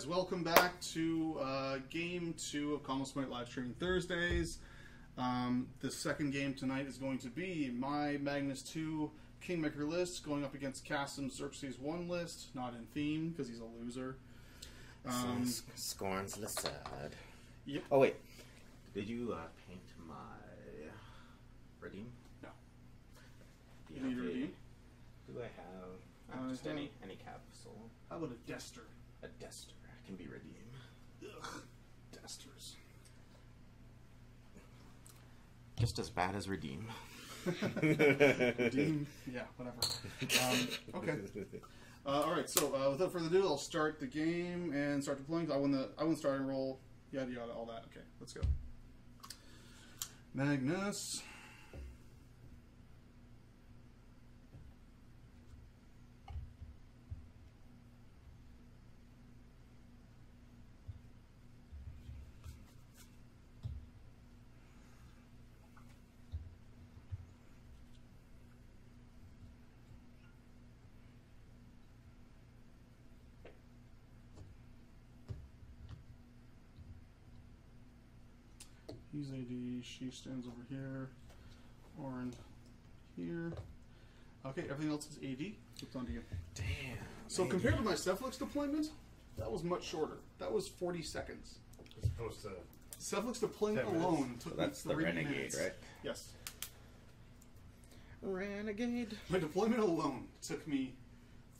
guys, welcome back to uh, game two of ComboSmite live streaming Thursdays. Um, the second game tonight is going to be my Magnus 2 Kingmaker list going up against Kassem Xerxis 1 list, not in theme because he's a loser. Um, S- Scorns Lissad. Yep. Oh wait, did you uh, paint my Rhadeim? No. Do You need a- Rhadeim? Do I have Uh, just is any any capsule? how about a Dester? A Dester can be redeemed. Ugh. Just as bad as Rhadeim. Rhadeim? Yeah, whatever. Um, okay. Uh, all right. So uh, without further ado, I'll start the game and start deploying. I win the I the starting roll. Yada yada, all that. Okay, let's go. Magnus. He's AD. She stands over here. Orin here. Okay, everything else is AD. It's on to you. Damn. So man. compared to my Cephalyx deployment, that was much shorter. That was 40 seconds. As opposed to Cephalyx deployment alone took me that's the three renegade, minutes. right? Yes. Renegade. My deployment alone took me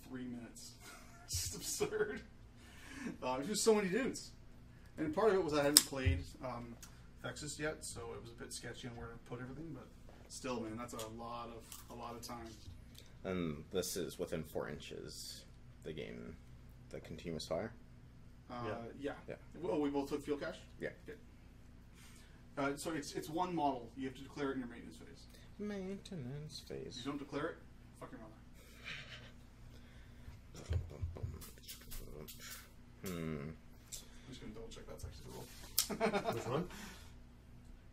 three minutes. Just absurd. Uh, there's just so many dudes. And part of it was I hadn't played um, Vexus yet, so it was a bit sketchy on where to put everything, but still, man, that's a lot of a lot of time. And this is within four inches. The game, the continuous fire. Uh, Yeah. yeah. Yeah. Oh, we both took fuel cache? Yeah. Good. Uh, so it's it's one model. You have to declare it in your maintenance phase. Maintenance If phase. you don't declare it, fuck your mother. Hmm. I'm just gonna double check that's actually the rule. which one?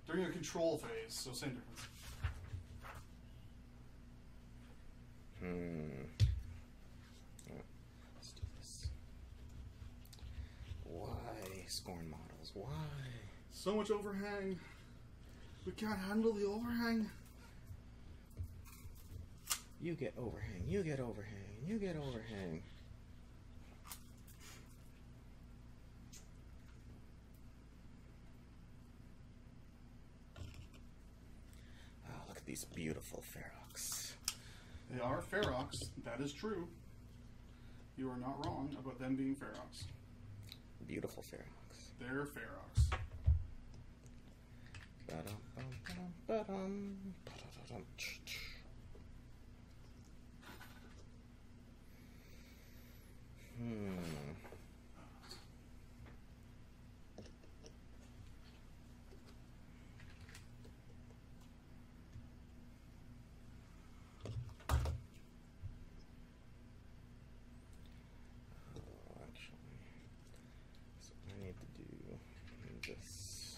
During your control phase, so same difference. Hmm. Yeah, Let's do this. Why Skorne models? Why? So much overhang. We can't handle the overhang. You get overhang. You get overhang. You get overhang. Oh, look at these beautiful Ferox. They are Ferox. That is true. You are not wrong about them being Ferox. Beautiful Ferox. They're Ferox. Hmm. Oh, actually, so I need to do this.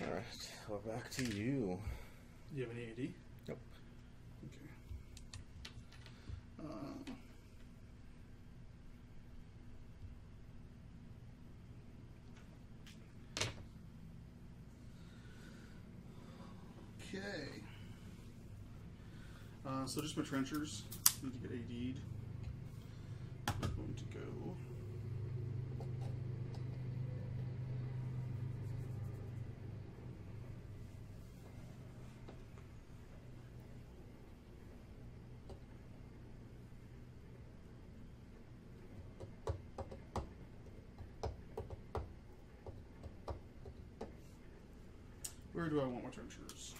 All right, well, back to you. Do you have any AD? Nope. Okay. Uh, okay. Uh, so just my trenchers need to get AD'd. We're going to go. Where do I want my trenchers?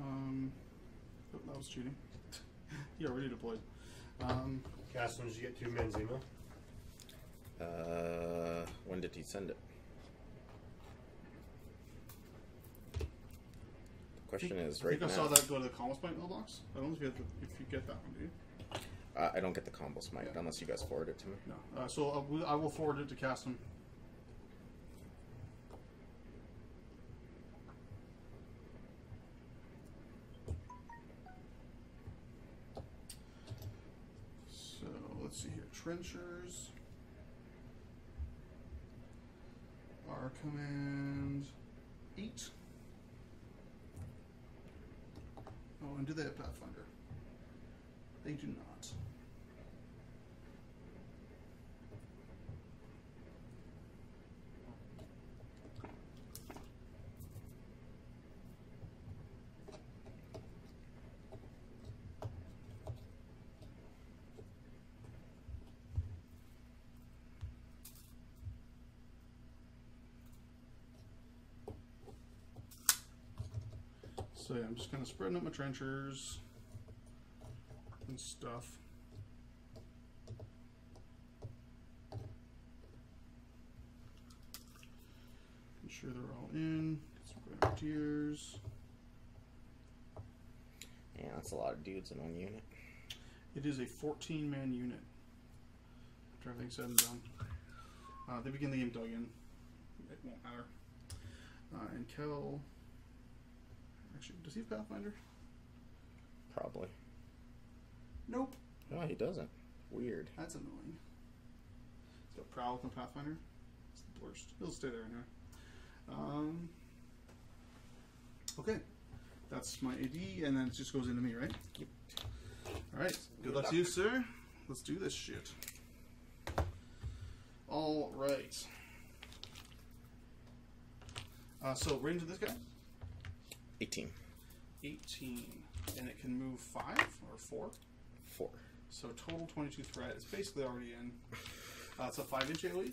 Um, oh, that was cheating. he already deployed. Um, Castle, did you get two men's email? Uh, when did he send it? Question is I right think I saw that go to the Commerce Point mailbox. I don't know if you, get the, if you get that one, do you? Uh, I don't get the combo smite Yeah. unless you guys forward it to me. No. Uh, so uh, I will forward it to Kassem. So let's see here. Trenchers. Our command eight. Oh, They do not. So yeah, I'm just kind of spreading up my trenchers and stuff. Make sure they're all in. Get some grenadiers. Yeah, that's a lot of dudes in one unit. It is a 14 man unit. After everything's said and done. Uh, they begin the game Duggan. It won't matter. Uh, and Kell. Actually, does he have Pathfinder? Probably. Nope. No, he doesn't. Weird. That's annoying. He's got Prowl with no Pathfinder. It's the worst. He'll stay there anyway. Um, okay. That's my AD, and then it just goes into me, right? Yep. Alright. Good luck to you, sir. Let's do this shit. Alright. Uh, so, range of this guy? 18. 18. And it can move 5 or 4? 4. So total 22 threat. It's basically already in. Uh, it's a 5 inch AoE?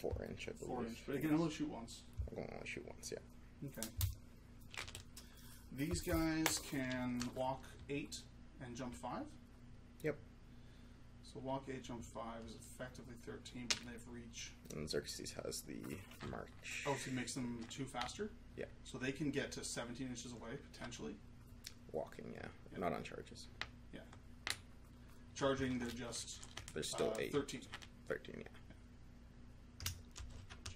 4 inch, I believe. 4 inch, but it can only shoot once. Going to only shoot once, yeah. Okay. These guys can walk 8 and jump 5? Yep. So walk 8, jump 5 is effectively 13, but they have reach. And Xerxis has the march. Oh, so it makes them 2 faster? Yeah. So they can get to 17 inches away, potentially. Walking, yeah. Not on charges. Yeah. Charging, they're just They're still uh, 8. 13. 13, yeah.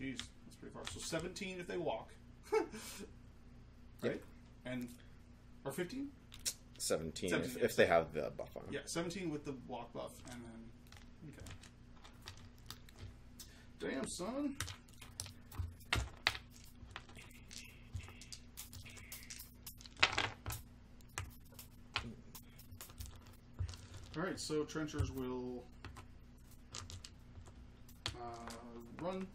Jeez, that's pretty far. So 17 if they walk. right? Yep. And or 15? 17, 17, if, yeah. if they have the buff on. Yeah, 17 with the walk buff and then okay. Damn, son. All right, so trenchers will uh, run.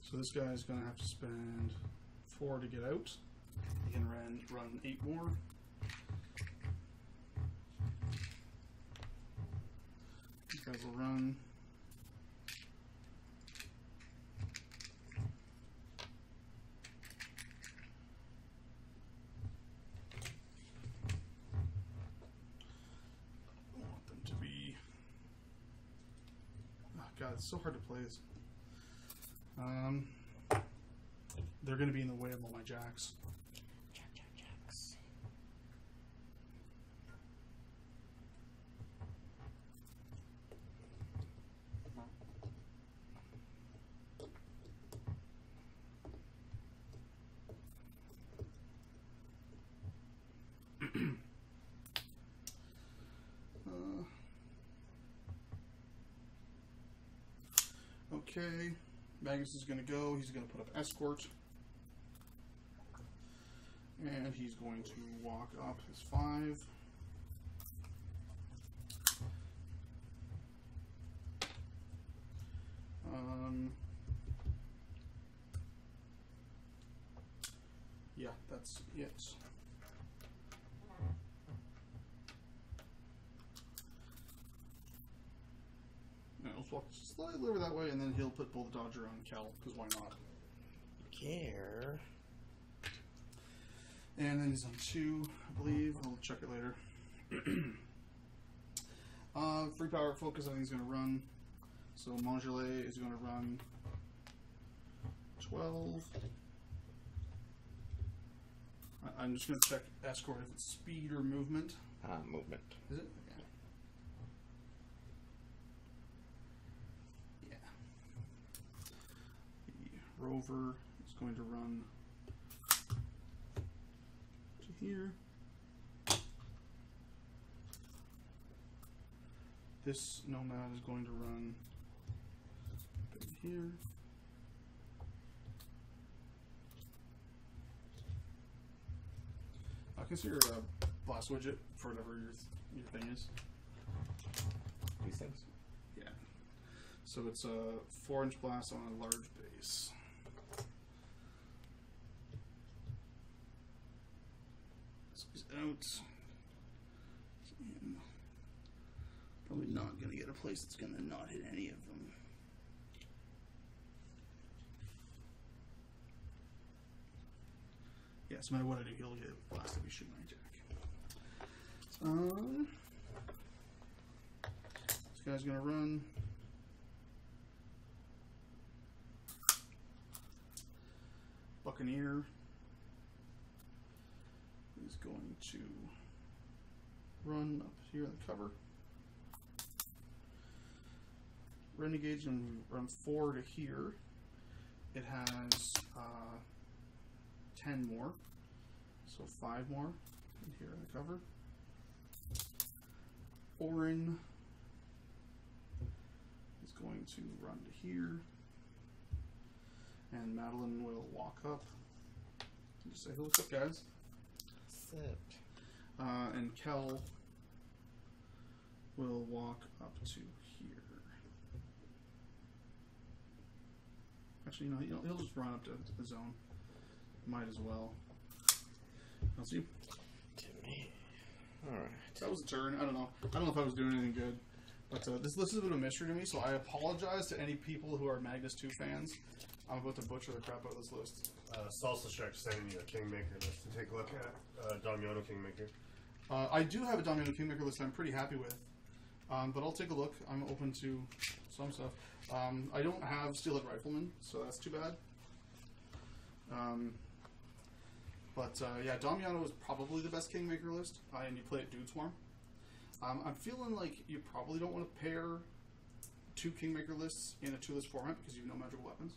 So this guy is going to have to spend four to get out. He can run run eight more. These guys will run. I want them to be. Oh God, it's so hard to play this. Um, they're going to be in the way of all my jacks. Jack, jack, jacks. Uh, okay, Magnus is going to go. He's going to put up escort. And he's going to walk up his five. Um, yeah, that's it. Yeah, let's walk slightly over that way, and then he'll put Bullet Dodger on Kell, because why not? Care. And then he's on two, I believe. I'll check it later. uh, free power focus, I think he's going to run. So Mangler is going to run 12. I- I'm just going to check escort if it's speed or movement. Uh, movement. Is it? Yeah. Yeah. The rover is going to run to here. This nomad is going to run here. I consider a uh, blast widget for whatever your your thing is. These things. Yeah. So it's a four inch blast on a large base. Squeeze it out. Probably not going to get a place that's going to not hit any of them. Yeah, so no matter what I do, he'll get blasted if we shoot my jack. Um, this guy's gonna run. Buccaneer is going to run up here in the cover. Renegade's gonna run four to here. It has uh, ten more, so five more in here in the cover. Orin is going to run to here, and Madelyn will walk up. and Just say, "Hey, what's up, guys?" Uh, and Kell will walk up to here. Actually, no, he'll, he'll just run up to the zone. Might as well. I'll see. To me. Alright. That was a turn. I don't know. I don't know if I was doing anything good. But uh, this list is a bit of a mystery to me, so I apologize to any people who are Magnus 2 fans. I'm about to butcher the crap out of this list. Uh, Salsa Shark sending you a Kingmaker list to take a look at. Uh, Damiano Kingmaker. Uh, I do have a Damiano Kingmaker list I'm pretty happy with. Um, but I'll take a look. I'm open to some stuff. Um, I don't have Steelhead Rifleman, so that's too bad. Um, but uh, yeah, Damiano is probably the best Kingmaker list, uh, and you play it Dude Swarm. Um, I'm feeling like you probably don't want to pair two Kingmaker lists in a two list format because you have no magical weapons.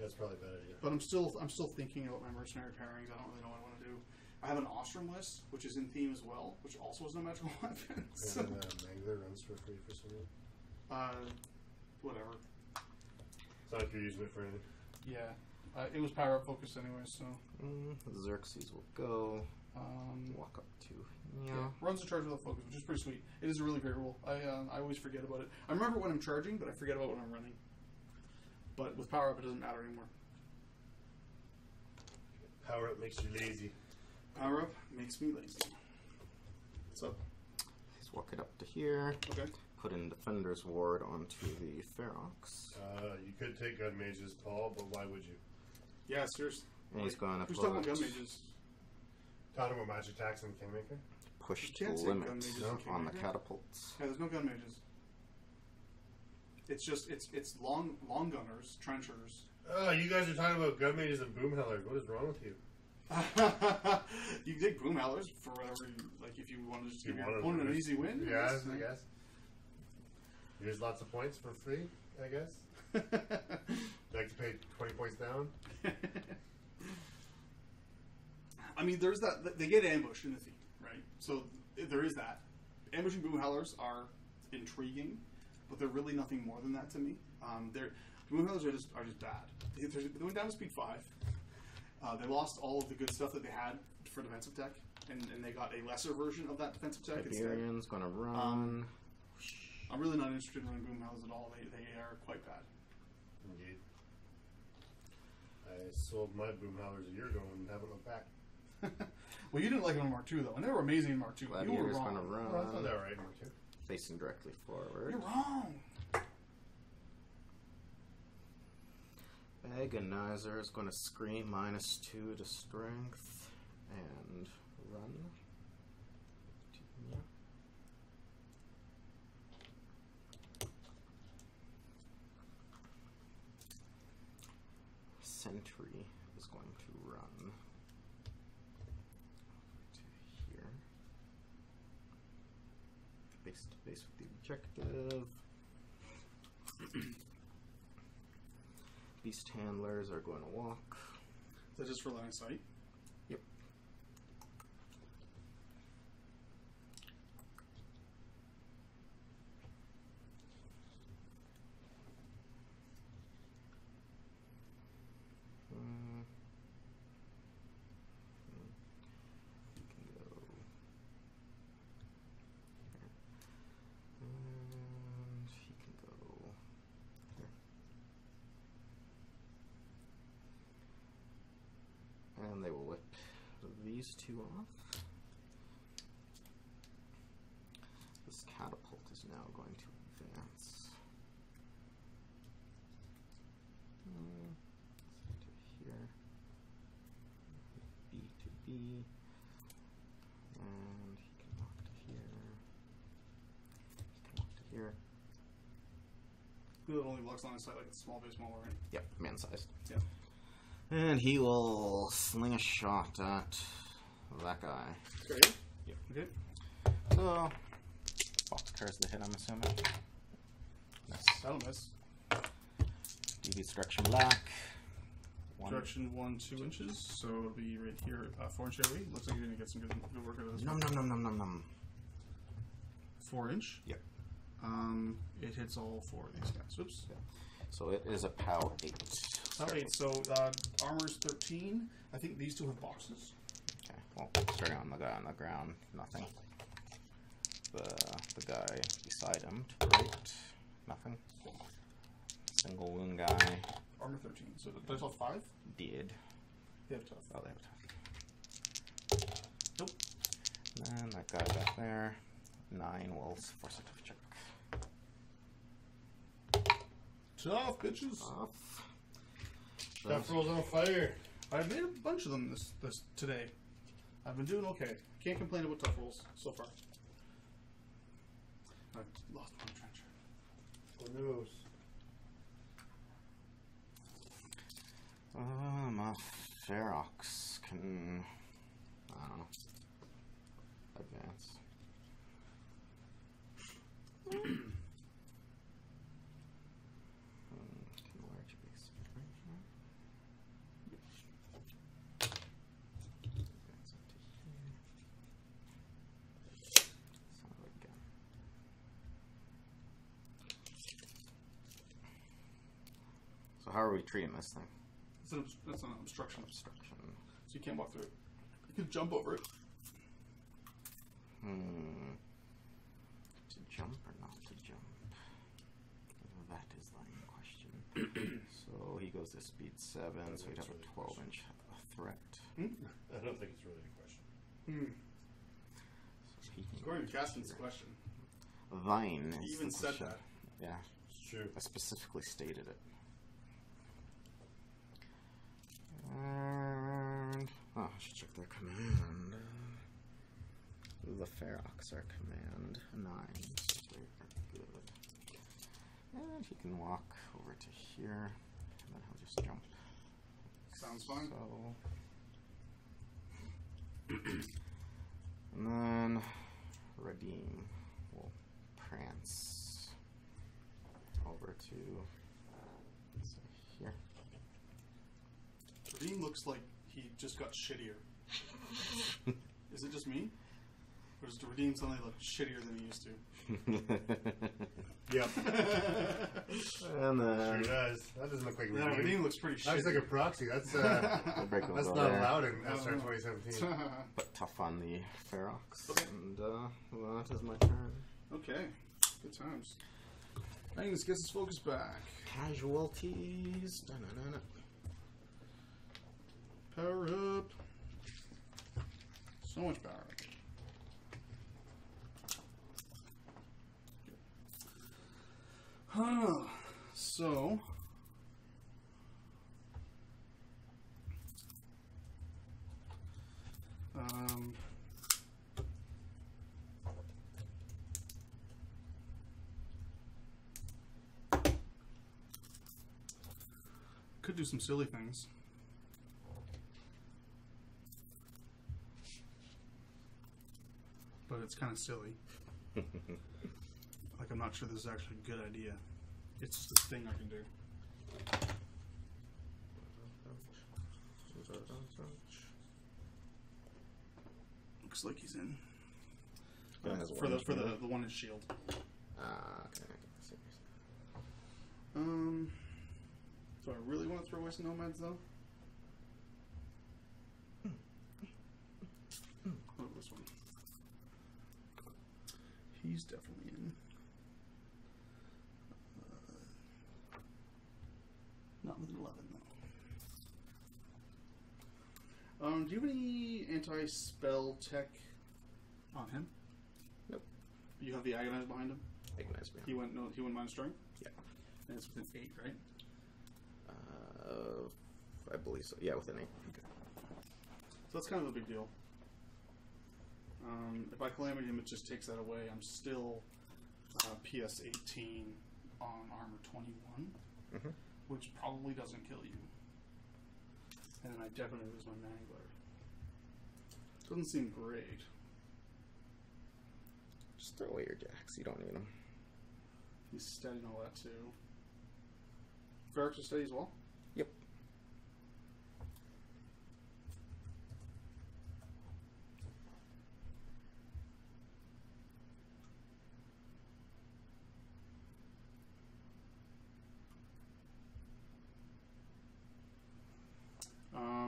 That's probably a bad idea. But I'm still I'm still thinking about my mercenary pairings. I don't really know what I want to do. I have an Ostrom list, which is in theme as well, which also has no magical weapons. And then uh, Mangler runs for free for some reason. uh, whatever. It's not like you're using it for anything. Yeah, uh, it was power up focus anyway. So Mm, Xerxis will go. um, Walk up to. yeah. Yeah. runs in charge without focus, which is pretty sweet. It is a really great rule. I uh, I always forget about it. I remember when I'm charging, but I forget about when I'm running. But with power up, it doesn't matter anymore. Power up makes you lazy. Power up makes me lazy. What's up? He's walking up to here. Okay. Put in Defender's Ward onto the Ferox. Uh, you could take gun mages, Paul, but why would you? Yeah, seriously. And he's going to Who's talking gun mages? Talking about magic attacks in Kingmaker? push to can't limit on the catapults. Yeah, there's no gun mages. It's just it's it's long long gunners, trenchers. Oh, you guys are talking about gun mages and boom howlers. What is wrong with you? you can take boom howlers for whatever you like. If you want to just You give your opponent an easy win, Yeah, yes. I guess. Here's lots of points for free, I guess. like to pay 20 points down? I mean, there's that. They get ambushed in the theme, right? So there is that. Ambushing boom howlers are intriguing, but they're really nothing more than that to me. Um, they're boom howlers are just are just bad. They, they're- went down to speed five. Uh, they lost all of the good stuff that they had for defensive tech, and, and they got a lesser version of that defensive tech instead. Going to run. Um, I'm really not interested in running boom howlers at all. They, they are quite bad. Indeed. I sold my boom howlers a year ago and haven't looked back. well, you didn't like them in Mark II though, and they were amazing in Mark II. You were wrong. going to run. Oh, I thought they were right, Mark II. Facing directly forward. You're wrong. Agonizer is going to scream minus two to strength and run. Yeah. Sentry is going to run to here. Base to base with the objective. Beast handlers are going to walk. Is that just for line sight? Yep. Mm. Mm. You can go here. And he can go here. And they will whip these two off. This catapult is now going to advance. Hmm, to here. B to B. And he can walk to here. He can walk to here. It only blocks of sight like it's small base model, right? Yep, man sized. Yeah. And he will sling a shot at that guy. Great. Yep. Okay. So, boxcar's the hit, I'm assuming. Miss. That'll miss. DV direction black. One. Direction one, two inches. So it'll be right here, uh, four inch AoE. Looks like you're gonna get some good, good work out of this. Num num num num num num. Four inch. Yep. Um, it hits all four of these guys. Oops. So it is a POW 8. All right. So uh, armor's thirteen. I think these two have boxes. Well, starting on the guy on the ground, nothing. The, the guy beside him to the right, nothing. Single wound guy, Armor thirteen. So do they have five? did. They have tough. Oh, they have a tough. Nope. And that guy back there, 9 will force a tough check. Tough bitches. Off. That rolls on fire. I've made a bunch of them this this today. I've been doing okay. Can't complain about tough rolls so far. I lost one trencher. Who knows? Uh, my Ferox can. I don't know. Advance. Hmm, can large base fit right here? Advance up to here. Son of a gun. So how are treating this thing? It's an, that's an obstruction, Obstruction. so you can't walk through it. You can jump over it. Hmm. To jump or not to jump? That is the question. so he goes to speed 7, so he'd have a 12 inch threat. I don't think it's really a question. Hmm. So he can According to Caston's question, Vine he even said question. that. Yeah, It's true. I specifically stated it. And. Oh, I should check their command. The Ferox are command 9. so They are good. And he can walk over to here, and then he'll just jump. Sounds fine. So. and then Rhadeim will prance over to say here. Rhadeim looks like he just got shittier. Is it just me? Or does Rhadeim suddenly look shittier than he used to? Yep. and Sure does. That doesn't look like Yeah, Rhadeim. Rhadeim looks pretty That looks shitty. like a proxy. That's uh, the break will that's not there. allowed in SR 2017. But tough on the Ferox. Okay. And uh, well, that is my turn. okay, good times. Magnus gets his focus back. Casualties. Dun-dun-dun power up. So much power up. Huh. So. Um, could do some silly things. But it's kind of silly. like, I'm not sure this is actually a good idea. It's just a thing I can do. Looks like he's in. Uh, for the one for the, the one in shield. Ah, okay. Um, do I really want to throw away some nomads though? What about this one? He's definitely in. Uh, not with an eleven though. Um, do you have any anti-spell tech on him? Nope. You have the agonize behind him. Agonize me. He went no. He went mind strike. Yeah. And it's within eight, right? Uh, I believe so. Yeah, within eight. So that's kind of a big deal. Um, if I calamity him, it just takes that away. I'm still uh, PS 18 on armor 21, Mhm. which probably doesn't kill you. And then I definitely lose my mangler. Doesn't seem great. Just throw away your jacks. You don't need them. He's steady and all that too. Ferox is steady as well. Yep.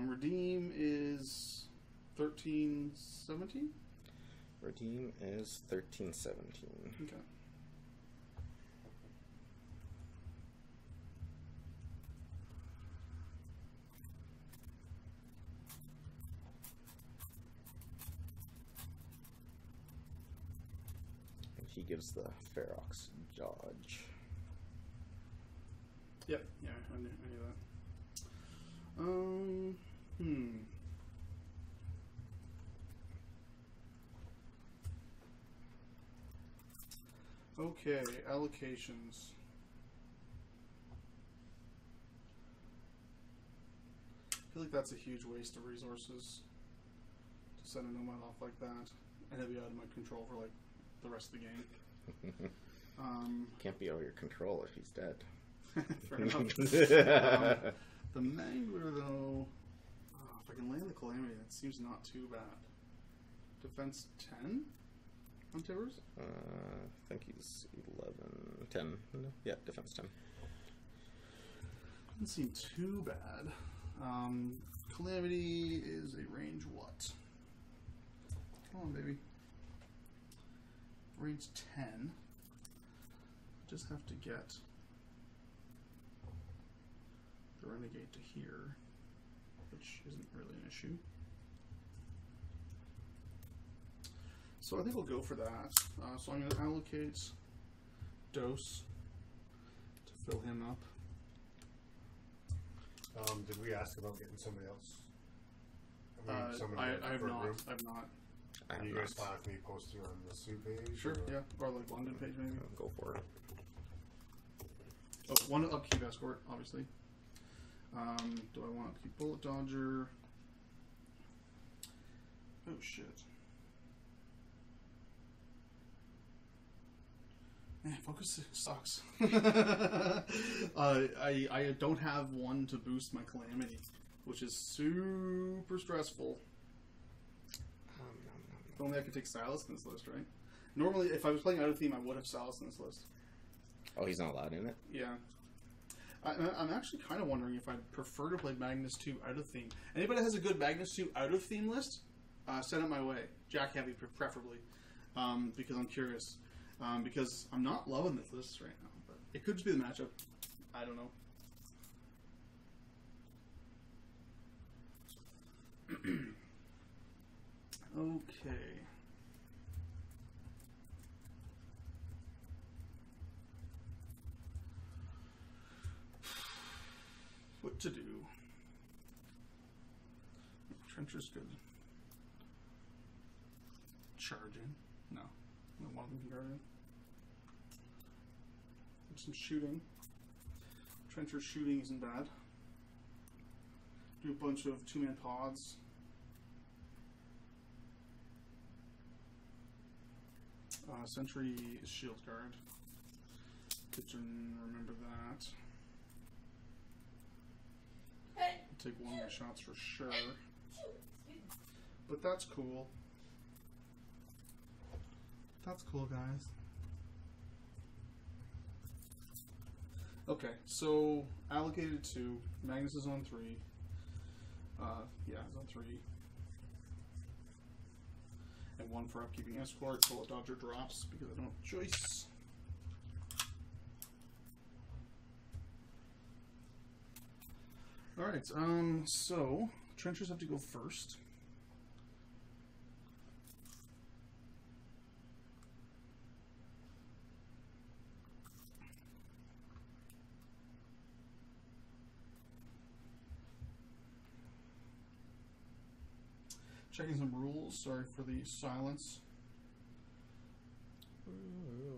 Um, Rhadeim is 13, 17? Rhadeim is thirteen seventeen. Okay. He gives the Ferox dodge. Yep, yeah, I knew, I knew that. Um, hmm. Okay, allocations. I feel like that's a huge waste of resources to send a nomad off like that, and it'll be out of my control for like the rest of the game. Um, Can't be out of your control if he's dead. fair enough. Um, the Mangler, though, if I can land the Calamity, that seems not too bad. Defense 10 on Tibbers? Uh, I think he's 11, 10. No, yeah, defense 10. Doesn't seem too bad. Um, Calamity is a range what? Come on, baby. Range 10. Just have to get the Renegade to here, which isn't really an issue. So I think we'll go for that. Uh, so I'm going to allocate Dose to fill him up. Um, did we ask about getting somebody else? I mean, Uh, I, I have not. group? I have not. I have you not. guys fine with me posting on the Sue page? Sure, or- yeah. Or like London page maybe. Go for it. Oh, one upkeep escort, obviously. Um, do I want upkeep bullet dodger? Oh shit. Man, focus sucks. uh, I I don't have one to boost my calamity, which is super stressful. Um, nom, nom, If only I could take Silas in this list, right? Normally, if I was playing out of theme, I would have Silas in this list. Oh, he's not allowed in it? Yeah. I, I'm actually kind of wondering if I'd prefer to play Magnus 2 out of theme. Anybody has a good Magnus 2 out of theme list, uh, send it my way. Jack Heavy, preferably. Um, because I'm curious. Um, because I'm not loving this list right now. But it could just be the matchup. I don't know. okay. What to do? Trencher's good. charging. No, no one of them. Some shooting. Trencher shooting isn't bad. Do a bunch of two man pods. Uh, Sentry shield guard. Kitchen, remember that. Take one more shots for sure. But that's cool. That's cool, guys. Okay, so allocated two. Magnus is on three. Uh, yeah, he's on three. And one for upkeeping escort. Bullet dodger drops because I don't have choice. All right. Um. So trenchers have to go first. Checking some rules. Sorry for the silence. Rules.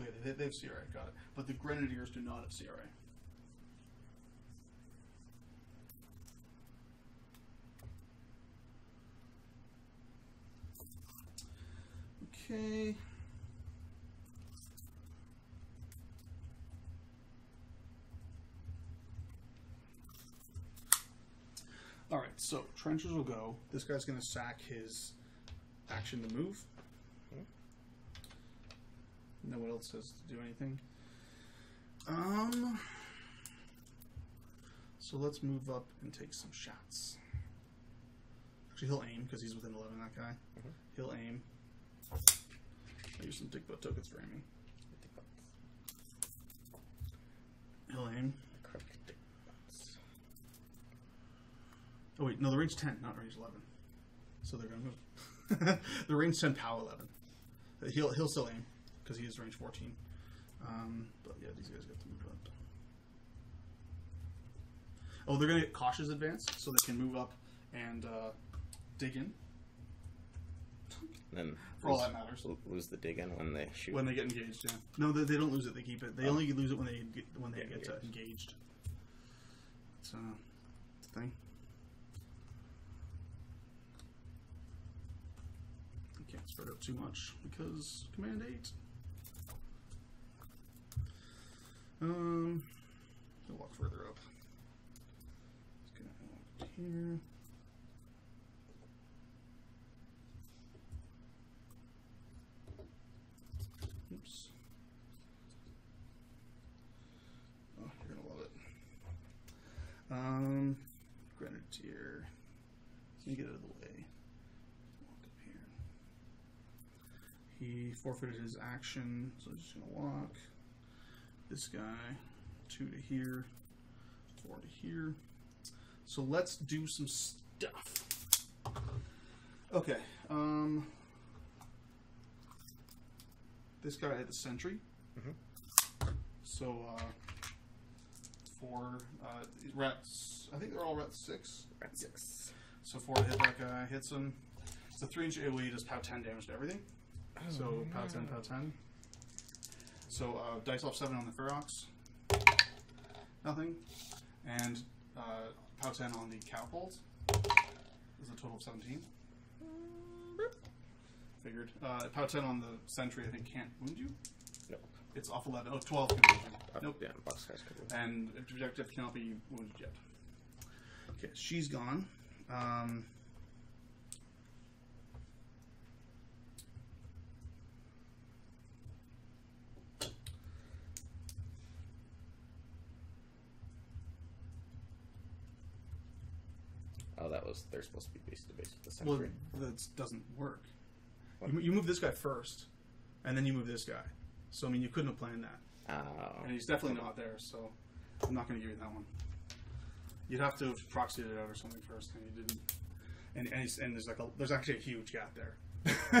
It. They, they have CRA. Got it. But the Grenadiers do not have CRA. Okay. All right, so trenchers will go. This guy's going to sack his action to move. No one else has to do anything. Um. So let's move up and take some shots. Actually, he'll aim because he's within 11. That guy. Mhm. He'll aim. I'll use some dick butt tokens for aiming. I think that's He'll aim. Oh wait, no, the range 10, not range 11. So they're gonna move. the range 10, power 11. Uh, He'll he'll still aim because he is range 14. Um, but yeah, these guys got to move up. Oh, they're gonna get cautious advance, so they can move up and uh, dig in Then for all that matters. lose the dig in when they shoot. When they get engaged, yeah. No, they, they don't lose it. They keep it. They Oh. only lose it when they get when they Get get, engaged. engaged. It's uh, a thing. I can't spread out too much because command eight. Um, I'll walk further up. Just gonna walk here. Oops. Oh, you're gonna love it. Um, Grenadier. Let me get out of the way. Walk up here. He forfeited his action, so I'm just gonna walk. This guy, two to here, four to here. So let's do some stuff. Okay. Um. This guy had the sentry. Mhm. So uh, four uh, rats. I think they're all ret six. Rat six. So four to hit that guy hits him. It's a three inch AOE. Does pow ten damage to everything. So pow ten, pow ten. So uh, dice off seven on the Ferox. Nothing. And uh, pow ten on the catapult. Is a total of seventeen. Figured. Uh, pow ten on the sentry. I think can't wound you. Nope. It's off eleven. Oh, 12 can. Uh, Nope. Yeah, boxcars could be. And objective cannot be wounded yet. Okay, she's gone. Um, Oh, that was they're supposed to be base to base with the well, sentry. that doesn't work. You, you move this guy first, and then you move this guy. So I mean, you couldn't have planned that, Oh. and he's definitely not there. So I'm not going to give you that one. You'd have to have proxied it out or something first, and you didn't. And and, he's, and there's like a, there's actually a huge gap there.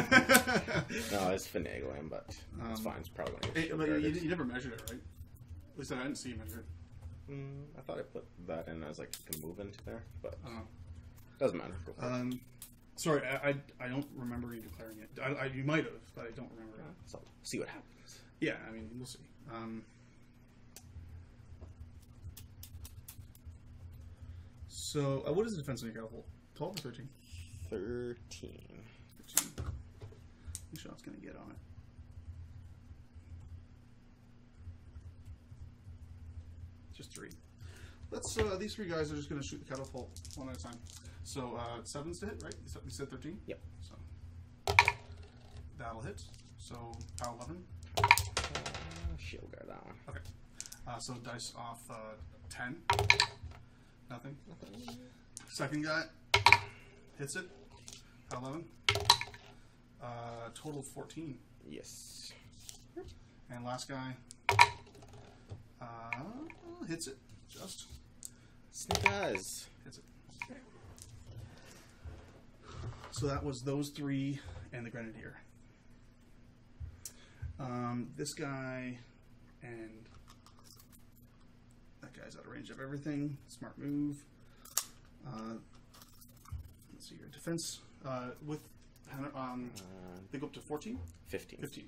No, it's finagling, but it's Um, fine. It's probably going to Hey, get but you, guarded. you never measured it, right? At least I didn't see you measure it. Mm, I thought I put that in as like you can move into there, but Uh, Doesn't matter. Go for it. Um, sorry, I, I, I don't remember you declaring it. I, I, you might have, but I don't remember. it. So see what happens. Yeah, I mean, we'll see. Um, so, uh, what is the defense on your catapult? 12 or 13? Thirteen. 13. Which shot's going to get on it? Just three. Let's, uh, these three guys are just going to shoot the catapult one at a time. So, uh, seven's to hit, right? You said- 13? Yep. So, that'll hit. So, power 11. Uh, shield guard that one. Okay. Uh, so dice off uh, 10. Nothing. Nothing. Second guy hits it. 11. Uh, total 14. Yes. And last guy uh, hits it. Just Snake eyes. hits it. So that was those three and the grenadier. Um, this guy and that guy's out of range of everything. Smart move. Uh, let's see your Defense uh, with um, Uh, they go up to 14, Fifteen. 15.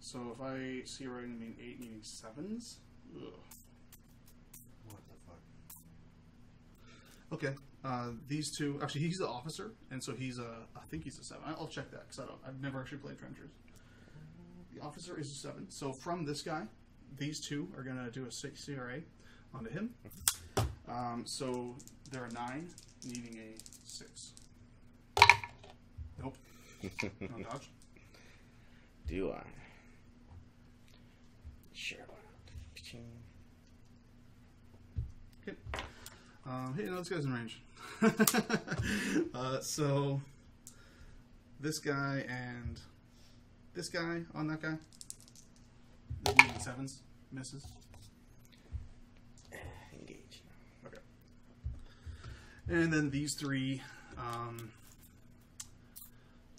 So if I see right, I mean eight needing sevens. Ugh. What the fuck? Okay. Uh, these two, actually, he's the officer, and so he's a. I think he's a seven. I'll check that because I don't. I've never actually played trenchers. The officer is a seven. So from this guy, these two are gonna do a six CRA onto him. Um, so there are nine, needing a six. Nope. No dodge. Do I? Sure. why not? Ka-ching. Okay. Um, hey, no, this guy's in range. uh, so this guy and this guy on that guy. The sevens misses. Engage. Okay. And then these three um,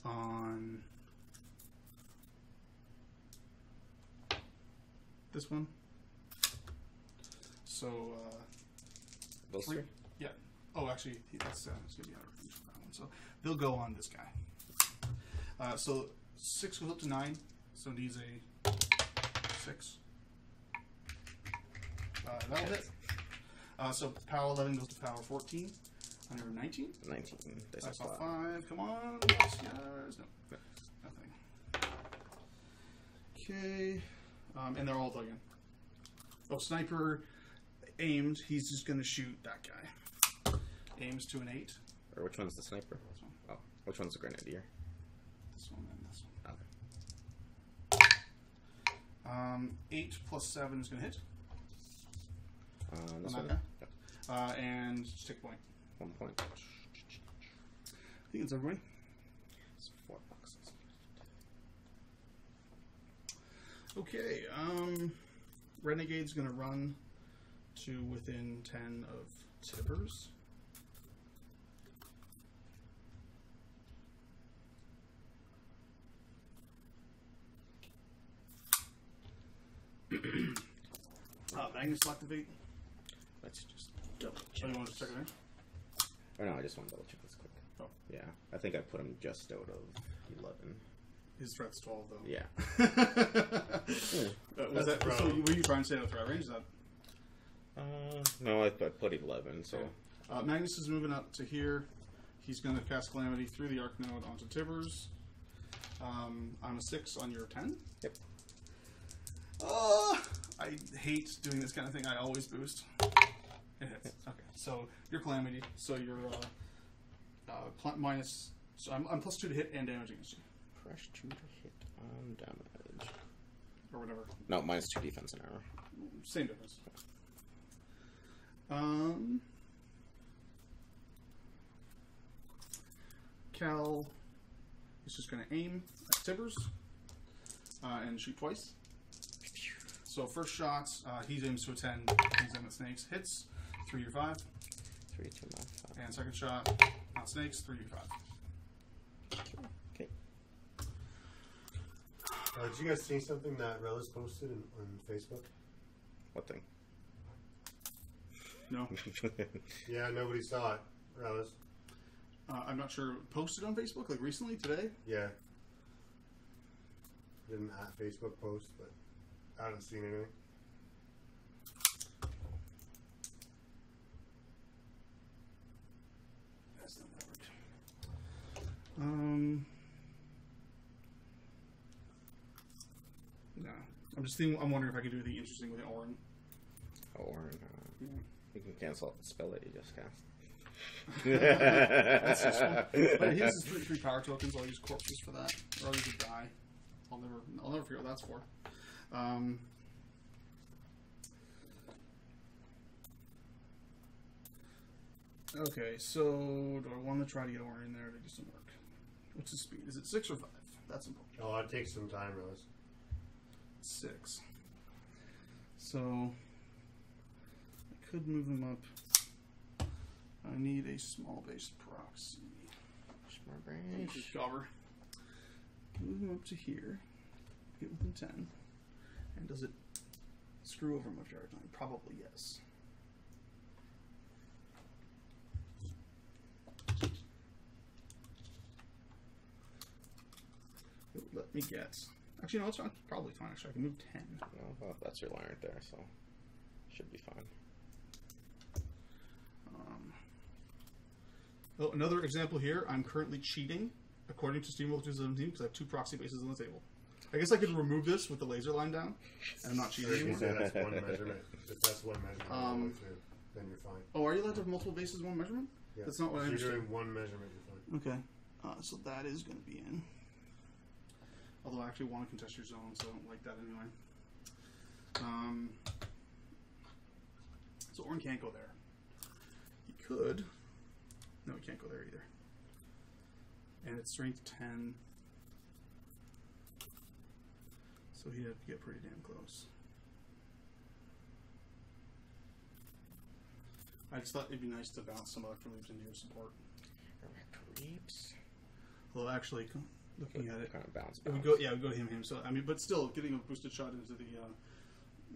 on this one. So uh, Those three. Oh, actually, that's uh, it's gonna be out of range for that one. So they'll go on this guy. Uh, so six goes up to nine. So needs a six. Uh, that'll hit. Uh, so power eleven goes to power fourteen. Under nineteen. Nineteen. Dice That's five. five. Come on. Yes, yes. No. Nothing. Okay. Um, and they're all dug in. Oh, sniper aimed. He's just gonna shoot that guy. Aims to an eight. Or which one's the sniper? This one. Oh, which one's the grenadier? This one and this Okay. Um, eight plus seven is gonna hit. Uh, this On one. that? Yep. Uh, and stick point. One point. I think it's everybody. It's four boxes. Okay. Um, Renegade's gonna run to within ten of Tibbers. Uh, Magnus will activate. Let's just double Oh, check. you want to check it in? Or no, I just want to double check this quick. Oh. Yeah, I think I put him just out of eleven. His threat's twelve though. Yeah. Uh, was That's that so? Were you trying to stay out of threat range? Is that Uh, no, I, I put eleven. So Uh, Magnus is moving up to here. He's going to cast Calamity through the Arc Node onto Tibbers. Um, I'm a six on your ten. Yep. Uh, I hate doing this kind of thing. I always boost. It hits. Okay, so your Calamity. So you're uh, uh, pl- minus. So I'm, I'm plus two to hit and damage against you, press two to hit on damage. or whatever. No, minus two defense and armor. Same difference. Um, Cal is just going to aim at Tibbers uh, and shoot twice. So first shot, uh, he aims to a 10. He's aiming at snakes. Hits, 3 or 5. Three to my five. And second shot, not snakes, 3 or 5. Okay. Uh, did you guys see something that Relis posted in, on Facebook? What thing? No. Yeah, nobody saw it. Relis. uh, I'm not sure, posted on Facebook like recently today. Yeah. Didn't at Facebook post, but I haven't seen anything. That's not that work. Um. No, I'm just thinking. I'm wondering if I could do anything interesting with the Orin. Or uh, Yeah. you can cancel out the spell that you just cast. That's just fun. But he uses three, three power tokens. I'll use corpses for that, or I'll use a die. I'll never, I'll never figure out what that's for. Um, okay, so do I want to try to get Orin in there to do some work? What's his speed? Is it six or five? That's important. Oh, it takes some time, Rose. Six. So I could move him up. I need a small base proxy. Smart Discover. Move him up to here. Get within 10. And does it screw over my Jared Probably yes. Let me guess. Actually, no, it's fine. Probably fine. Actually, I can move 10. well, that's your line right there, so should be fine. Um, oh, another example here. I'm currently cheating according to Steamroller 2017 because I have two proxy bases on the table. I guess I could remove this with the laser line down, and I'm not So cheating you can anymore. say that's one measurement. If that's one measurement, all the Um, through, then you're fine. Oh, are you allowed to have multiple bases in one measurement? Yeah. That's not what I If you're understood. doing one measurement, you're fine. Okay, uh, so that is going to be in. Although I actually want to contest your zone, so I don't like that anyway. Um, so Orin can't go there. He could. No, he can't go there either. And it's strength 10. So he'd have to get pretty damn close. I just thought it'd be nice to bounce some electro leaps into your support. Reaps. Although actually, looking at it, Kind of bounce. it would go yeah, it would go him him. So I mean, but still, getting a boosted shot into the uh,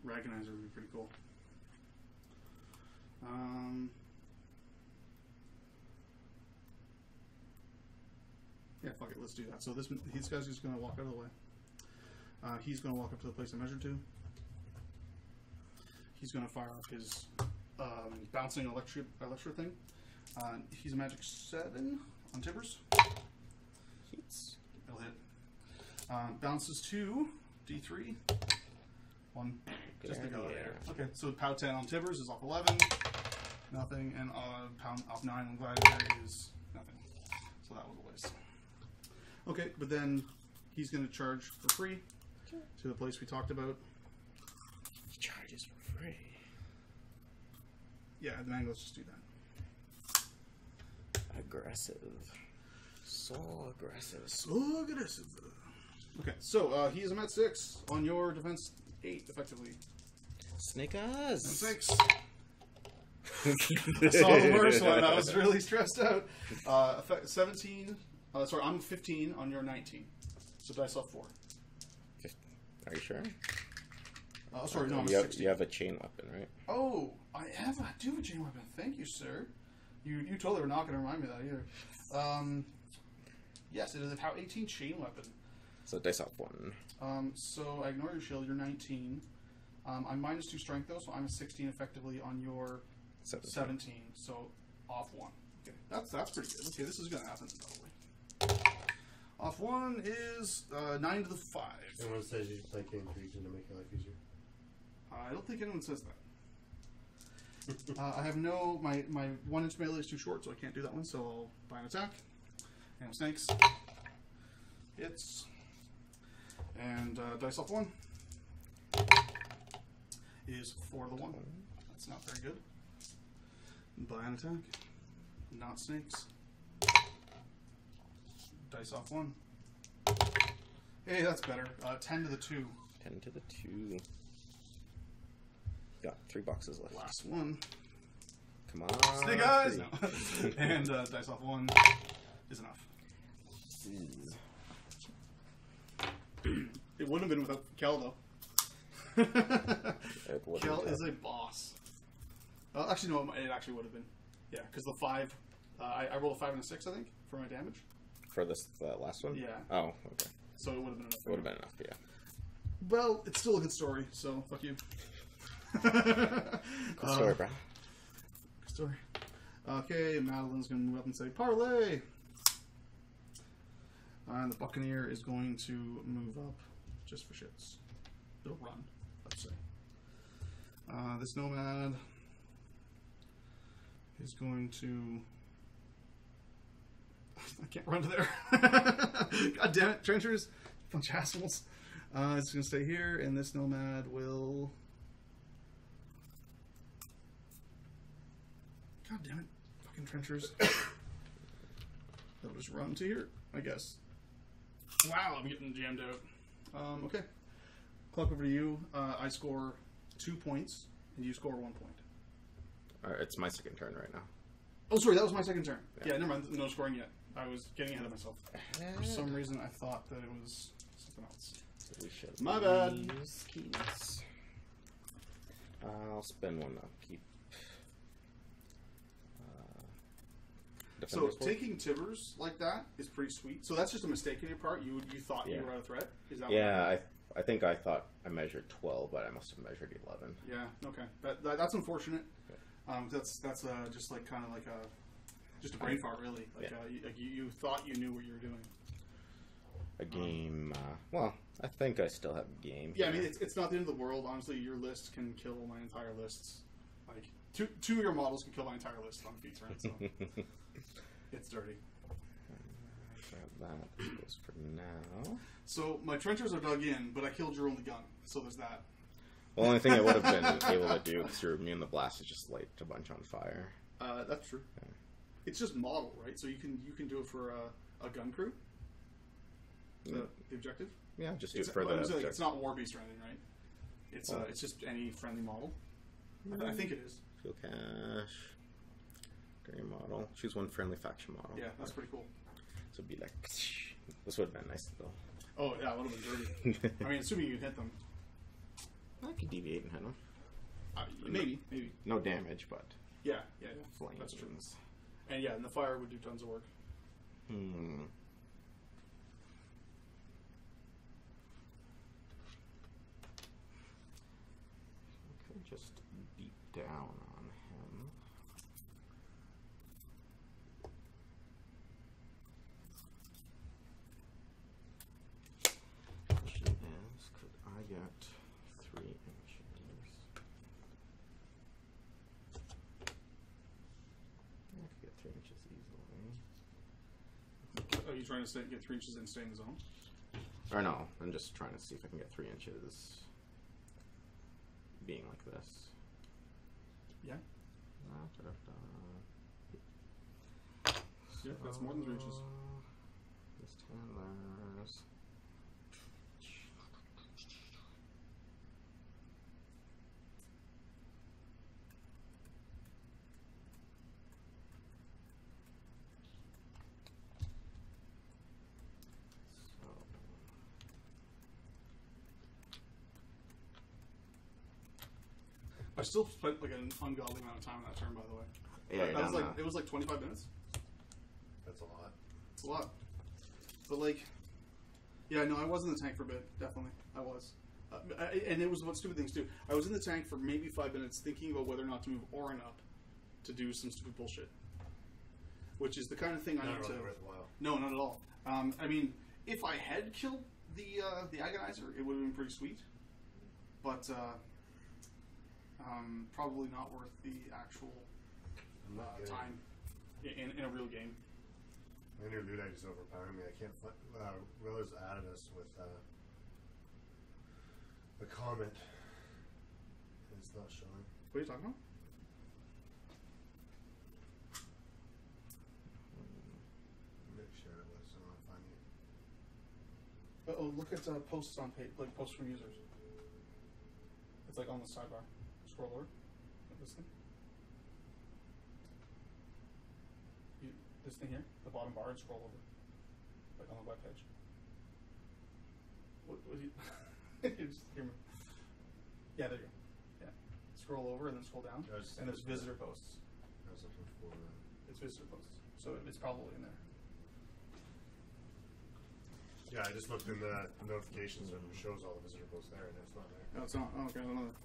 Ragonizer would be pretty cool. Um, yeah, fuck it, let's do that. So this this guy's just gonna walk out of the way. Uh, he's gonna walk up to the place I measured to. He's gonna fire off his um, bouncing electro electro thing. Uh, he's a magic seven on Tibbers. Heats. It'll hit. Um, bounces to D3. One. Just to Get go of there. Okay, so POW 10 on Tibbers is off 11. Nothing. And uh, pound off 9 on Gladiator is nothing. So that was a waste. Okay, but then he's going to charge for free to the place we talked about. He charges for free. Yeah, then let's just do that. Aggressive. So aggressive. So aggressive. Okay, so uh, he is a Met 6 on your defense 8, effectively. Snake eyes. 6. I saw the worst one. I was really stressed out. Uh, effect- 17. Uh, sorry, I'm 15 on your 19. So dice off 4. Are you sure? Oh, sorry, no, I'm you, have, 16. you have a chain weapon, right? Oh, I have. I do have a chain weapon. Thank you, sir. You you totally were not going to remind me of that either. Um, yes, it is a POW 18 chain weapon. So dice off one. Um, so I ignore your shield. You're 19. Um, I'm minus 2 strength, though, so I'm a 16 effectively on your Seven. 17. So off 1. Okay, that's, that's pretty good. Okay, this is going to happen, probably. Off 1 is uh, 9 to the 5. Someone says you should play King Legion to make your life easier. I don't think anyone says that. Uh, I have no my my one inch melee is too short, so I can't do that one. So I'll buy an attack. And snakes. Hits. And uh, dice off one is for the one. That's not very good. Buy an attack. Not snakes. Dice off one. Hey, that's better. Uh, Ten to the two. Ten to the two. Got three boxes left. Last one. Come on. Snake eyes. No. and uh, dice off one is enough. It wouldn't have been without Kell though. Kell is a boss. Uh, actually, no, it actually would have been. Yeah, because the five Uh, I, I rolled a five and a six, I think, for my damage. For this the last one? Yeah. Oh, okay. So it would have been enough. It would have been enough, yeah. Well, it's still a good story, so fuck you. Good story, bro. Good story. Okay, Madelyn's gonna move up and say parlay. And the Buccaneer is going to move up just for shits. It'll run, let's say. Uh, this Nomad is going to. I can't run to there. God damn it, trenchers. Bunch of assholes. Uh, it's going to stay here, and this Nomad will. God damn it. Fucking trenchers. They'll just run to here, I guess. Wow, I'm getting jammed out. Um, okay. Clock over to you. Uh, I score two points, and you score one point. Alright, it's my second turn right now. Oh, sorry, that was my second turn. Yeah. Yeah, never mind. No scoring yet. I was getting ahead of myself. For some reason, I thought that it was something else. So We should My bad. use keys. I'll spend one up. Keep. Uh, So Defender's taking Tibbers like that is pretty sweet. So that's just a mistake on your part. You you thought Yeah. you were out of threat. Is that Yeah, I, I think I thought I measured 12, but I must have measured 11. Yeah. Okay. That, that that's unfortunate. Um, that's that's uh, just like kind of like a just a brain fart, really. Like, Yeah. uh, you, like you, you thought you knew what you were doing. A game. Uh, well, I think I still have a game. Yeah, I mean it's, it's not the end of the world. Honestly, your list can kill my entire lists. Like two two of your models can kill my entire list on feats, right? So it's dirty. Grab that goes for now. So my trenchers are dug in, but I killed your only gun. So there's that. The only thing I would have been able to do because your immune the blast is just light a bunch on fire. Uh, that's true. It's just model, right? So you can you can do it for a, a gun crew. Is that the objective? Yeah, just do It's, it for the. like, it's not War Beast or anything, right? It's uh, Oh. it's just any friendly model. I, I think it is. Fuel cache. Green model. Choose one friendly faction model. Yeah, that's pretty cool. So be like. This would have been nice though. Oh yeah, a little bit dirty. I mean, assuming you hit them, I could deviate and hit them. uh, maybe, maybe. No damage, but Yeah, yeah, yeah. flames. That's true. And yeah, and the fire would do tons of work. Hmm. Just beat down on him. Question is, could I get three inches? I could get three inches easily. Are Oh, you trying to stay, get three inches and stay in the zone? Or no, I'm just trying to see if I can get three inches being like this. Yeah. Yeah, that's more than three inches. This handlers. So, I still spent like an ungodly amount of time on that turn, by the way. yeah, that was like now. it was like 25 minutes. That's a lot. It's a lot. But like, yeah, no, I was in the tank for a bit. Definitely, I was. Uh, I, and it was one stupid things too. I was in the tank for maybe five minutes, thinking about whether or not to move Orin up to do some stupid bullshit. Which is the kind of thing I Not need really to. worthwhile. No, not at all. Um, I mean, if I had killed the uh, the agonizer, it would have been pretty sweet. But uh, um, probably not worth the actual uh, time in, in a real game. My new loot is overpowering me. I can't find. Uh, Riller's added us with uh, the comment. and It's not showing. What are you talking about? Nick shared it with, so I'm finding it. Uh, oh, look at uh, posts on page, like posts from users. It's like on the sidebar. Scroll over. This thing. You, this thing here, the bottom bar, and scroll over. Like on the web page. What, what do you, you just hear me. Yeah, there you go. Yeah. Scroll over and then scroll down. I And there's visitor posts. I was looking for. Uh, It's visitor posts. so it's probably in there. Yeah, I just looked in the notifications and it shows all the visitor posts there, and it's not there. No, it's not. Oh, okay, I don't know.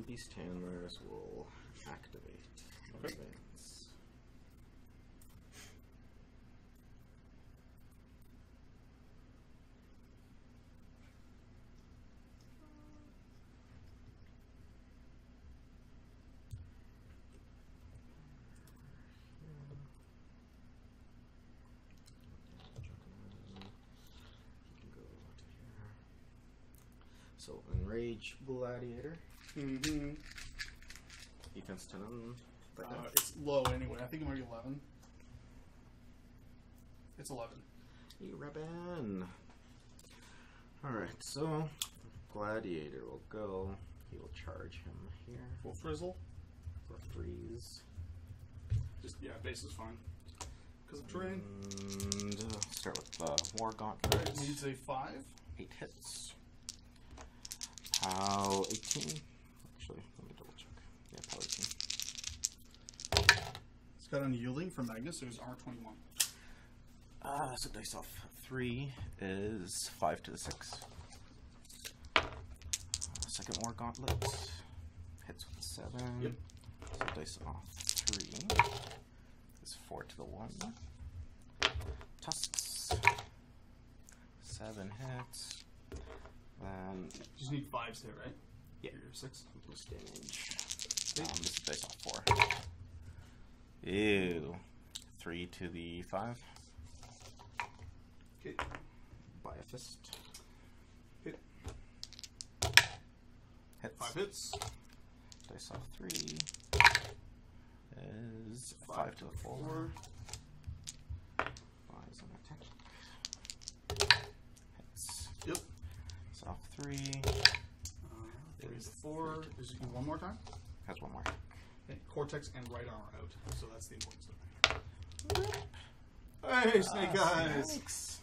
Beast handlers will activate. Okay. advance. He can go to here. So enrage gladiator. Mm-hmm. Defense 10 on. Uh, it's low anyway. I think it might be 11. It's 11. You Rebin. Alright, so Gladiator will go. He will charge him here Full frizzle. for freeze. Just, yeah, base is fine. Because of terrain. And uh, start with the War It Gauntlet. needs a 5. 8 hits. POW 18. Actually, let me double check. Yeah, POW 18. Got unyielding for Magnus, so it's armor 21. Uh, so dice off 3 is 5 to the 6. Uh, second War Gauntlet. Hits with a 7. Yep. So dice off 3 is 4 to the 1. Tusks. 7 hits. Then Just need 5s here, right? Yeah. Your 6. boost damage. Um, this is dice off 4. Ew. 3 to the 5. Okay. By a fist. Hit. Hits. 5 hits. Dice off 3 is 5 to the 4. 4. Buys an attack. Hits. Yep. Dice off 3. Uh, 3 is 4. Is it one more time? Has one more. Cortex and right arm are out. So that's the important stuff. Hey, Snake Eyes! Snakes.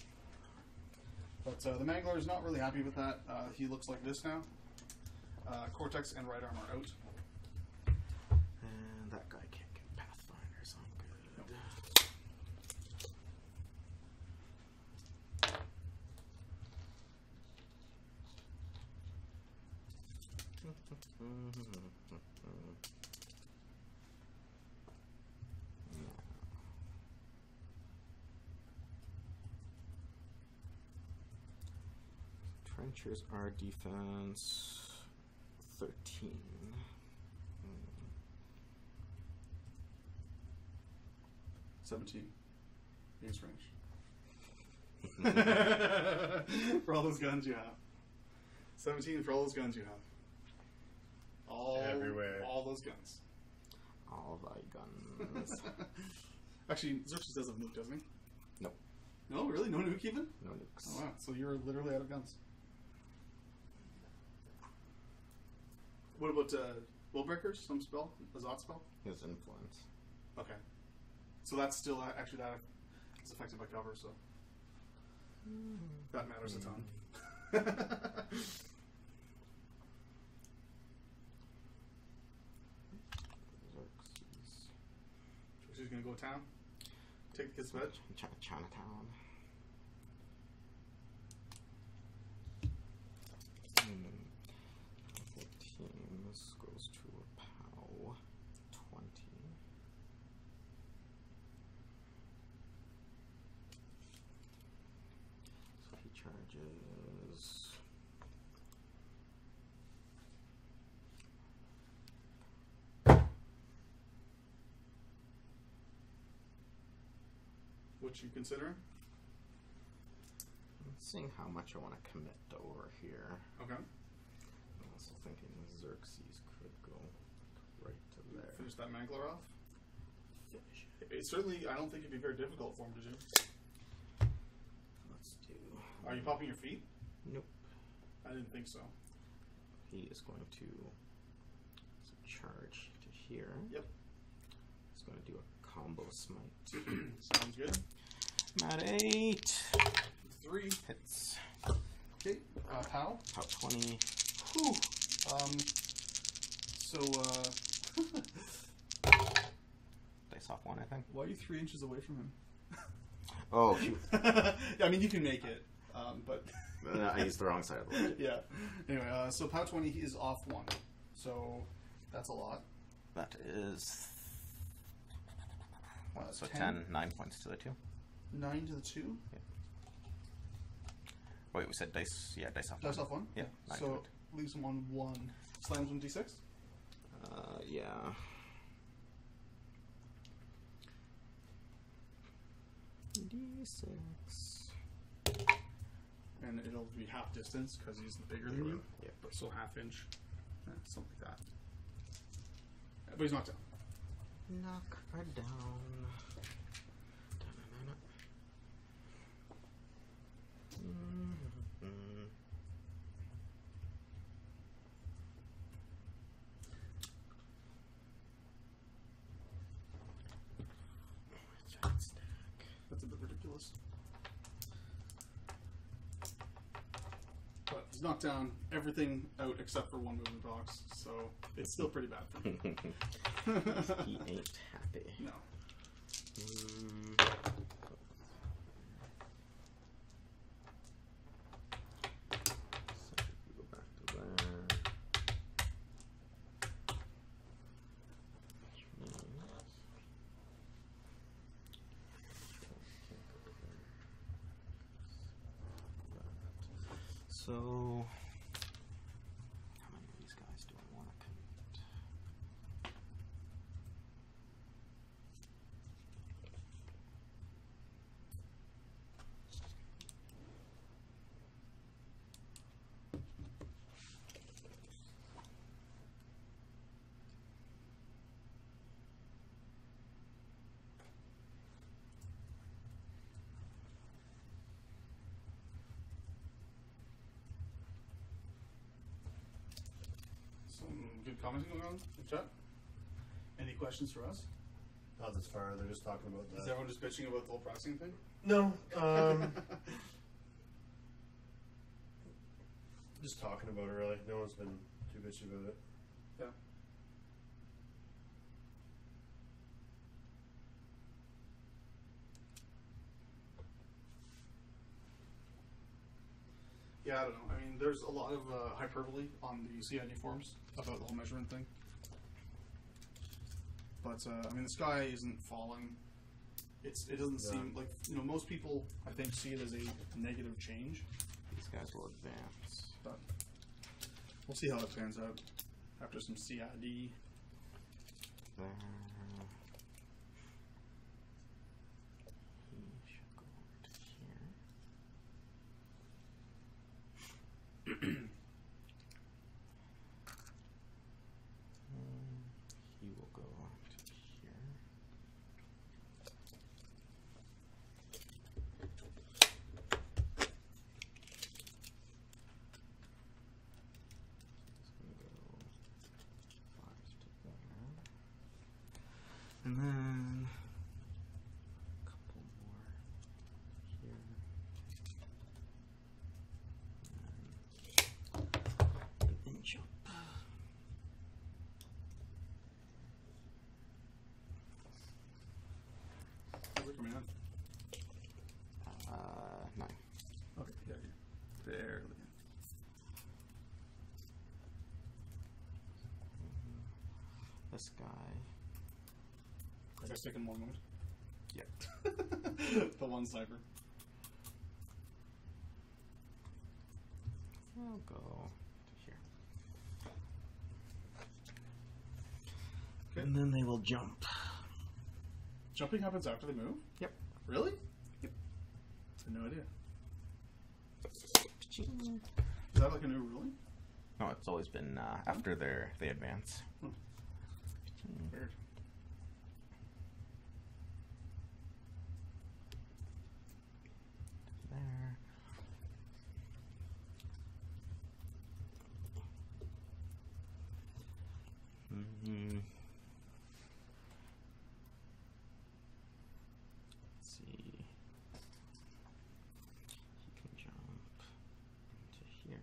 But uh, the Mangler is not really happy with that. Uh, he looks like this now. Uh, Cortex and right arm are out. And that guy can't get Pathfinder, so I'm good. Trenchers are defense 13. Hmm. 17. Against range. for all those guns you have. 17 for all those guns you have. All, Everywhere. All those guns. All thy guns. Actually, Xerxis does have nuke, doesn't he? Nope. No, really? No nuke even? No nukes. Oh, wow. So you're literally out of guns. What about uh, Willbreakers? Some spell? A Zot spell? His influence. Okay. So that's still actually that is affected by cover, so that matters a ton. Xerxis. She's gonna go to town. Take the kids to. Ch- Chinatown. Hmm. 14. This goes to a POW. 20. So he charges. What you considering? I'm seeing how much I want to commit to over here. Okay. I'm also thinking Xerxis could go right to there. Finish that Mangler off. Finish it. It certainly, I don't think it'd be very difficult for him to do. Let's do. Are you popping your feet? Nope. I didn't think so. He is going to charge to here. Yep. He's going to do a combo smite. Sounds good. I'm at eight. Three. Hits. Okay. Uh, Pow. Top 20. Whew. Um. So, uh. Dice dice off one, I think. Why are you three inches away from him? Oh, yeah, I mean, you can make it, um, but Uh, I used the wrong side of the widget. yeah. Anyway, uh, so power twenty is off one, so that's a lot. That is. Uh, so 10. 10, 9 points to the 2. Nine to the two. Wait, we said dice. Yeah, dice off Dice one. off one. Yeah, nine So it. leaves him on one. Slams one d six. Uh, yeah. D6. and it'll be half distance because he's bigger than you. Yeah. But so half inch, eh, something like that. But he's knocked down. Knock her down. That's a bit ridiculous. But he's knocked down everything out except for one moving box, so it's still pretty bad for me. he ain't happy. no. Mm. So we go back to there. Which means- So, how many of these guys do I want to commit? Some good commenting going on in the chat. Any questions for us? Not this far. They're just talking about Is that. everyone just bitching about the whole pricing thing? No. Um, just talking about it. Really, no one's been too bitchy about it. yeah. Yeah, I don't know. I mean, there's a lot of uh, hyperbole on the CID forums about the whole measurement thing. But uh, I mean, the sky isn't falling. It's it doesn't Yeah. seem like you know most people I think see it as a negative change, These guys will advance. but we'll see how it pans out after some CID. There. He should go over to here. Um, he will go to here. He's gonna go five to there. And then a couple more here. And an inch up. We're coming on. Uh, nine. Okay, yeah, yeah. Barely. This guy. I guess taking one moment. Yep. the one sniper. I'll go to here. Okay. And then they will jump. Jumping happens after they move? Yep. Really? Yep. I had no idea. Is that like a new ruling? No, it's always been uh, after their they advance. Hmm. Weird. There. hmm Let's see. He can jump into here.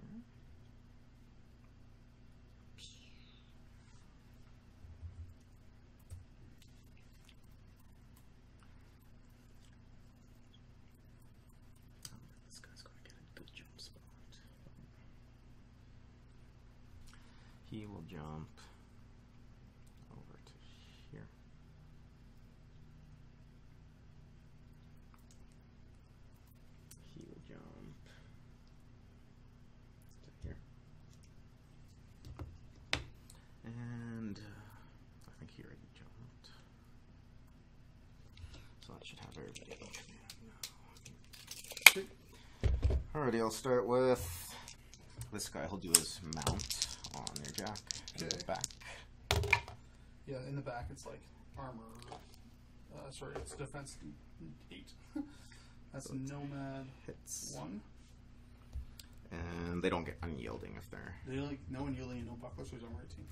Jump over to here. He will jump to here. And uh, I think he already jumped. So that should have everybody. Alrighty, I'll start with this guy. He'll do his mount on your jack in the back. Yeah, in the back it's like armor. Uh, sorry, it's defense eight. That's nomad Hits. one. And they don't get unyielding if they're They like no unyielding and no buckler, so he's armor eighteen.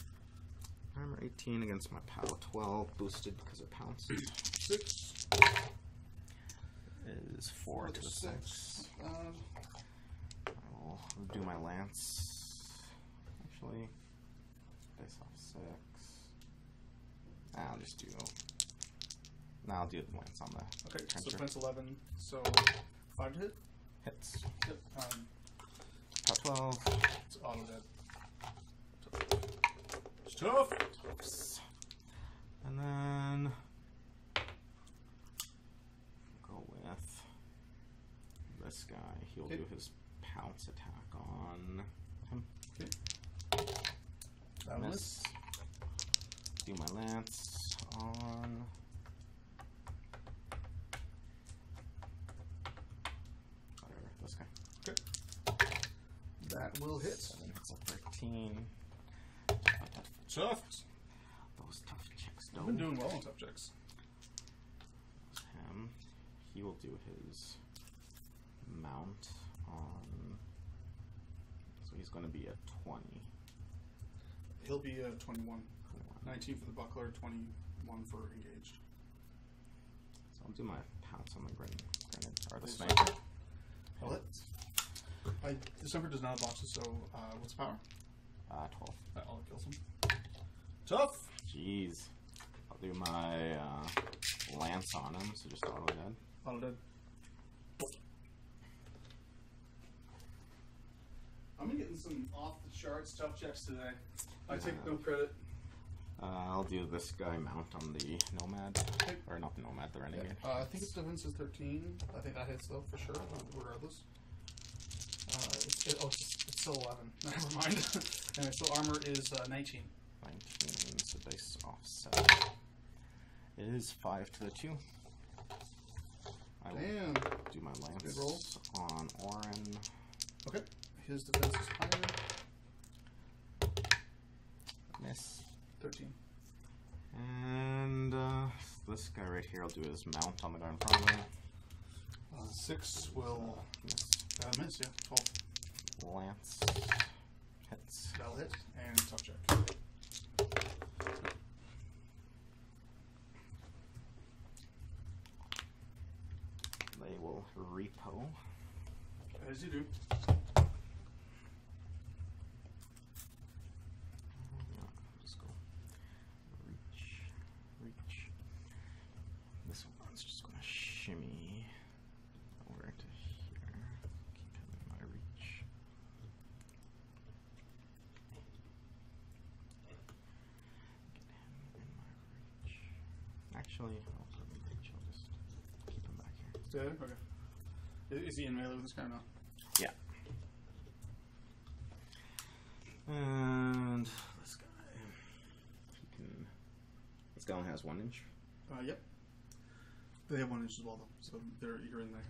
armor 18 against my POW 12, boosted because it pounced. Six. Is 4 to the 6. Uh, I'll do my lance. Actually, base off 6. I'll just do. Now I'll do the lance on the okay, so trencher. defense eleven. So five to hit. Hits. Yep. Um, POW 12. it's auto dead. It's tough. Oops. And then go with this guy. He'll Okay. do his pounce attack on That Miss. Do my lance on. Whatever, this guy. That will hit. Seven hits a 13. Tough. Those tough checks I've been doing well on tough checks. him. He will do his mount on. So he's going to be a 20. He'll be a 21. 19 for the buckler, 21 for engaged. So I'll do my pounce on the grenade, grenade or the sniper. I'll the sniper does not have boxes, so uh, what's the power? Uh, 12. That all kills him. Tough. Jeez. I'll do my uh, lance on him, so just auto dead. Auto dead. I'm getting some off the charts tough checks today. I take no credit. Uh, I'll do this guy mount on the nomad. Or not the nomad, the renegade. Uh, I think its defense is 13. I think that hits though for sure, regardless. Uh, it's, it, oh, it's, it's still 11. Never mind. anyway, so armor is uh, 19. 19, so base off 7. It is 5 to the 2. I will Damn. do my lance Good roll. on Orin. Okay. His defense is higher. Miss. 13. And uh, this guy right here, I'll do his mount on the guy in front of me. Uh, 6 will Miss. uh, miss, yeah. 12. Lance. Hits. That'll hit. And tough check. They will repo. As you do. Yeah, just go reach, reach. This one's just gonna shimmy over to here. Keep him in my reach. Get him in my reach. Actually, I'll put him in reach. I'll just keep him back here. Dead? Okay. I- Is in melee with this guy or? Yeah. And this guy, can. This guy only has one inch. Uh, yep. They have one inch as well, though, so they're eager in there.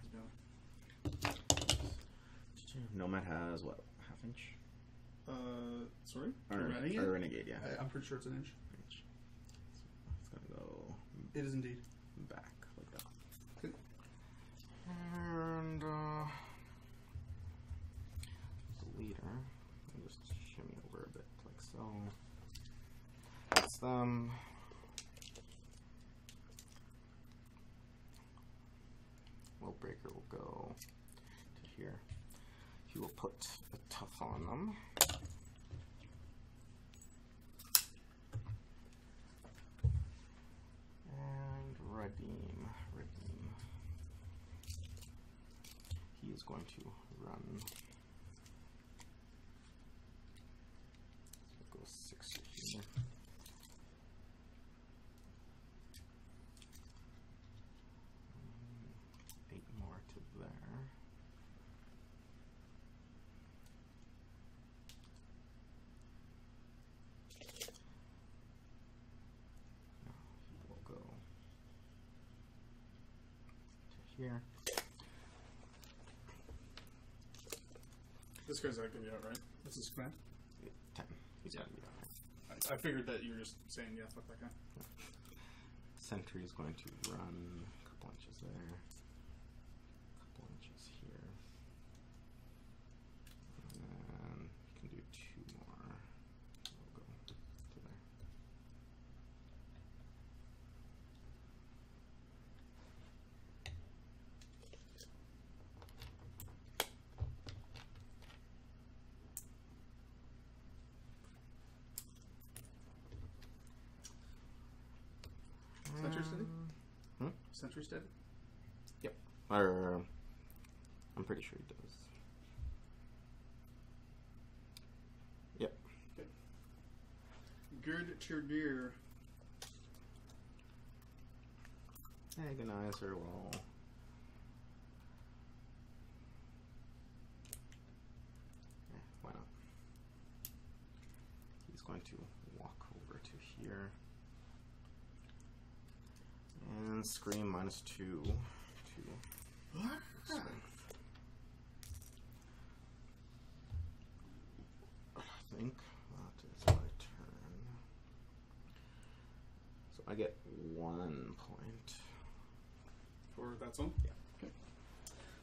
To be. Nomad has what half inch? Uh, sorry. Or, The renegade? or renegade, yeah. I, I'm pretty sure it's an inch. Inch. It's gonna go It is indeed. back like that. Okay. And uh, the leader, I'll just shimmy over a bit like so. That's them. Willbreaker will go to here. He will put a tough on them. And Rhadeim, Rhadeim. He is going to run. So it goes six here. Mm, Eight more to there. No, he will go to here. This guy's not gonna be out, right? This is command. Ten. He's Yeah. gonna be alright. I, I figured that you were just saying, yeah, fuck that guy. Sentry is going to run a couple inches there, a couple inches here, and then you can do two more. We'll go to there. Sentry mm. City? Hmm? Sentry Yep. Or um, I'm pretty sure he does. Yep. Good to your gear. Agonizer will. Yeah, why not? He's going to walk over to here. And scream minus two to strength. I think that is my turn. So I get one point. For that song? Yeah. Okay.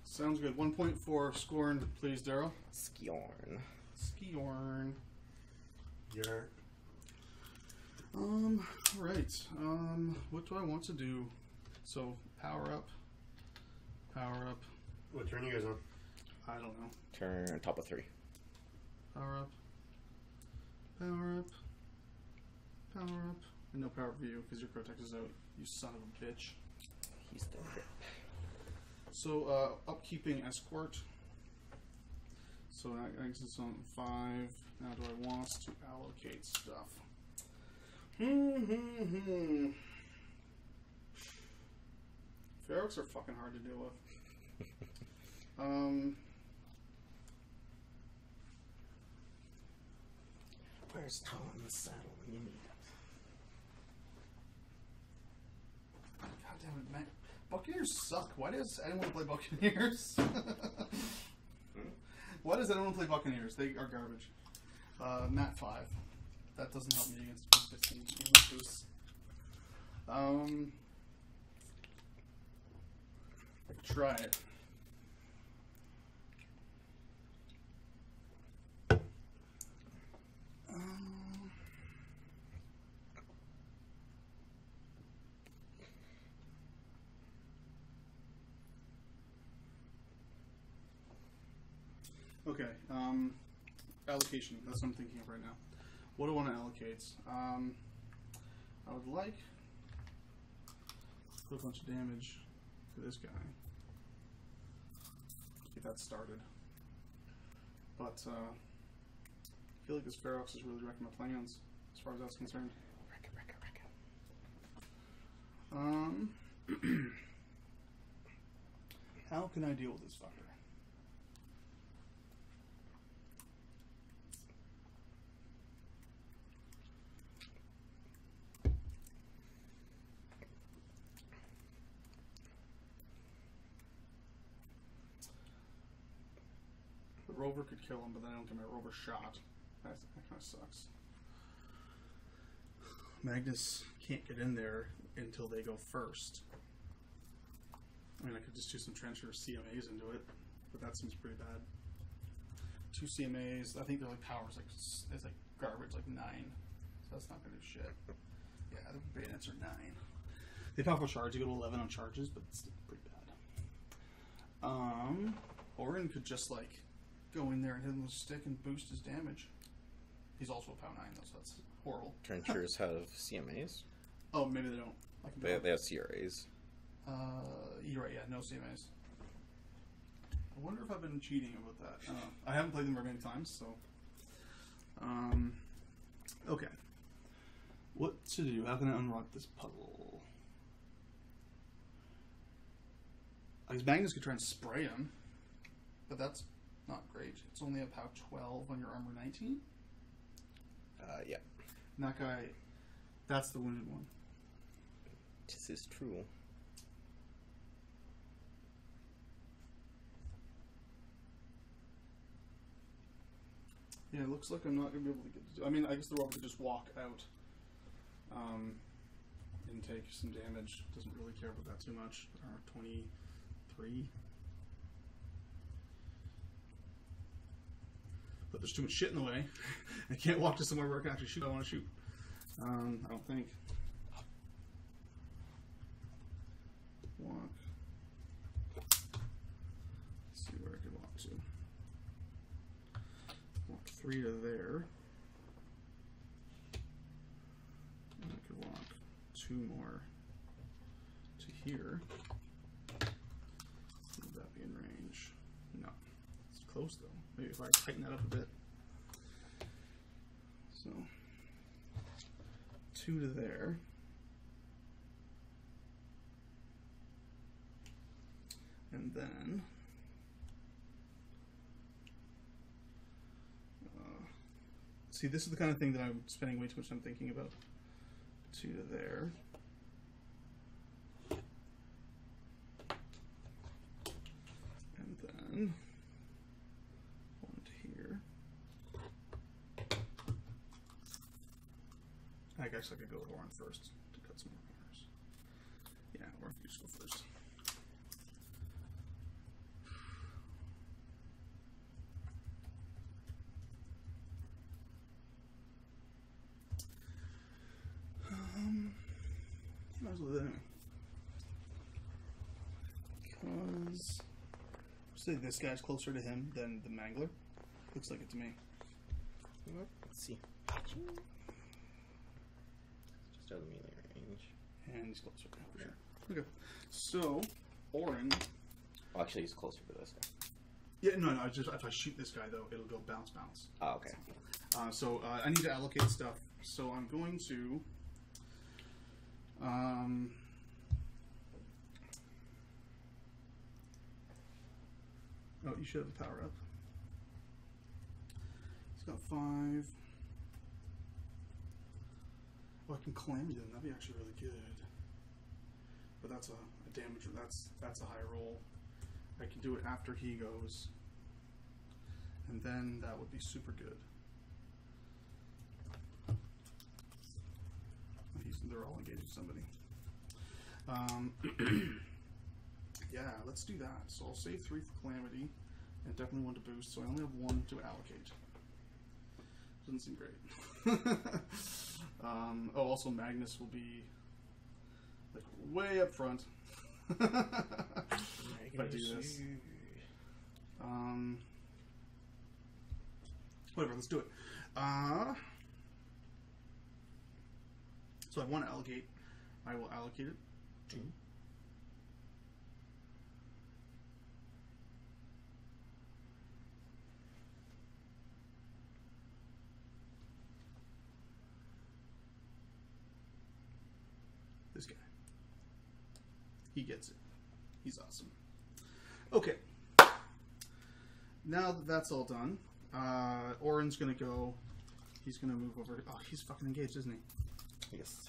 Sounds good. One point for Skorne, please, Daryl. Skjorn. Skiorn. You're Um, right. Um, what do I want to do? So, power up. Power up. what turn you guys on? I don't know. Turn on top of three. Power up. Power up. Power up. And no power view because your Cortex is out. You son of a bitch. He's the grip. So, uh, upkeeping escort. So that exits on five. Now, do I want to allocate stuff? Hmm, hmm, hmm. Ferox are fucking hard to deal with. Um, Where's Tom in the saddle when you need it? God damn it, man. Buccaneers suck. Why does anyone play Buccaneers? Why does anyone play Buccaneers? They are garbage. Uh, Nat 5. That doesn't help me against Boost 15. Even with Boost. Um, try it. Okay. Um, allocation. That's what I'm thinking of right now. What do I want to allocate? Um, I would like put a bunch of damage to this guy. Get that started. But uh, I feel like this Ferox is really wrecking my plans as far as that's concerned. Wreck it, wreck it, wreck it. Um, how can I deal with this fucker? The rover could kill him, but then I don't get my rover shot. That, kind of sucks. Magnus can't get in there until they go first. I mean, I could just do some trencher CMAs into it, but that seems pretty bad. Two CMAs, I think they're like powers like it's like garbage, like nine. So that's not gonna do shit. Yeah, the bayonets are nine. They powerful charge. You go to eleven on charges, but it's pretty bad. Um, Orin could just like go in there and hit him with a stick and boost his damage. He's also a pound nine though, so that's horrible. Trenchers have CMAs. Oh, maybe they don't. I can They, they have CRAs. Uh, you're right. Yeah, no CMAs. I wonder if I've been cheating about that. I. I haven't played them very many times, so. Um, Okay. What to do? How can I unlock this puzzle? I guess Magnus could try and spray him, but that's not great. It's only a POW 12 on your armor 19. Uh, yeah. And that guy, that's the wounded one. This is true. Yeah, it looks like I'm not going to be able to get. To, I mean, I guess the robot could just walk out um, and take some damage. Doesn't really care about that too much. Armor 23. But there's too much shit in the way. I can't walk to somewhere where I can actually shoot. I want to shoot. Um, I don't think. Walk. Let's see where I could walk to. Walk three to there. And I could walk two more to here. Would that be in range? No. It's close though. Maybe if I tighten that up a bit. So two to there. And then uh, see this is the kind of thing that I'm spending way too much time thinking about. Two to there. And then one to here. I guess I could go with Orin first to cut some more corners. Yeah, Orin, you just go first. Um, might as well do that. Because say this guy's closer to him than the Mangler. Looks like it to me. Let's see. Out of melee range. And he's closer, yeah, for sure. Okay. So, Orin. Well, actually, he's closer to this guy. Yeah, no, no. I just if I shoot this guy though, it'll go bounce, bounce. Oh, okay. Uh, so uh, I need to allocate stuff. So I'm going to. Um, oh, you should have a power up. He's got five. I can calamity them. That'd be actually really good. But that's a, a damage. That's that's a high roll. I can do it after he goes, and then that would be super good. They're all engaged with somebody. Um, yeah, let's do that. So I'll save three for calamity, and definitely one to boost. So I only have one to allocate. Doesn't seem great. um, oh, also Magnus will be like way up front. if I do this. Um, whatever, let's do it. Uh, so I want to allocate. I will allocate it. Two. This guy. He gets it. He's awesome. Okay. Now that that's all done, uh, Orin's gonna go. He's gonna move over. Oh, he's fucking engaged, isn't he? Yes.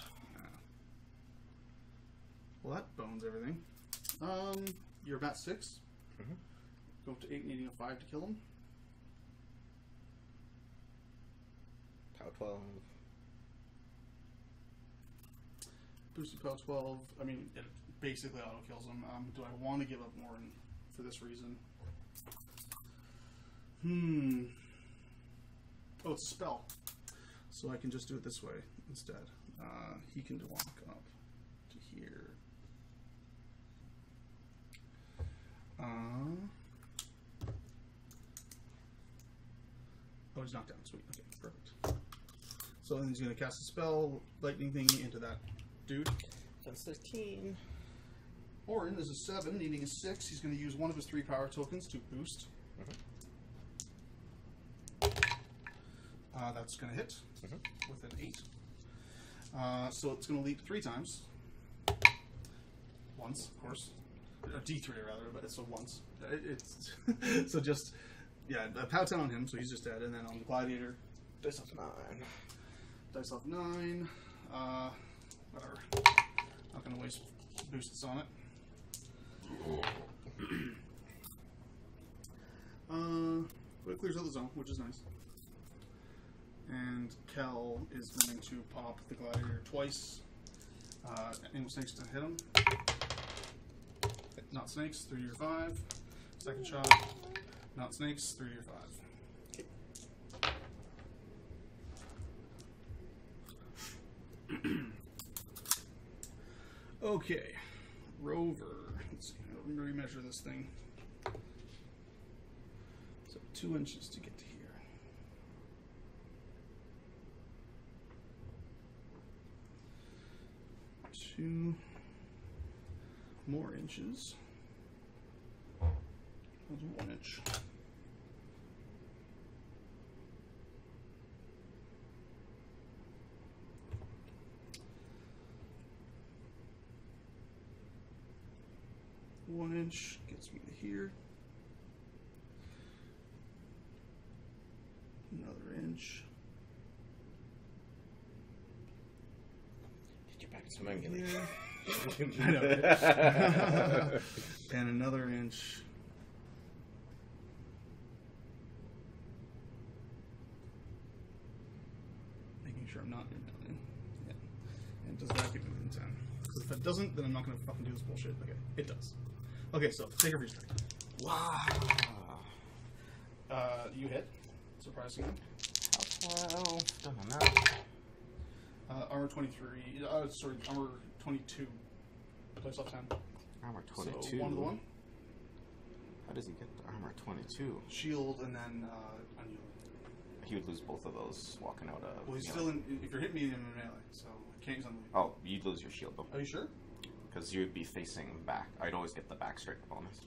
Well, that bones everything. Um, you're about 6 Mhm. Go up to eight, needing a five to kill him. Power 12. Boosted power twelve. I mean, it basically auto kills him. Um, do I want to give up Orin for this reason? Hmm. Oh, it's spell, so I can just do it this way instead. Uh, he can walk up to here. Uh, oh, he's knocked down. Sweet. Okay, perfect. So then he's going to cast a spell, lightning thingy, into that dude. That's 13. Orin is a 7, needing a 6. He's going to use one of his three power tokens to boost. Uh, that's going to hit Mhm. with an 8. Uh, so it's going to leap three times. Once, of course. Or D3 rather, but it's a once. It, it's so just yeah, a pout down on him, so he's just dead, and then on the gladiator, Dice of nine. dice off nine. Uh, whatever. Not gonna waste boosts on it. Uh, but it clears out the zone, which is nice. And Kell is going to pop the gladiator twice. Uh, aim snakes to hit him. Not snakes, three or five. Second shot. Not snakes, three or five. Okay, Rover. Let me remeasure this thing. So two inches to get to here. Two more inches. I'll one inch. One inch gets me to here. Another inch. Get you back to. I and another inch. Making sure I'm not in melee. Yeah. And does that give me within 10? Because if it doesn't, then I'm not going to fucking do this bullshit. Okay, it does. Okay, so take a free strike. wow. Uh, you hit, surprisingly. Well, done on that. Uh, armor 23. Uh, sorry, armor 22. Place off 10. Armor 22. So one to the one. How does he get the armor 22? Shield, and then uh, unyielding. He would lose both of those walking out of. Well, he's you still know- in. If you're hitting me, I'm in melee, so I can't use unleash. Oh, you'd lose your shield though. Are you sure? Because you'd be facing back. I'd always get the back strike bonus.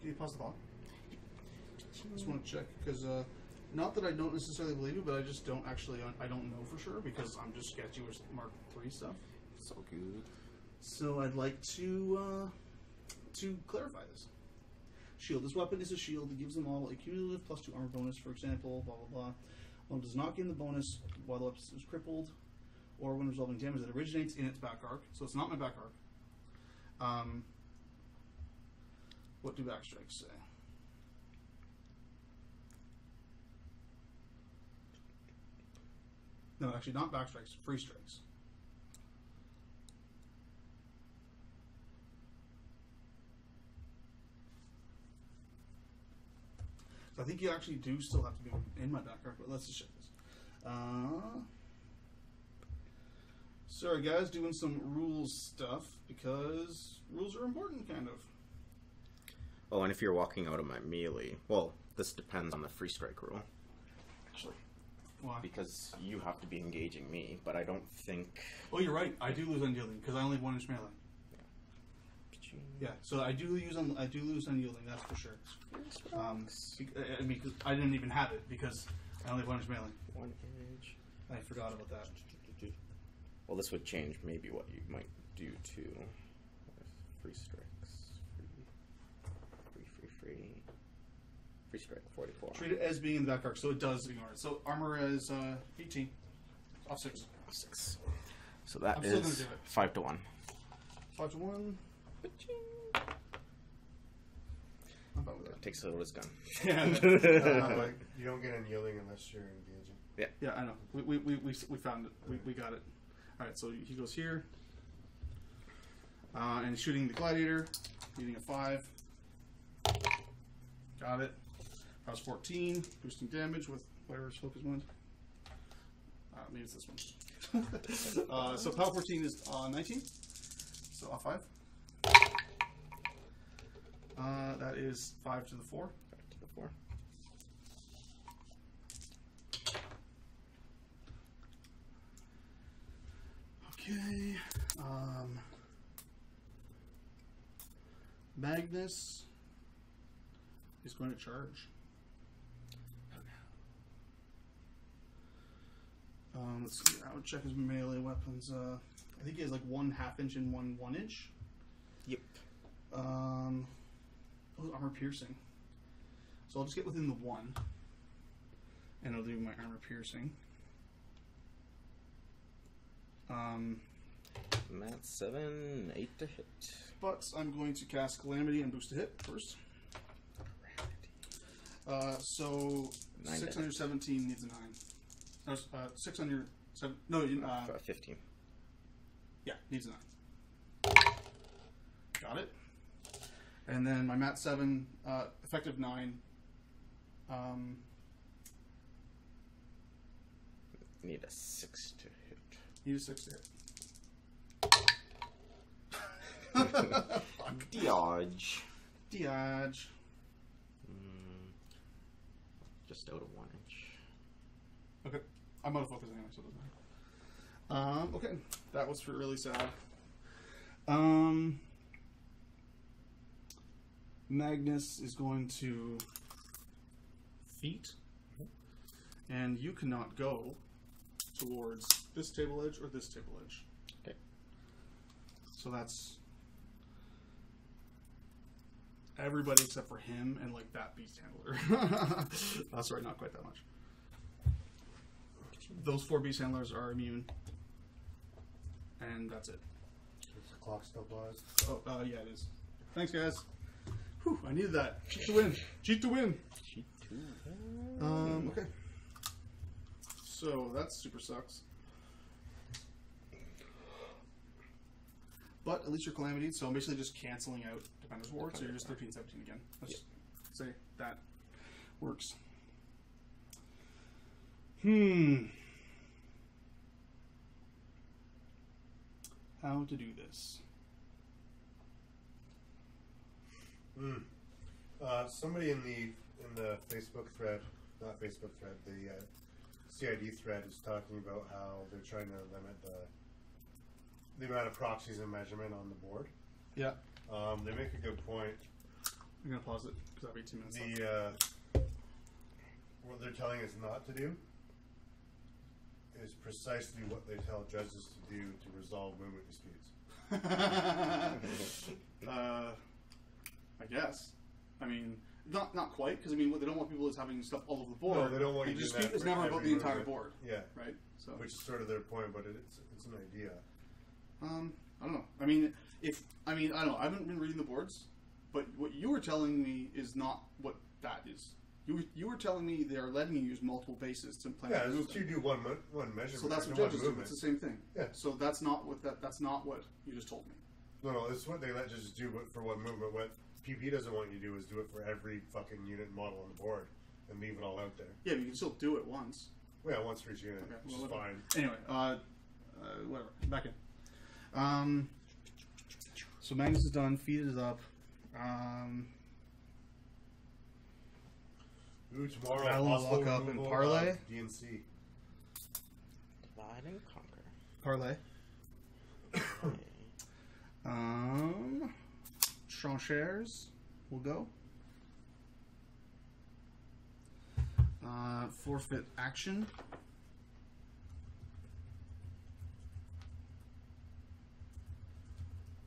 Can you pause the ball? I Just want to check because, uh, not that I don't necessarily believe it, but I just don't actually. I don't know for sure because I'm just sketchy with Mark Three stuff. So good. So I'd like to uh, to clarify this. Shield. This weapon is a shield that gives the model a cumulative plus two armor bonus. For example, blah blah blah. One does not gain the bonus while the weapon is crippled, or when resolving damage that originates in its back arc. So it's not my back arc. Um, what do backstrikes say? No, actually, not backstrikes. Free strikes. So I think you actually do still have to be in my back arc, but let's just check this. Uh, sorry, guys, doing some rules stuff because rules are important, kind of. Oh, and if you're walking out of my melee, well, this depends on the free strike rule. Actually, Why? because you have to be engaging me, but I don't think. Oh, you're right. I do lose unyielding because I only have one inch melee. Yeah, so I do use un- I do lose unyielding. That's for sure. Um, bec- I I mean, 'cause I didn't even have it because I only have one inch melee. One inch. I forgot about that. Well, this would change maybe what you might do too. Free strikes. Free, free, free, free. Free strike 44. Treat it as being in the back arc, so it does ignore it. So armor is uh, 18, off six, Six. So that I'm still gonna is do it. five to one. five to one. I'm fine with that. Takes out his gun. Yeah, Uh, like, you don't get unyielding unless you're engaging. yeah, Yeah, I know. We, we, we, we, we found it. We, we got it. All right, so he goes here, uh, and shooting the gladiator, beating a five. Got it. Prowess 14, boosting damage with whatever his focus went. Uh, maybe it's this one. uh, so power 14 is uh, 19. So off five. Uh, that is five to the four. Back to the four. Okay. Um, Magnus is going to charge. Um, let's see. I would check his melee weapons. Uh, I think he has like one half inch and one one inch. Yep. Um, oh, armor piercing. So I'll just get within the one, and I'll do my armor piercing. Um, Matt seven, eight to hit. but I'm going to cast Calamity and boost a hit first. Uh, so Nine to hit. 617 needs a nine. No, uh, 600. Seven, no, you- uh, Uh, Fifteen. yeah, needs a nine. Got it. And then my mat seven, uh, effective nine. Um, Need a six to hit. need a six to hit. Dodge. Dodge. Mm, just out of one inch. Okay. I'm out of focus anyway, so it doesn't matter. Um, okay. That was for really sad. Um, Magnus is going to feat, and you cannot go towards this table edge or this table edge. Okay. So that's everybody except for him and like that beast handler. uh, sorry, not quite that much. Those four beast handlers are immune, and that's it. Is the clock still paused? Oh, uh, yeah, it is. Thanks, guys. Whew, I needed that. Cheat to win. Cheat to win. Cheat two. Um, okay. So that super sucks. But at least you're calamity, so I'm basically just canceling out Defender's Ward, so you're just 13 17 again. Let's say that works. Hmm. How to do this? Hmm. Uh, somebody in the in the Facebook thread, not Facebook thread, the uh, CID thread is talking about how they're trying to limit the the amount of proxies and measurement on the board. Yeah. Um, they make a good point. I'm gonna pause it because I have 18 minutes left. The uh, what they're telling us not to do is precisely what they tell judges to do to resolve movement disputes. uh, I guess. I mean, not not quite because I mean, what they don't want people is having stuff all over the board. No, they don't want you dispute that is for never about the entire board, Yeah, right? So, which is sort of their point, but it's it's an idea. um, I don't know. I mean, if I mean, I don't know. I haven't been reading the boards, but what you were telling me is not what that is. You were, you were telling me they are letting you use multiple bases to plan Yeah, it's you do one mo- one measurement. So that's what judges do. It's the same thing. Yeah. So that's not what that that's not what you just told me. No, no, it's what they let judges do but for one movement. What PP doesn't want you to do is do it for every fucking unit and model on the board and leave it all out there. Yeah, but you can still do it once. Well, yeah, once for each unit, Okay, which well, is whatever. fine. Anyway, uh, uh, whatever. Back in. Um, so Magnus is done. Feed is up. Um, Ooh, tomorrow, Battle and possible lock up and removal parlay? DNC. Divide and conquer. parlay. Okay. Um, Trenchers will go. Uh, forfeit action.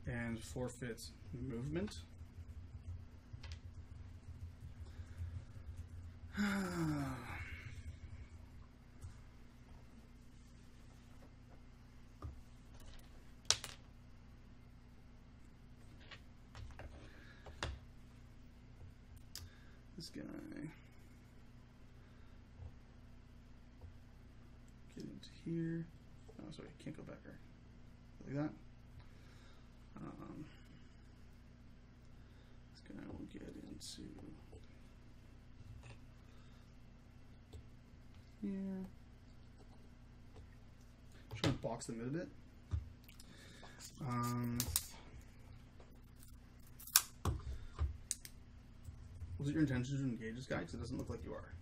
And forfeit movement. This guy. Get into here. Oh, sorry, can't go back there. Like that. Um, this guy will get into here. Trying to box them in a bit. Um, was it your intention to engage this guy? Because it doesn't look like you are.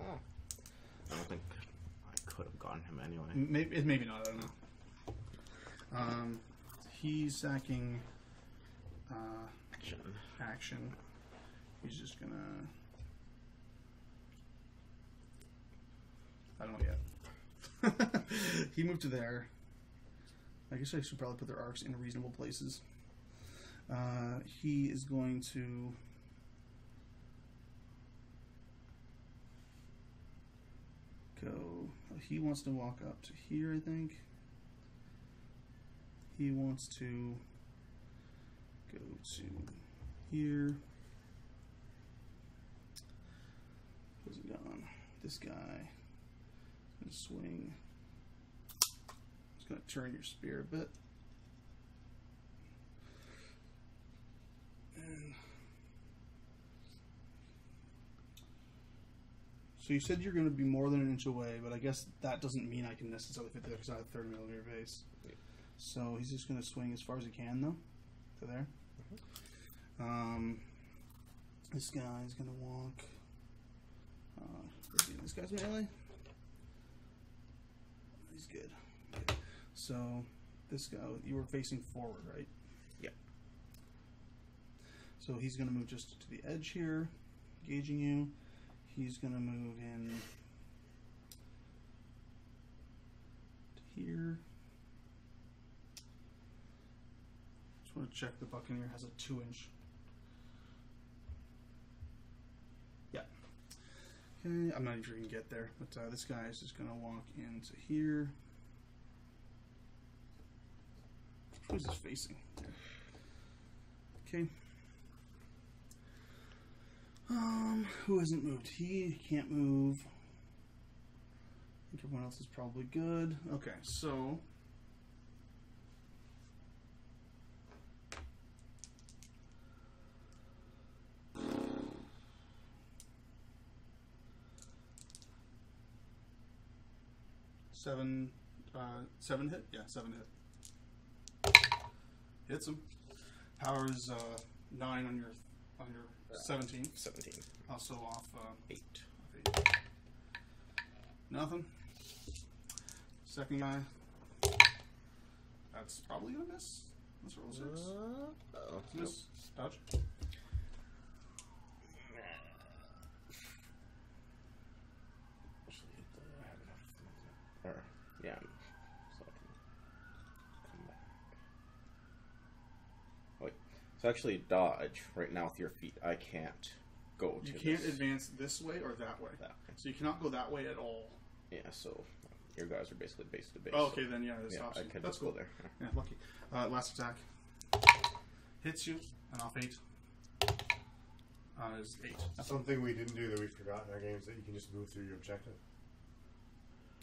Ah. I don't think I could have gotten him anyway. Maybe maybe not. I don't know. Um, he's sacking uh, Action. action. He's just gonna. I don't know yet. he moved to there. I guess I should probably put their arcs in reasonable places. Uh, he is going to. Go. He wants to walk up to here, I think. He wants to go to here. Where's it gone? This guy is swing. It's gonna turn your spear a bit. And so you said you're going to be more than an inch away, but I guess that doesn't mean I can necessarily fit there because I have a 30 millimeter base. Yeah. So he's just going to swing as far as he can, though, to there. Um, this guy's going to walk. Uh, this guy's melee. He's good. So this guy, you were facing forward, right? Yeah. So he's going to move just to the edge here, gauging you. He's going to move in to here. Just want to check the Buccaneer has a two inch. Yeah. Okay, I'm not even sure you can get there, but uh, this guy is just going to walk into here. Who's this facing? Okay. Um, who hasn't moved? He can't move. I think everyone else is probably good. Okay, so. Seven, uh, seven hit? Yeah, seven hit. Hits him. Powers uh, nine on your your seventeen. 17. Also off uh, 8. off eight. Nothing. Second guy. That's probably gonna miss. Let's roll six. Uh, oh, Miss. Dodge. Or, yeah. So I can come back. Wait. So actually, dodge right now with your feat. I can't go to You can't this. advance this way or that way. That way. So you cannot go that way at all. Yeah, so your guys are basically base to base. Oh, so- okay, then yeah, this Yeah, stops I you. could That's just cool. go there. Yeah, lucky. Uh, last attack. Hits you, and off eight. Uh, is eight. Something we didn't do that we forgot in our games that you can just move through your objective.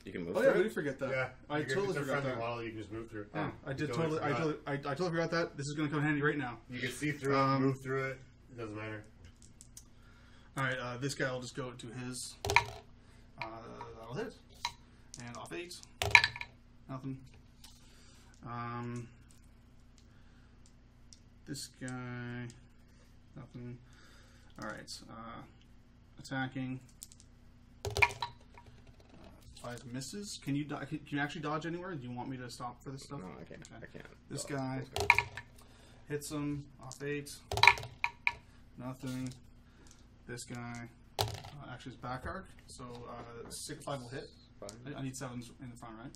You can move Oh yeah, I through did it. forget that. yeah, I you can- totally it's a forgot friendly that. model. You can just move through. Yeah, Oh, I you did totally. I forgot. totally. I, I totally forgot that. This is going to come in handy right now. You can see through Um, it, move through it. It doesn't matter. All right, uh, this guy will just go to his. Uh, that'll hit, and off eight. Nothing. Um, this guy. Nothing. All right. Uh, attacking. Five misses. Can you do- can you actually dodge anywhere? Do you want me to stop for this stuff? No, I can't. Okay. I can't. This dodge guy. Hits him off eight. Nothing. This guy. Uh, actually, it's back arc. So uh, six five will hit. Fine. I, I need sevens in the front, right?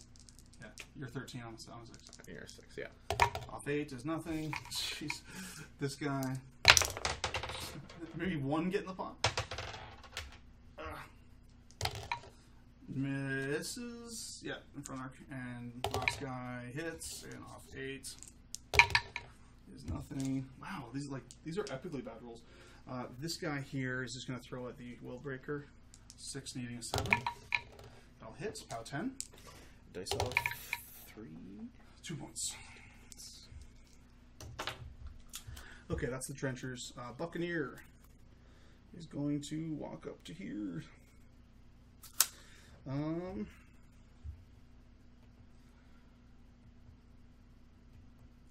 Yeah. You're 13 on the the six. You're six, yeah. Off eight is nothing. Jeez. This guy. Maybe one get in the pot. Ah. Misses. Yeah, in front arc. And last guy hits and off eight is nothing. Wow, these like these are epically bad rolls. Uh, this guy here is just going to throw at the Willbreaker. Six needing a seven. That'll hit. Pow ten. Dice off three. Two points. Okay, that's the trenchers. Uh, Buccaneer is going to walk up to here. Um.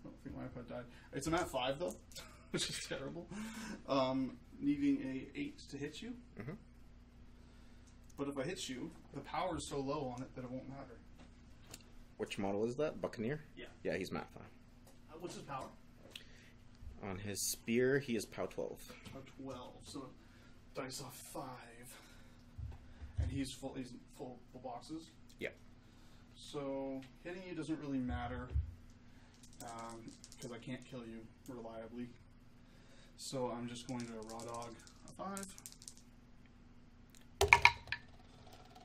I don't think my iPad died. It's a mat five though, which is terrible. Um, needing a eight to hit you. Mhm. But if I hit you, the power is so low on it that it won't matter. Which model is that? Buccaneer? Yeah. Yeah, he's mat five. Uh, what's his power? On his spear, he is POW 12. A 12. So dice off 5. And he's full he's full, full boxes. Yep. So hitting you doesn't really matter. Because I can't kill you reliably. So I'm just going to raw dog a 5.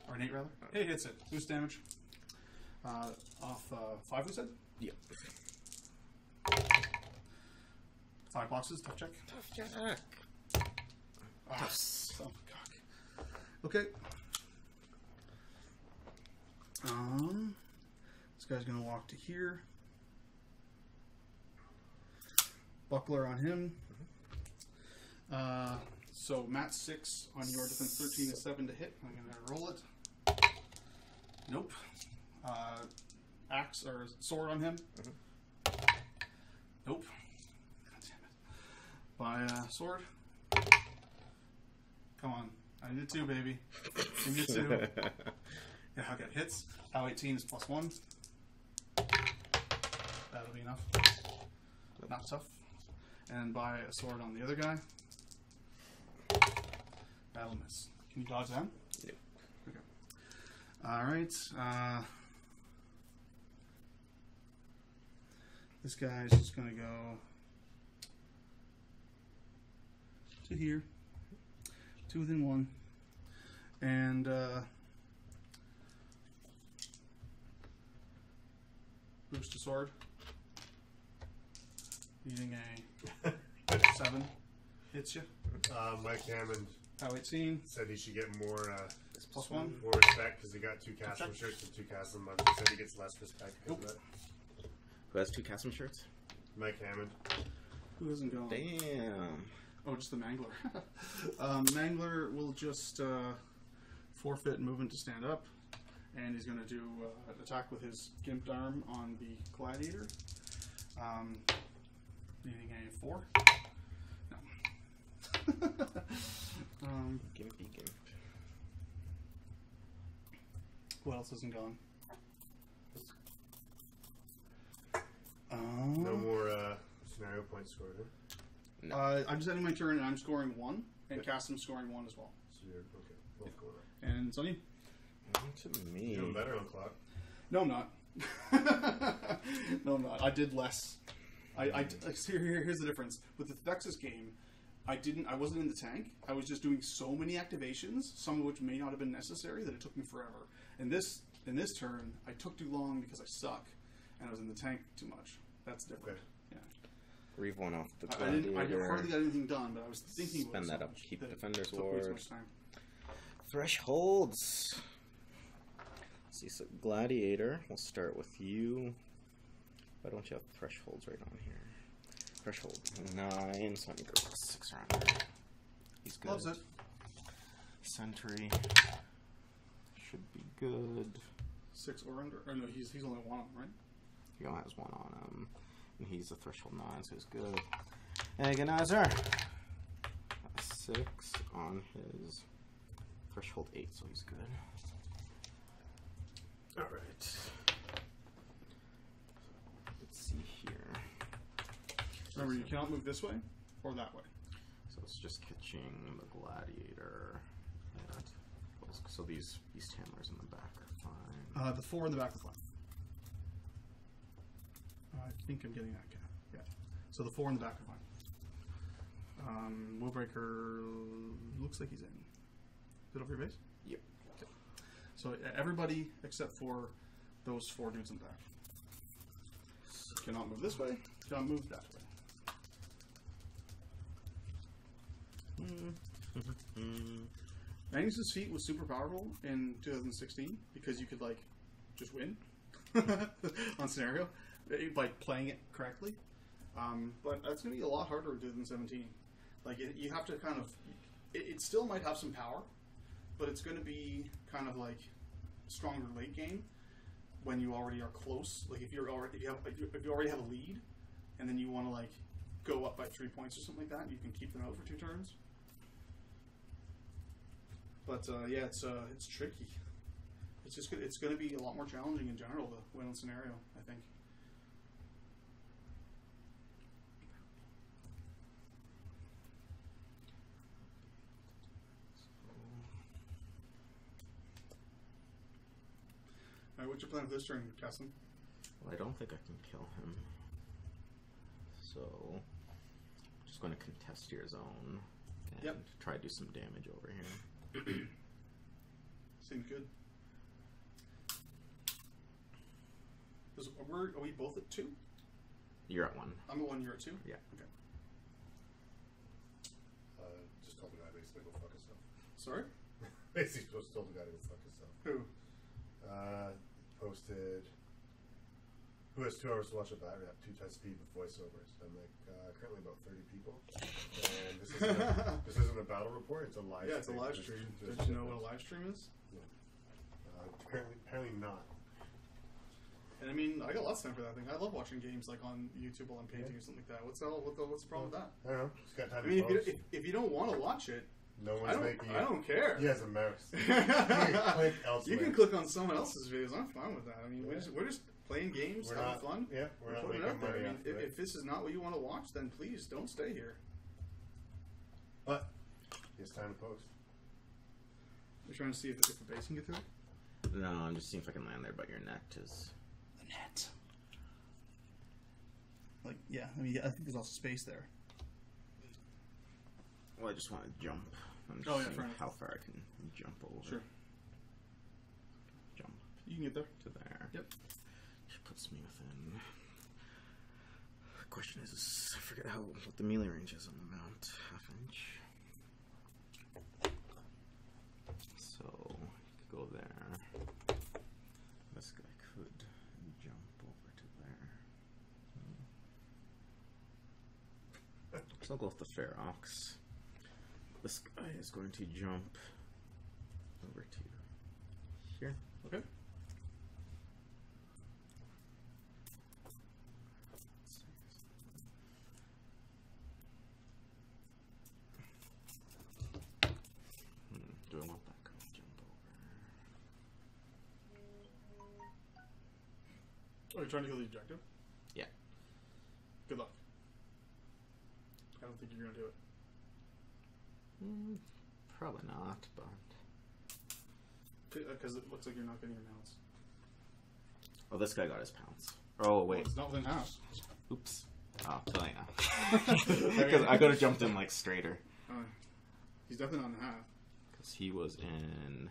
Or an 8 rather. It hits it. Boost damage. Uh, off uh, 5 we said? Yep. Five boxes, tough check. Tough check. Ah, son of a cock. Okay. Um, this guy's gonna walk to here. Buckler on him. Uh, so Matt six on your defense thirteen is seven to hit. I'm gonna roll it. Nope. Uh, axe or sword on him. Nope. By uh, sword. Come on. I need a two, baby. Me a two. okay. Hits. How 18 is plus one. That'll be enough. Not tough. And buy a sword on the other guy. That'll miss. Can you dodge them? Nope. Okay. Alright. Uh, this guy's just gonna go to here. Two within one. And uh, boost a sword. Using a seven. Hits you. Uh, Mike Hammond How 18. said he should get more uh, Plus one. more respect because he got two Castle Okay. shirts and two Castle mugs. He said he gets less respect because Nope. of that. Who has two Kassem shirts? Mike Hammond. Who hasn't gone? Damn. Oh, just the Mangler. um, Mangler will just uh, forfeit movement to stand up, and he's going to do uh, an attack with his gimped arm on the gladiator. Um, needing a four. No. um, Gimpy gimp. what else isn't gone? Um, No more uh, scenario points scored. Huh? No. Uh, I'm just ending my turn, and I'm scoring one, and Okay. Kassem's scoring one as well. So you're okay. Both going up. And it's on you. to me. Doing better on clock. No, I'm not. no, I'm not. I did less. I, I here, here, here's the difference with the Vexus game. I didn't. I wasn't in the tank. I was just doing so many activations, some of which may not have been necessary, that it took me forever. And this, in this turn, I took too long because I suck, and I was in the tank too much. That's different. Okay. Yeah. Reeve one off the I, I didn't. I gladiator. hardly got anything done, but I was thinking. about it Spend so that up. much Keep that it Defender's took way Ward. time. Thresholds. See, so gladiator. We'll start with you. Why don't you have thresholds right on here? Threshold nine, so I to go six around here. He's good. Loves it. Sentry should be good. Six or under. Or no, he's he's only one, on, right? He only has one on him, and he's a threshold nine, so he's good. Agonizer. A six on his threshold eight, so he's good. All right. Let's see here. Remember, you cannot move this way or that way. So it's just catching the gladiator. And so these beast handlers in the back are fine. Uh, the four in the back are fine. I think I'm getting that. Yeah. yeah. So the four in the back are fine. Um, Willbreaker looks like he's in. Is it over your base? So everybody except for those four dudes in the back. Cannot move this way. Cannot move that way. Mm. Magnus's feat was super powerful in 2016 because you could like just win on scenario eh, by playing it correctly. Um, but that's going to be a lot harder in 2017. Like it, you have to kind of, it, it still might have some power, but it's going to be kind of like stronger late game when you already are close. Like if you're already if you, have, if you, already have a lead, and then you want to like go up by three points or something like that, you can keep them out for two turns. But uh, yeah, it's uh, it's tricky. It's just it's going to be a lot more challenging in general to win scenario. I think. Alright, what's your plan for this turn, Kassem? Well, I don't think I can kill him. So, I'm just going to contest your zone and Yep. try to do some damage over here. Seems good. Is, are, we, are we both at two? You're at one. I'm at one, you're at two? Yeah. Okay. Uh, just told the guy basically go fuck himself. Sorry? Basically, just told the guy to go fuck himself. Who? Uh, posted. Who has two hours to watch a batrep, two times speed with voiceovers? I'm like, uh, currently about 30 people. And this isn't, a, this isn't a battle report, it's a live Yeah, it's a live stream. there's Did you know what a live stream is? Uh, apparently, apparently not. And I mean, I got lots of time for that thing. I love watching games like on YouTube while I'm painting or something like that. What's the what the, what's the problem with that? I don't know. He's got time I mean, to if you, if, if you don't want to watch it, no I one's don't. making I don't care. He has a mouse. you click elsewhere. can click on someone else's videos. I'm fine with that. I mean, we're, just, we're just playing games, We're having not fun. Yeah, we're, not putting making it out there. I mean, if, if this is not what you want to watch, then please don't stay here. But it's time to post. We're trying to see if, if the base can get through it. No, I'm just seeing if I can land there, but your net is. The net. Like, yeah, I mean, I think there's also space there. Well, I just want to jump. I'm oh, just Oh, yeah, seeing how far I can jump over. Sure. Jump You can get there. to there. Yep. Which puts me within. The question is, is I forget how what the melee range is on the mount. Half inch. So you could go there. This guy could jump over to there. Hmm. So I'll go with the fair ox. This guy is going to jump over to here. Okay. Hmm, do I want that guy to jump over? Oh, you're trying to kill the objective? Yeah. Good luck. I don't think you're gonna do it. Hmm, probably not, but Because it looks like you're not getting your mounts. oh, this guy got his pounce. Oh Well, wait, it's not within half. oops. Oh, tell you now. Because I could have jumped in like straighter. Uh, he's definitely not in half. Because he was in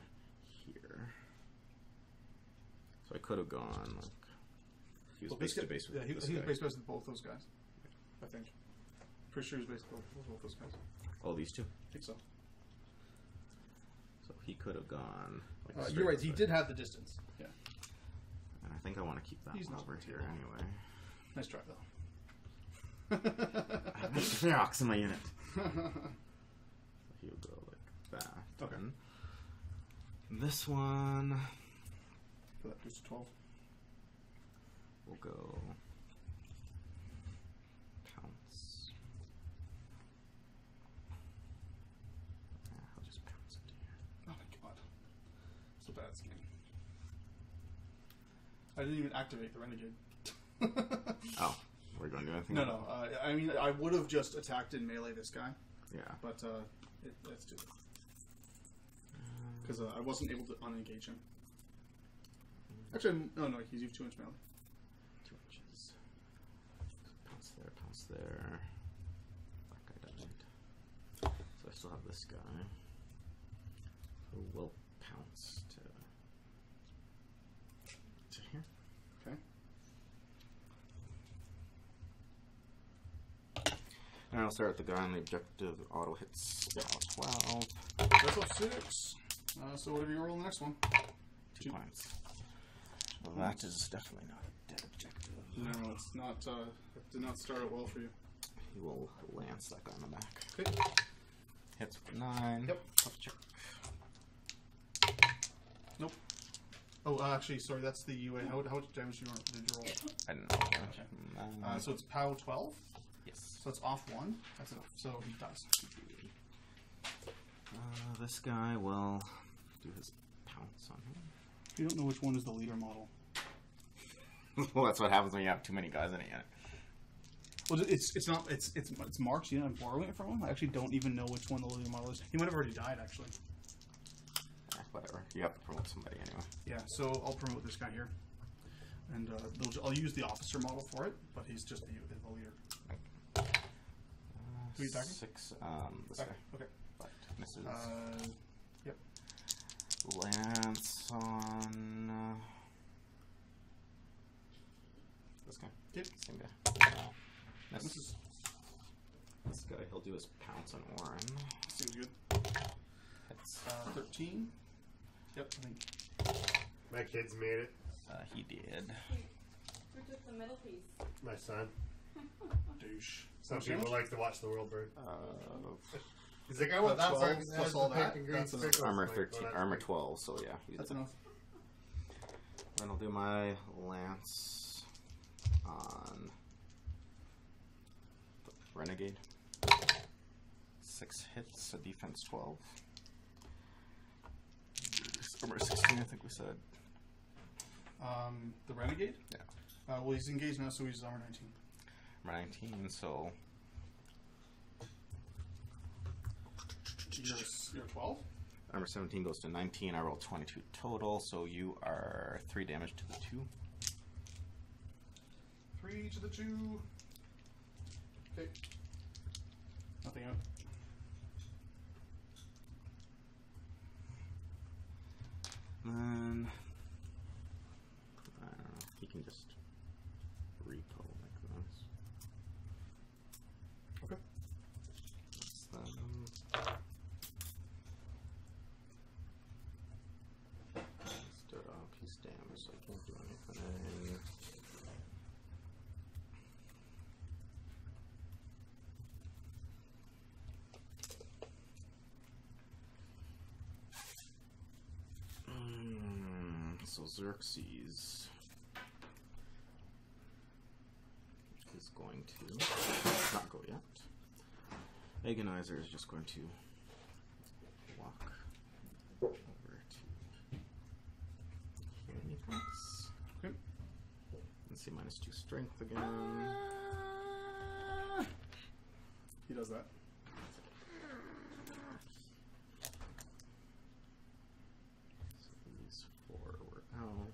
here. So I could have gone like. He was Well, base to base with Yeah, he, this he was base to base with both those guys. I think. Pretty sure he was base to both, both those guys. Oh, these two. I think so. So he could have gone. Like, Uh, straight you're right. this He way. did have the distance. Yeah. And I think I want to keep that He's one not over here it. anyway. Nice try though. I have extra Ferox in my unit. So he'll go like that. Okay. Then This one For that boost to twelve. will go pounce. Yeah, I'll just pounce it here. Oh my god. I didn't even activate the renegade. Oh, we're going to do anything? No, no. Uh, I mean, I would have just attacked and melee this guy, Yeah. but uh, it, let's do it because uh, I wasn't able to unengage him. Actually, no, no. He's used two inch melee. Two inches. Pounce there, pounce there. That guy died. So I still have this guy. Who will pounce to to here. Okay. And I'll start with the guy on the objective. Auto hits about twelve. That's up six. Uh, so whatever you roll the next one. Two Two. points. Well, that is definitely not a dead objective. No, it's not. Uh, it did not start out well for you. He will lance that guy in the back. Okay. Hits with nine. Yep. Nope. Oh, uh, actually, sorry. That's the UA. How, how much damage did you, roll- did you roll? I don't know. Okay. Uh, so it's POW twelve. Yes. So it's off one. That's enough. So he dies. Uh, this guy will do his pounce on him. You don't know which one is the leader model. well, that's what happens when you have too many guys in a unit. Well, it's it's not it's it's it's Mark's unit. I'm borrowing it from him. I actually don't even know which one the leader model is. He might have already died actually. Yeah, whatever. You have to promote somebody anyway. Yeah, so I'll promote this guy here, and uh, I'll use the officer model for it, but he's just the, the leader. Uh, Who you attacking? Six. Um, this guy. Okay. But misses. Uh, yep. Lance on uh, this guy. Yep. Same guy. This This, is this guy, he'll do his pounce on Warren. seems good. That's, Uh, Thirteen. Yep. I think. My kids made it. uh, he did. Who took the middle piece? My son. Douche. Some How people like to watch the world burn. Uh, He's like, I want that 12 part. plus That's all the that, green that's enough. armor I'm like, 13, well, armor 12, so yeah. he's That's dead. enough. Then I'll do my lance on the renegade. Six hits, a defense 12. Armor 16, I think we said. Um, the renegade. Yeah. Uh, well, he's engaged now, so he's armor nineteen. Armor 19, so You're you're twelve. armor 17 goes to 19. I roll 22 total, so you are 3 damage to the 2. Three to the two. Okay. Nothing out. Then I don't know. He can just repo like this. Okay. That's them. Stood up. He's damaged, so I can't do anything. Mm, so Xerxis is going to not go yet. Agonizer is just going to walk over to here. he thinks. Okay. And see minus two strength again. He does that. So these four were out.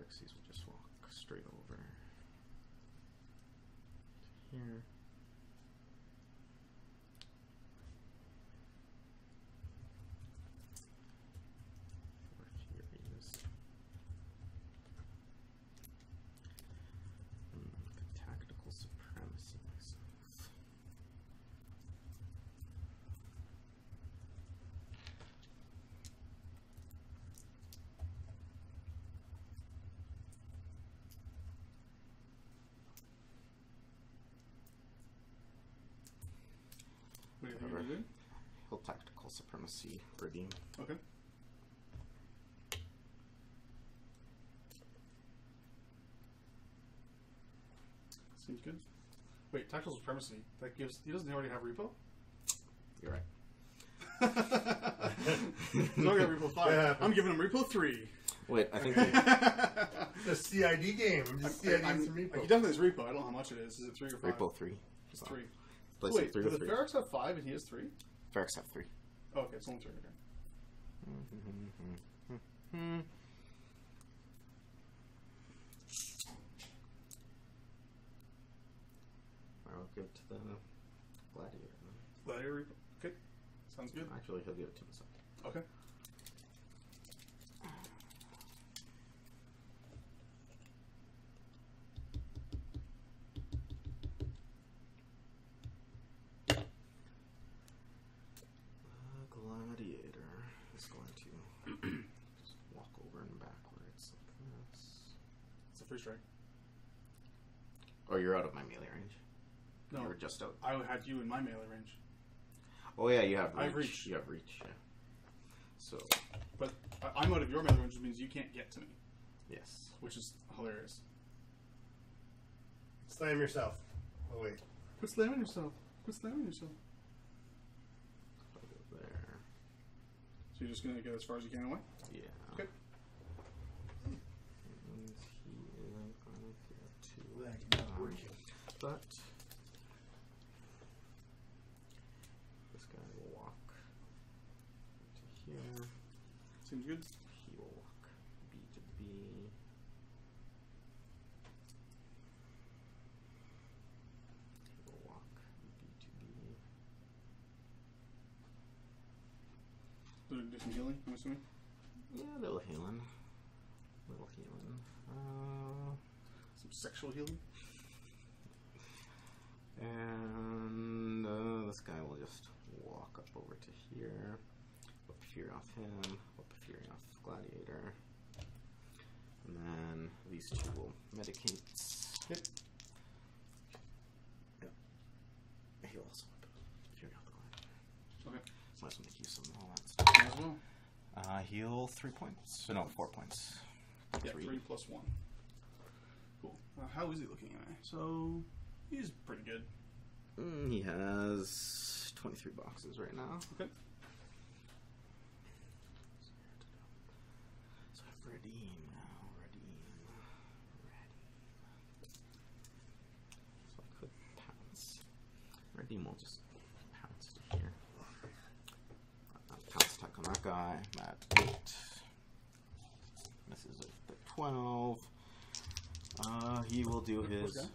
Xerxis will just walk straight over to here. Four Furies. Hmm, tactical supremacy myself. What do you think you're Whatever. doing? He'll tactical supremacy Rhadeim. Okay. Seems good. Wait, tactical supremacy. That gives. He doesn't already have repo. You're right. He's already got repo five. Yeah. I'm giving him repo three. Wait, I think The CID game. I'm just CID I'm- some He repo. definitely has repo. I don't know how much it is. Is it three or five? Repo three. It's three. Place Wait, three do with the three. Ferox have five and he has three? Ferox have three. Oh, okay, it's only three. Okay. I'll give it to the gladiator. Gladiator. Okay, sounds good. Actually, he'll give it to himself. Okay. The gladiator is going to just walk over and backwards like this. It's free strike. Oh, you're out of my melee range. No, You're just out. I had you in my melee range. Oh yeah, you have reach. I have reach. You have reach. Yeah. So But I- I'm out of your melee range, which means you can't get to me, yes. which is hilarious. Slam yourself. Oh wait. Quit slamming yourself. Quit slamming yourself. I'll go there. So you're just gonna get as far as you can away? Yeah. Okay. And he is going to get to Like, no. But this guy will walk to here. Seems good. He will walk B to B. He will walk B to B. Do do some healing, I'm assuming. Yeah, little healing. Little healing. Uh, Some sexual healing. And uh, this guy will just walk up over to here. Whip Fury off him. Whip Fury off Gladiator. And then these two will medicate. Yep. Yep. He'll also whip Fury off the Gladiator. Okay. Might as well make use of all that stuff. Well. Uh, heal three points. No, four points. Yeah, three, plus one. Cool. Uh, how is he looking at? So he's pretty good. Mm, he has 23 boxes right now. Okay. So I redeem now, Rhadeim, Rhadeim. So I could pounce. Rhadeim will just pounce to here. Uh, pounce attack on that guy. That eight. Misses with the 12. Uh, he will do his.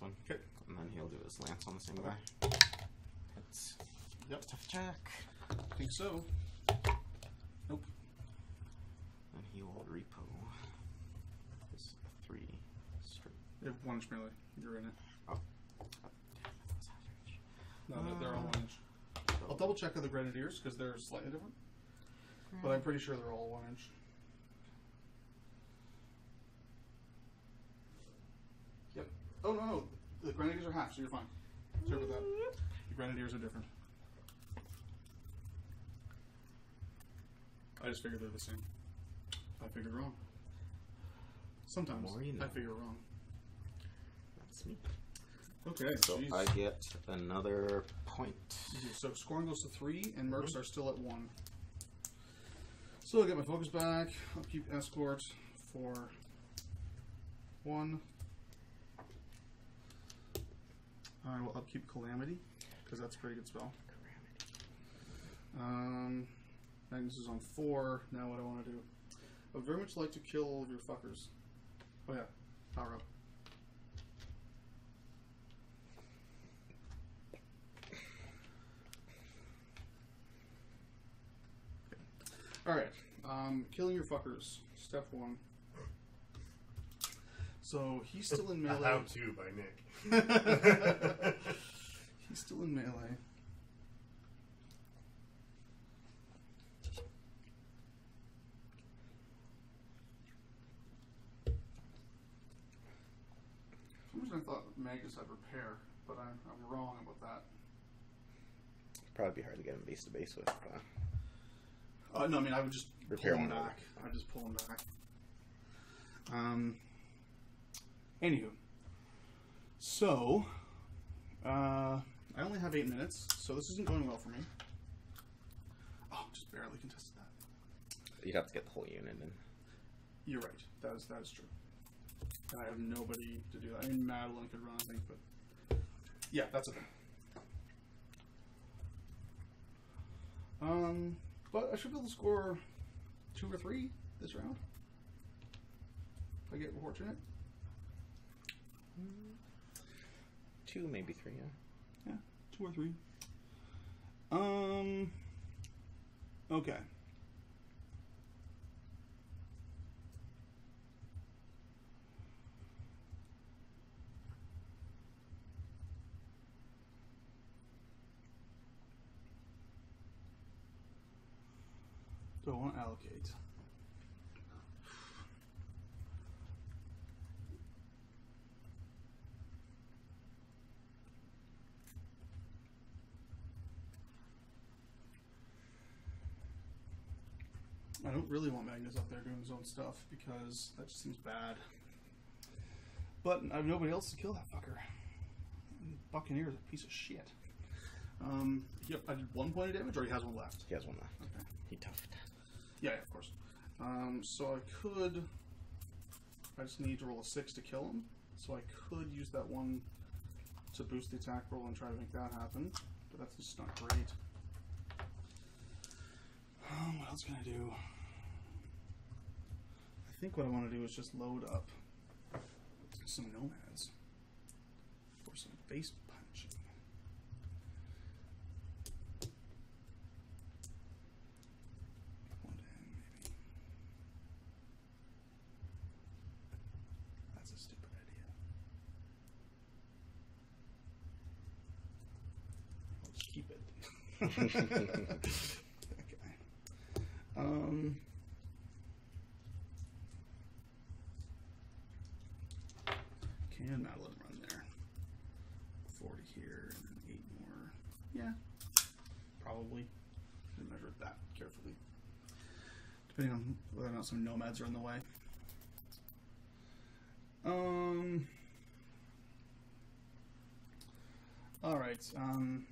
This one. Okay. And then he'll do his lance on the same guy. Hits. Yep. Tough check. I think so. Nope. And he will repo his three straight. You have one inch melee. You're in it. Oh. damn, that was average. No, no, they're all uh, one inch. I'll double check on the grenadiers because they're slightly different, but I'm pretty sure they're all one inch. Oh no, no, the grenadiers are half, so you're fine. Sorry about that. The grenadiers are different. I just figured they're the same. I figured wrong. Sometimes More you I know. figure wrong. That's me. Okay, So jeez. I get another point. So scoring goes to three, and mercs mm-hmm. are still at one. So I'll get my focus back. I'll keep escort for one. I will upkeep calamity because that's a pretty good spell. Um, Magnus is on four. Now what I want to do? I would very much like to kill all of your fuckers. Oh yeah, power up. All right, um, killing your fuckers. Step one. So he's still in melee. How to by Nick. He's still in melee. For some reason I thought Magnus had repair, but I'm, I'm wrong about that. Probably be hard to get him base to base with. Uh, Uh, no, I mean I would just Repair pull him back. I'd just pull him back. Um. Anywho, so uh, I only have eight minutes, so this isn't going well for me. Oh, just barely contested that. you'd have to get the whole unit in. You're right. That is that is true. I have nobody to do that. I mean, Madelyn could run, I think, but yeah, that's okay. Um, but I should be able to score two or three this round. If I get fortunate. Two, maybe three, yeah. Yeah, two or three. Um. Okay. So I want to allocate? I don't really want Magnus up there doing his own stuff because that just seems bad. But I have nobody else to kill that fucker. Buccaneer is a piece of shit. Um, yep, I did one point of damage, or he has one left. He has one left. Okay. He toughed. Yeah, yeah, of course. Um, so I could. I just need to roll a six to kill him. So I could use that one to boost the attack roll and try to make that happen, but that's just not great. Um, what else can I do? I think what I want to do is just load up some nomads for some face punching. One to maybe. That's a stupid idea. I'll just keep it. Um. Can Madelyn run there? 40 here and then 8 more. Yeah. Probably. Didn't measure that carefully. Depending on whether or not some nomads are in the way. Um. Alright, um.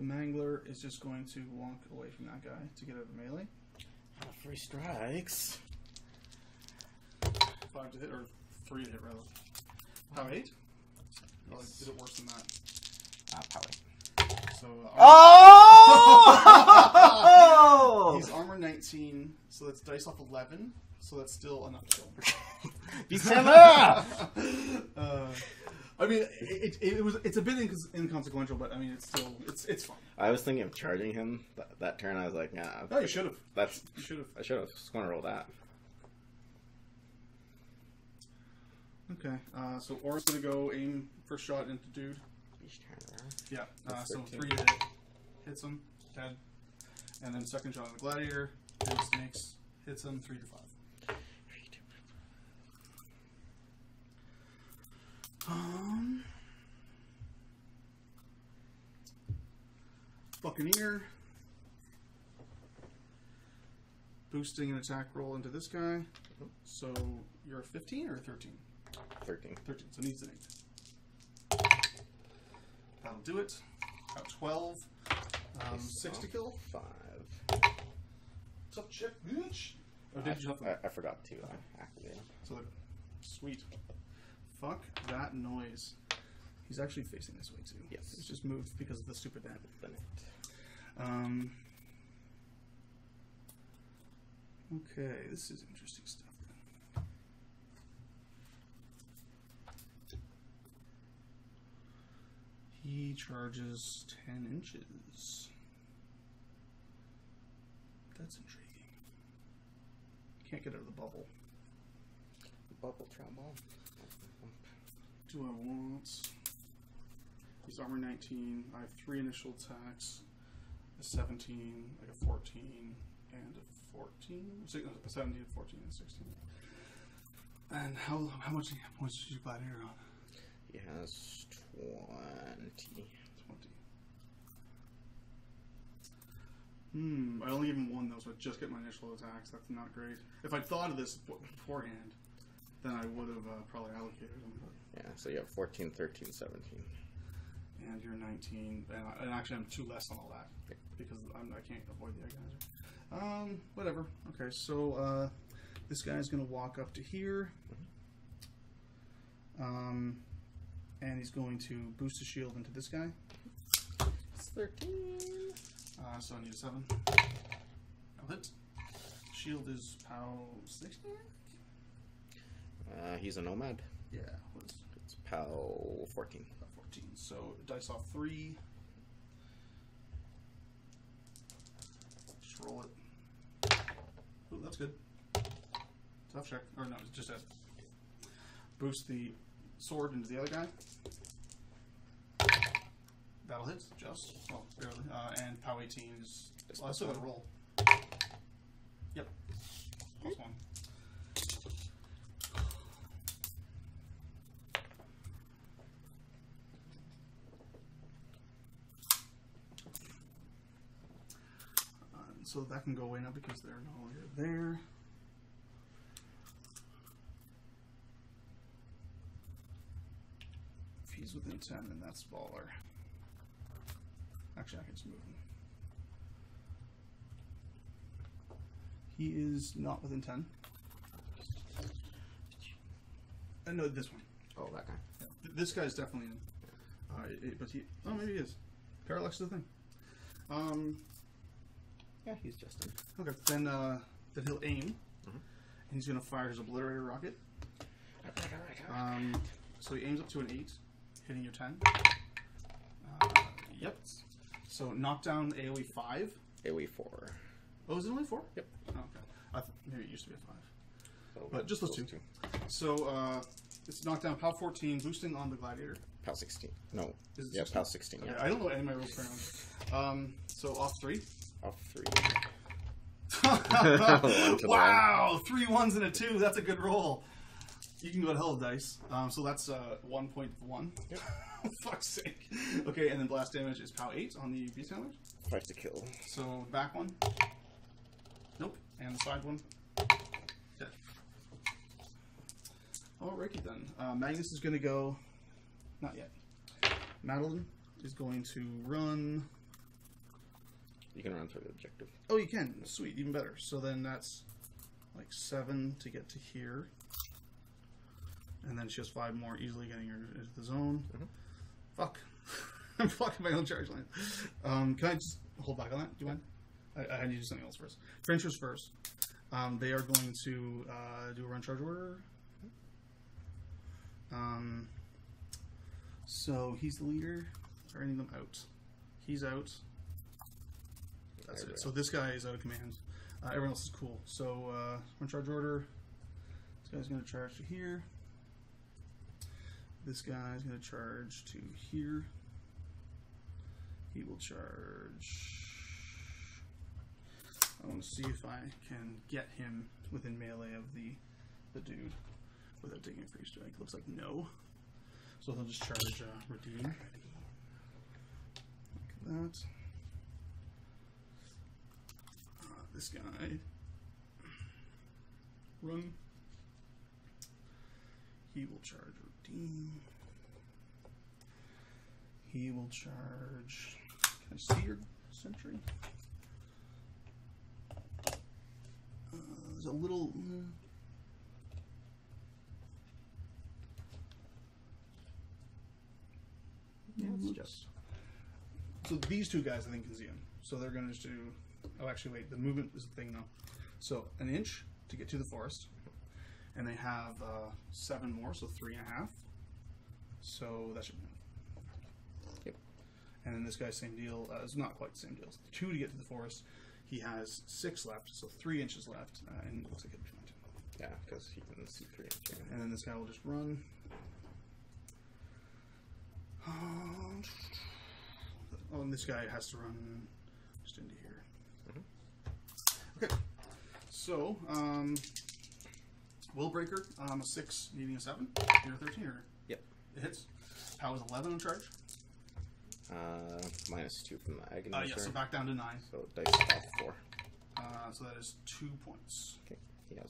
The Mangler is just going to walk away from that guy to get out of melee. Ah, three strikes. Five to hit, or three to hit, rather. How, eight? Oh, Yes. did it worse than that. Ah, power. So, uh, Oh! He's armor 19, so that's dice off 11, so that's still enough to kill him. December! uh, I mean, it, it, it was it's a bit incon- inconsequential, but I mean, it's still it's it's fine. I was thinking of charging him that, that turn. I was like, nah, No, you should have. that's. Should have. I should have just going to roll that. Okay. Uh, so Aura's gonna go aim first shot into dude. Each. Yeah. Uh, so three to hit, hits him, dead, and then second shot on the gladiator, two snakes, hits him, three to five. Um, Buccaneer. Boosting an attack roll into this guy. So you're a 15 or a 13? 13. 13, so needs an 8. That'll do it. Got 12. Um, 6 to kill. Five. What's up, chick, bitch? Oh, did you have I, I forgot to uh, activate him. So sweet. Fuck that noise. He's actually facing this way too. Yes. It's just moved because of the stupid net. Then it. Um. Okay, this is interesting stuff. He charges ten inches. That's intriguing. Can't get out of the bubble. Bubble trouble. Do I want? He's armor 19. I have three initial attacks. A 17, like a 14, and a 14. Six- A 17, 14, and 16. And how how much points did you gladiator on? He has 20. 20. Hmm, I only give him one though, so I just get my initial attacks. That's not great. If I'd thought of this beforehand, then I would have uh, probably allocated him. But Yeah, so you have 14, 13, 17. and you're 19, and, I, and actually I'm two less on all that because I'm, I can't avoid the agonizer. Um, whatever. Okay, so uh, this guy's gonna walk up to here, um, and he's going to boost a shield into this guy. It's 13. Uh, so I need a seven. I'll hit. Shield is POW 16. Uh, he's a nomad. Yeah, what is It's POW 14. uh, 14? So dice off three. Just roll it. Ooh, that's good. Tough check. Or no, it's just a boost the sword into the other guy. Battle hits, just. Well, barely. Uh, and POW 18 is. Well, I still gotta roll. Yep. Plus one. Uh, so that can go away now because they're no longer there. If he's within 10, then that's baller. Actually, I can just move him. He is not within 10. Uh, no, this one. Oh, that guy. Th- This guy's definitely in. Uh, it- but he. Oh, maybe he is. Parallax is the thing. Um. Yeah, he's Justin. Okay. Then. Uh. Then he'll aim. Mhm. And he's gonna fire his obliterator rocket. Um. So he aims up to an eight, hitting your ten. Uh, yep. So knockdown AOE five. AoE four. Oh, is it only four? Yep. Oh, okay. I th- maybe it used to be a five. So But just those two. So uh, it's knockdown POW 14, boosting on the gladiator. POW 16. No. Is it Yeah, 16? POW 16. Okay, Yeah. I don't know what any of my rules are on. Um, so off three. Off three. wow, three ones and a two. That's a good roll. You can go to hell of dice. Um, so that's uh, 1.1. Fuck's sake. Okay, and then blast damage is POW 8 on the beast handlers. Five to kill. So back one. Nope. And the side one. Dead. Alrighty then. Uh, Magnus is going to go. Not yet. Madelyn is going to run. You can run through the objective. Oh, you can. Sweet. Even better. So then that's like seven to get to here. And then she has five more, easily getting her into the zone. Mhm. Fuck. I'm blocking my own charge line. Um, can I just hold back on that? Do you mind? I, I need to do something else first. Trenchers first. Um, they are going to uh, do a run charge order. Um, so he's the leader. Turning them out. He's out. That's it. So this guy is out of command. Uh, everyone else is cool. So uh, charge order. This guy's going to charge to here. This guy's going to charge to here. He will charge. I want to see if I can get him within melee of the the dude without taking a free strike. Looks like no. So he'll just charge uh, Rhadeim. Like that. Uh, this guy. Run. He will charge Rhadeim. He will charge. Can I see your sentry? Uh, there's a little. Yeah, it's just. So these two guys, I think, can see him. So they're going to just do. Oh, actually, wait. The movement is the thing now. So an inch to get to the forest, and they have uh, seven more, so three and a half. So that should be enough. Yep. And then this guy, same deal. Uh, it's not quite the same deal. It's two to get to the forest. He has six left, so three inches left, uh, and it looks like it'll be fine too. Yeah, because he can see three and three. And then this guy will just run. Um, Oh, and this guy has to run just into here. Okay. So, um, Willbreaker, um, a 6, needing a 7. You're a 13 or? Yep. It hits. Power is 11 on charge. Uh, minus two from the agony. Uh, yeah, so back down to 9. So dice off four. Uh, so that is 2 points. Okay.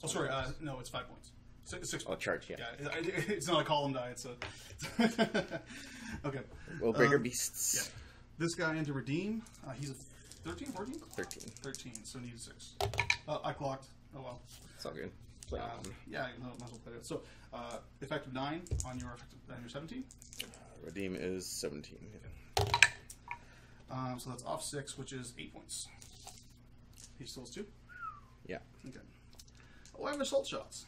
Oh, sorry, uh, no, it's 5 points. Six, six Oh, charge, yeah. Yeah, it- it's not a column die, it's a. okay. Willbreaker um, beasts. yeah. This guy into Rhadeim. Uh, he's a 13, 14? 13. 13, so need 6. Uh, I clocked. Oh well. It's all good. Play Um, on. yeah, no, might as well play it. So, uh, effective 9 on your effective, on your 17. Rhadeim is 17. Um, so that's off 6, which is 8 points. He still has 2? Yeah. Okay. Oh, I have assault shots.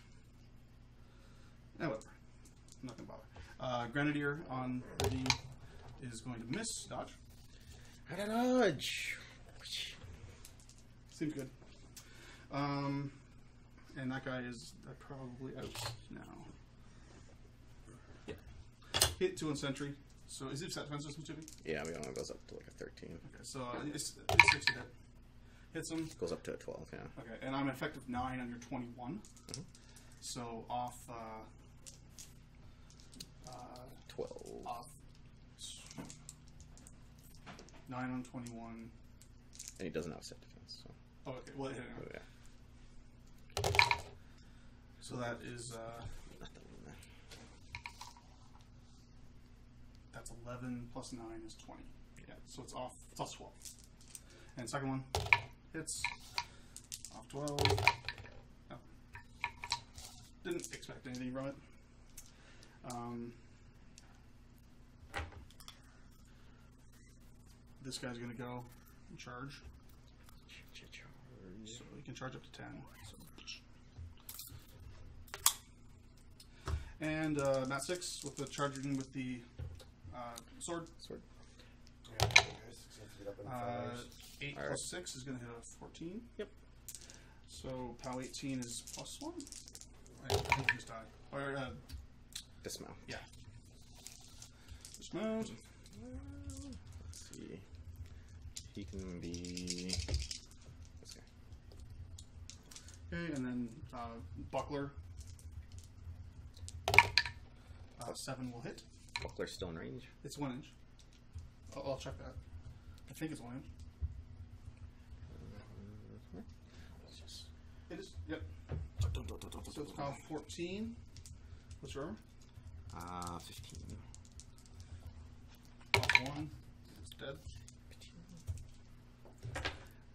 Eh, whatever. I'm not going to bother. Uh, Grenadier on Rhadeim is going to miss dodge. How to dodge? Seems good. Um, and that guy is probably out now. Yeah. Hit two on sentry. So is it set defense system too? Yeah, we only goes up to like a 13. Okay, so uh, it's, it's 60 hit. Hits him. Goes up to a 12, yeah. Okay, and I'm effective 9 on your 21. Mhm. So off, uh, uh, 12. off 9 on 21. And he doesn't have set defense, so. Oh, okay, well, it hit Oh, yeah. So that is, uh. That's 11 plus 9 is 20. Yeah, so it's off, it's off 12. And second one hits, off 12. Oh. Didn't expect anything from it. Um, this guy's gonna go and charge, so he can charge up to ten. So. And uh, Matt six with the charging with the uh, sword. Sword. Yeah, so have to get up in Uh, eight All plus right. six is gonna hit a fourteen. Yep. So POW eighteen is plus one. I think he's die. Or uh, Dismount. yeah. Dismount. Let's see. He can be this guy. Okay, and then uh, buckler. Uh, seven will hit. Buckler still in range. It's one inch. I'll, I'll check that. I think it's one inch. It is. Yep. So it's POW fourteen. What's your armor? uh fifteen. One. It's dead.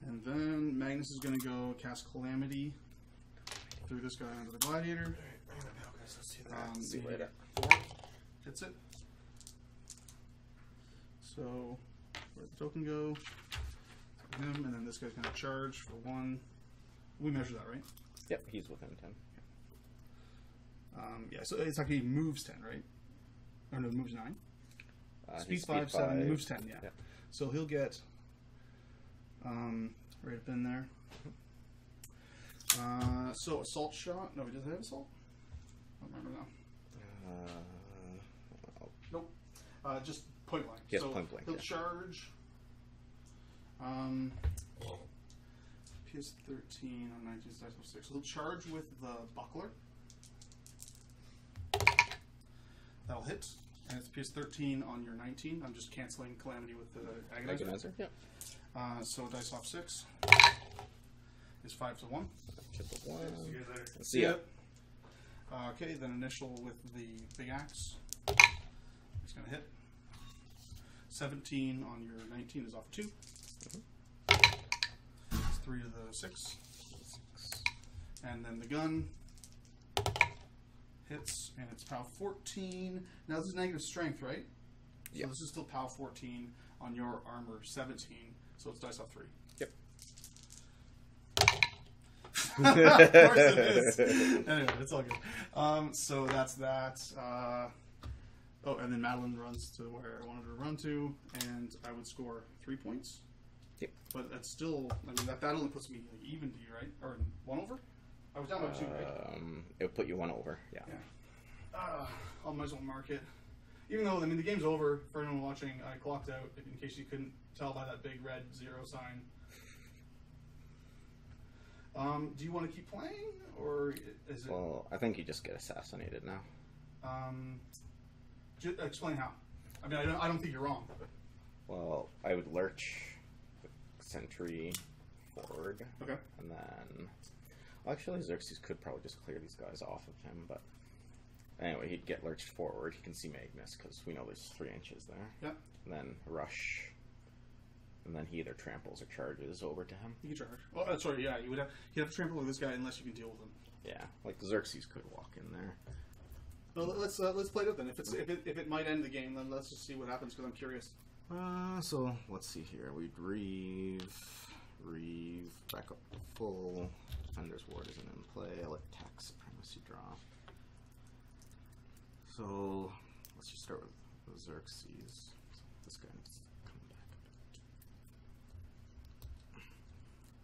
And then Magnus is going to go cast Calamity through this guy under the Gladiator. Alright, bring it up, guys. Let's see that. Um, see the where hits it. So where'd the token go? Him, and then this guy's going to charge for one. We measure that, right? Yep, he's within ten. Um, yeah, so it's like he moves ten, right? Or no, moves nine. Uh, Speed he's five, seven, moves ten. Yeah. Yep. So he'll get um, right up in there. Uh, so assault shot. No, he doesn't have assault. I don't remember now. Uh, Nope. Uh, just point blank. Yes, so point blank, He'll yeah. charge. Um, PS thirteen on nineteen dice of six. So he'll charge with the buckler. That'll hit, and it's PS thirteen on your nineteen. I'm just canceling calamity with the agonizer. Agonizer. Yep. Uh, so dice off six is five to one. See it. Uh, okay, then initial with the big axe. It's going to hit. 17 on your 19 is off 2. It's 3 to the 6. And then the gun hits, and it's POW 14. Now, this is negative strength, right? Yeah. So this is still POW 14 on your armor 17, so it's dice off 3. Of course it is. anyway, it's all good. Um, so that's that. Uh, oh, and then Madelyn runs to where I wanted her to run to, and I would score three points. Yep. But that's still, I mean, that, that only puts me like, even to you, right? Or one over? I was down by two, right? Um, it would put you one over. Yeah. Yeah. Uh, I might as well mark it. Even though, I mean, the game's over. For anyone watching, I clocked out, in case you couldn't tell by that big red zero sign. Um, do you want to keep playing, or is it? Well, I think you just get assassinated now. Um, ju- explain how. I mean, I don't, I don't think you're wrong. Well, I would lurch the sentry forward, Okay. and then well, actually Xerxis could probably just clear these guys off of him, but anyway, he'd get lurched forward. He can see Magnus because we know there's three inches there. Yep. And then rush, and then he either tramples or charges over to him. You can charge. Oh, that's right. Yeah, you would have. You'd have to trample over this guy unless you can deal with him. Yeah, like Xerxis could walk in there. Well, let's uh, let's play it out then. If it's if it, if it might end the game, then let's just see what happens because I'm curious. Uh, so let's see here. We'd reeve, reeve, back up to full. Defender's ward isn't in play. I let tax supremacy draw. So let's just start with Xerxis. This guy needs to come back.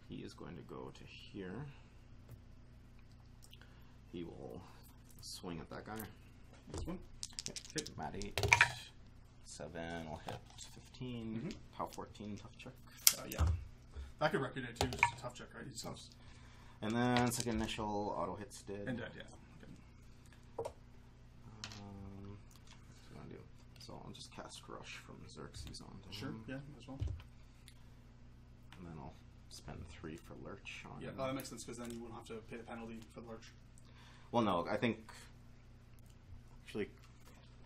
He is going to go to here. He will swing at that guy. This one. Yep. Hit mat 8. 7 will hit 15. Mhm. Pow 14, tough check. Uh, yeah. That could record it too. Just a tough check, right? Stops And then second initial auto hits did. and dead. Yeah. Okay. Um, gonna do? So I'll just cast Rush from Xerxis onto Sure. him. Yeah. As well. And then I'll spend 3 for Lurch on Yeah. him. Oh, that makes sense because then you won't have to pay the penalty for the lurch. well, no, I think. Actually,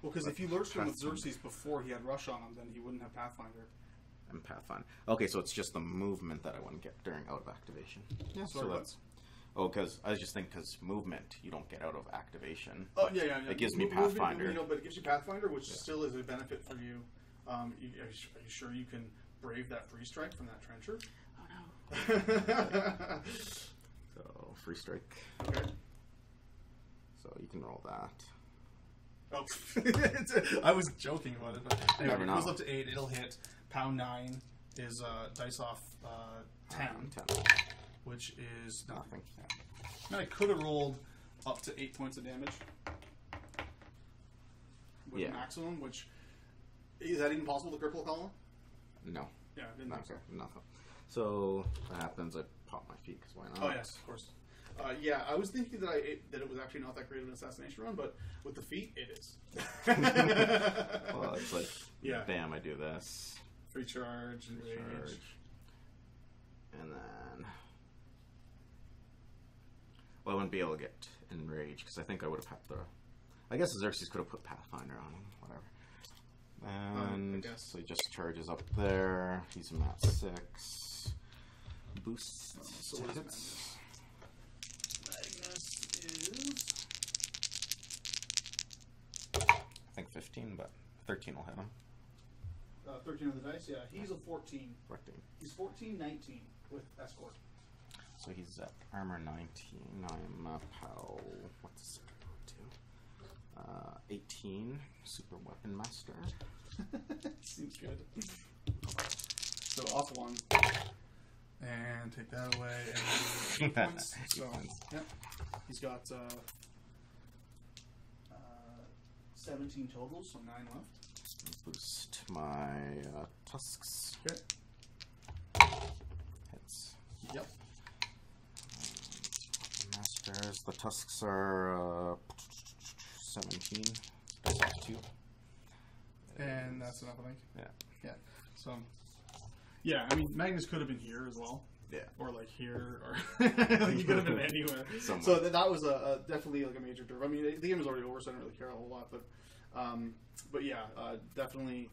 Well, because if you lurched him with Xerxis before he had rush on him, then he wouldn't have Pathfinder. I'm Pathfinder. Okay, so it's just the movement that I wouldn't get during out of activation. Yeah, Sorry, so that's. Oh, because I was just thinking because movement you don't get out of activation. Oh yeah, yeah, yeah. It gives me Mo- movement, Pathfinder. You know, but it gives you Pathfinder, which Yeah. still is a benefit for you. Um, you are, you, su- are you sure you can brave that free strike from that trencher? So free strike. okay. So you can roll that. Oh, I was joking about it, but anyway, Never it goes know. up to eight. It'll hit. Pound nine is uh, dice off uh, ten, Um, ten. which is nothing. Nothing. And I could have rolled up to eight points of damage with Yeah. maximum. Which is that even possible to cripple a column? No. Yeah, I didn't No, think so. nothing. So what happens? I pop my feat because why not? Oh yes, of course. Uh, yeah, I was thinking that I it, that it was actually not that great of an assassination run, but with the feat, it is. Well, it's like, Yeah. bam, I do this. Free charge and rage. Charge. And then. Well, I wouldn't be able to get enraged because I think I would have had the. I guess Xerxis could have put Pathfinder on him, whatever. And guess. so he just charges up there. He's in mat six. Boost. So to what is hits. Magnus is I think 15, but 13 will hit him. uh, 13 on the dice. Yeah, he's a 14. 14. He's 14, 19 with escort. So he's at armor 19. I'm a POW. What's it go to? Uh, 18. Super Weapon Master. Seems good. So off one. And take that away. And points. So, yeah. He's got uh, uh, 17 total, so 9 left. Boost my uh, tusks. Okay. Hits. Yep. Masters. The tusks are uh, 17. Dice off 2. And that's enough, I think. Yeah. Yeah. So, yeah, I mean, Magnus could have been here as well. Yeah. Or like here, or like he could have been anywhere. Somewhere. So that, that was a, a definitely like a major derp. I mean, the game was already over, so I didn't really care a whole lot. But, um, but yeah, uh, definitely,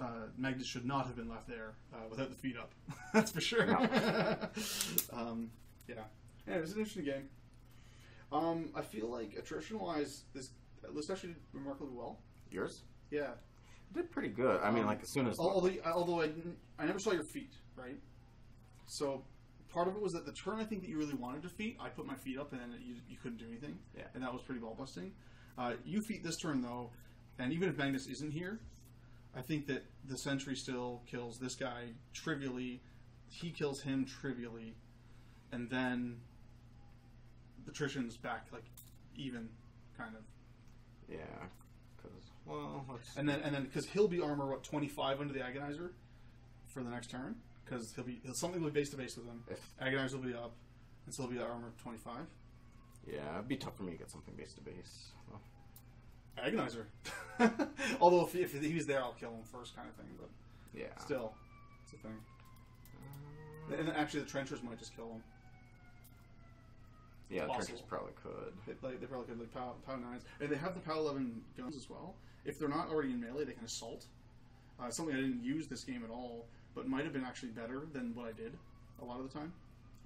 uh, Magnus should not have been left there uh, without the feat up. That's for sure. um, yeah. Yeah, it was an interesting game. Um, I feel like attrition wise, this list actually did remarkably well. Yours? Yeah. Did pretty good. I mean, Um, like, as soon as. Al- Although, although I, I never saw your feat, right? So part of it was that the turn I think that you really wanted to feat, I put my feat up and then you, you couldn't do anything. Yeah. And that was pretty ball busting. Uh, you feat this turn though, and even if Magnus isn't here, I think that the sentry still kills this guy trivially. He kills him trivially, and then the Trician's back like even, kind of. Yeah. Well, let's. And then and then because he'll be armor what twenty five under the agonizer for the next turn because he'll be he'll, something will be base to base with him. If, Agonizer will be up, and so he'll be at armor twenty five. yeah, it'd be tough for me to get something base to base. Agonizer. Although if, if he was there, I'll kill him first, kind of thing. But yeah. still, it's a thing. Uh, And actually, the trenchers might just kill him. yeah, the trenchers probably could. They, like, they probably could like pow, pow nines, and they have the pow eleven guns as well. If they're not already in melee, they can assault. Uh, something I didn't use this game at all, but might have been actually better than what I did a lot of the time.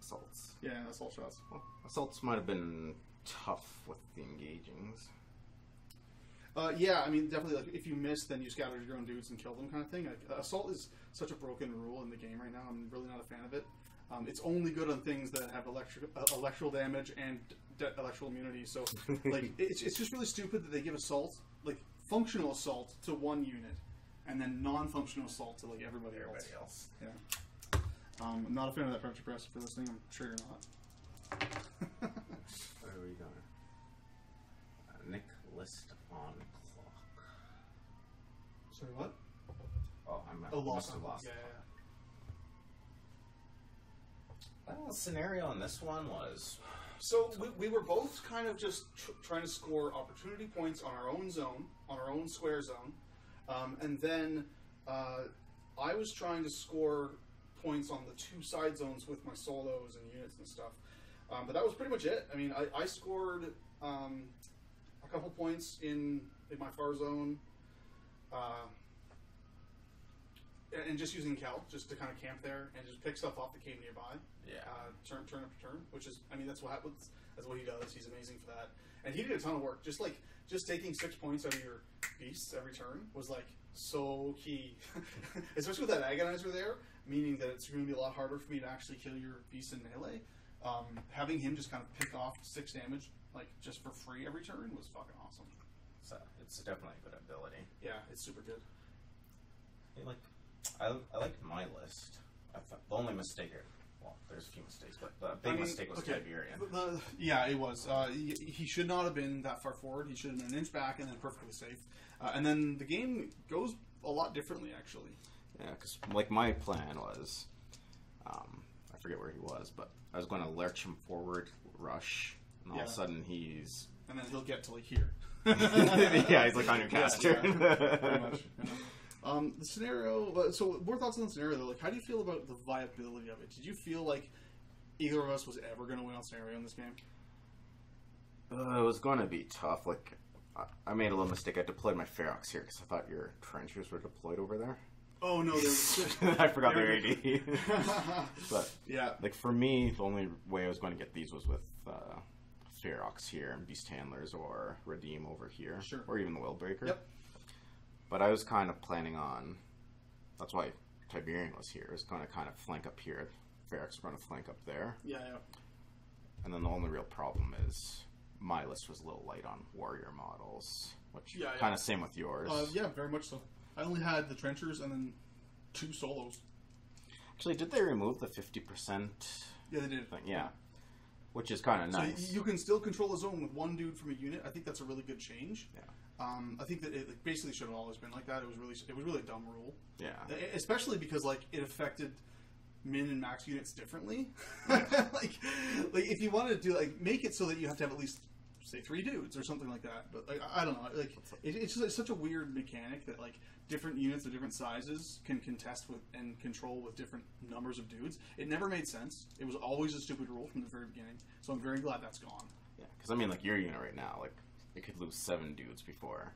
Assaults. Yeah, assault shots. Well, assaults might have been tough with the engagings. Uh, yeah, I mean, definitely. Like, if you miss, then you scatter your own dudes and kill them, kind of thing. Like, assault is such a broken rule in the game right now. I'm really not a fan of it. Um, it's only good on things that have electric, uh, electrical damage and electrical immunity. So, like, it's, it's just really stupid that they give assault, like functional assault, to one unit, and then non-functional assault to like everybody, else. else. Yeah. Um, I'm not a fan of that Privateer Press for listening. I'm sure you're not. Where are we going? Uh, Nick list on clock. Sorry, what? Oh, I'm Oh, lost. must have lost. Yeah, yeah, yeah. Well, the scenario on this one was So we, we were both kind of just tr- trying to score opportunity points on our own zone, on our own square zone, um, and then uh, I was trying to score points on the two side zones with my solos and units and stuff. Um, but that was pretty much it. I mean, I, I scored um, a couple points in in my far zone. Uh, and- just using Kell just to kind of camp there and just pick stuff off that came nearby. Yeah. Uh, turn turn after turn, which is I mean that's what happens. That's what he does. He's amazing for that. And he did a ton of work. Just like just taking six points out of your beasts every turn was like so key, especially with that agonizer there, meaning that it's going to be a lot harder for me to actually kill your beast in melee. Um, having him just kind of pick off six damage like just for free every turn was fucking awesome. So it's definitely a good ability. Yeah, it's super good. I like, I, I liked my list. I thought the only mistake, well, there's a few mistakes, but the big I mean, mistake was okay, Tiberion. the- yeah, it was. Uh, he, he should not have been that far forward. He should have been an inch back and then perfectly safe. Uh, and then the game goes a lot differently, actually. Yeah, because like my plan was, um, I forget where he was, but I was going to lurch him forward, rush, and all of a sudden he's And then he'll get to like here. yeah, he's like on your Yeah, cast yeah, turn. pretty much. you know. Um, the scenario. uh, So, more thoughts on the scenario though. Like, how do you feel about the viability of it? Did you feel like either of us was ever going to win on scenario in this game? Uh, it was going to be tough. Like, I, I made a little mistake. I deployed my Ferox here because I thought your trenchers were deployed over there. Oh no. I forgot their AD. but yeah, like for me, the only way I was going to get these was with uh, Ferox here and Beast Handlers or Rhadeim over here, Sure. or even the Willbreaker. Yep. But I was kind of planning on. That's why Tiberion was here. Was going to kind of flank up here. Was going to flank up there, yeah, yeah. and then the only real problem is my list was a little light on warrior models, which Yeah, kind of same with yours. Uh, yeah, very much so. I only had the trenchers and then two solos. Actually, did they remove the fifty percent Yeah, they did. thing? Yeah, which is kind of nice. So you can still control a zone with one dude from a unit. I think that's a really good change. Yeah. Um, I think that it like, basically should have always been like that. It was really it was really a dumb rule, yeah. Especially because like it affected min and max units differently. like like if you wanted to do like make it so that you have to have at least say three dudes or something like that. But like I don't know, like it, it's just like, such a weird mechanic that like different units of different sizes can contest with and control with different numbers of dudes. It never made sense. It was always a stupid rule from the very beginning. So I'm very glad that's gone. Yeah, because I mean, like your unit right now, like it could lose seven dudes before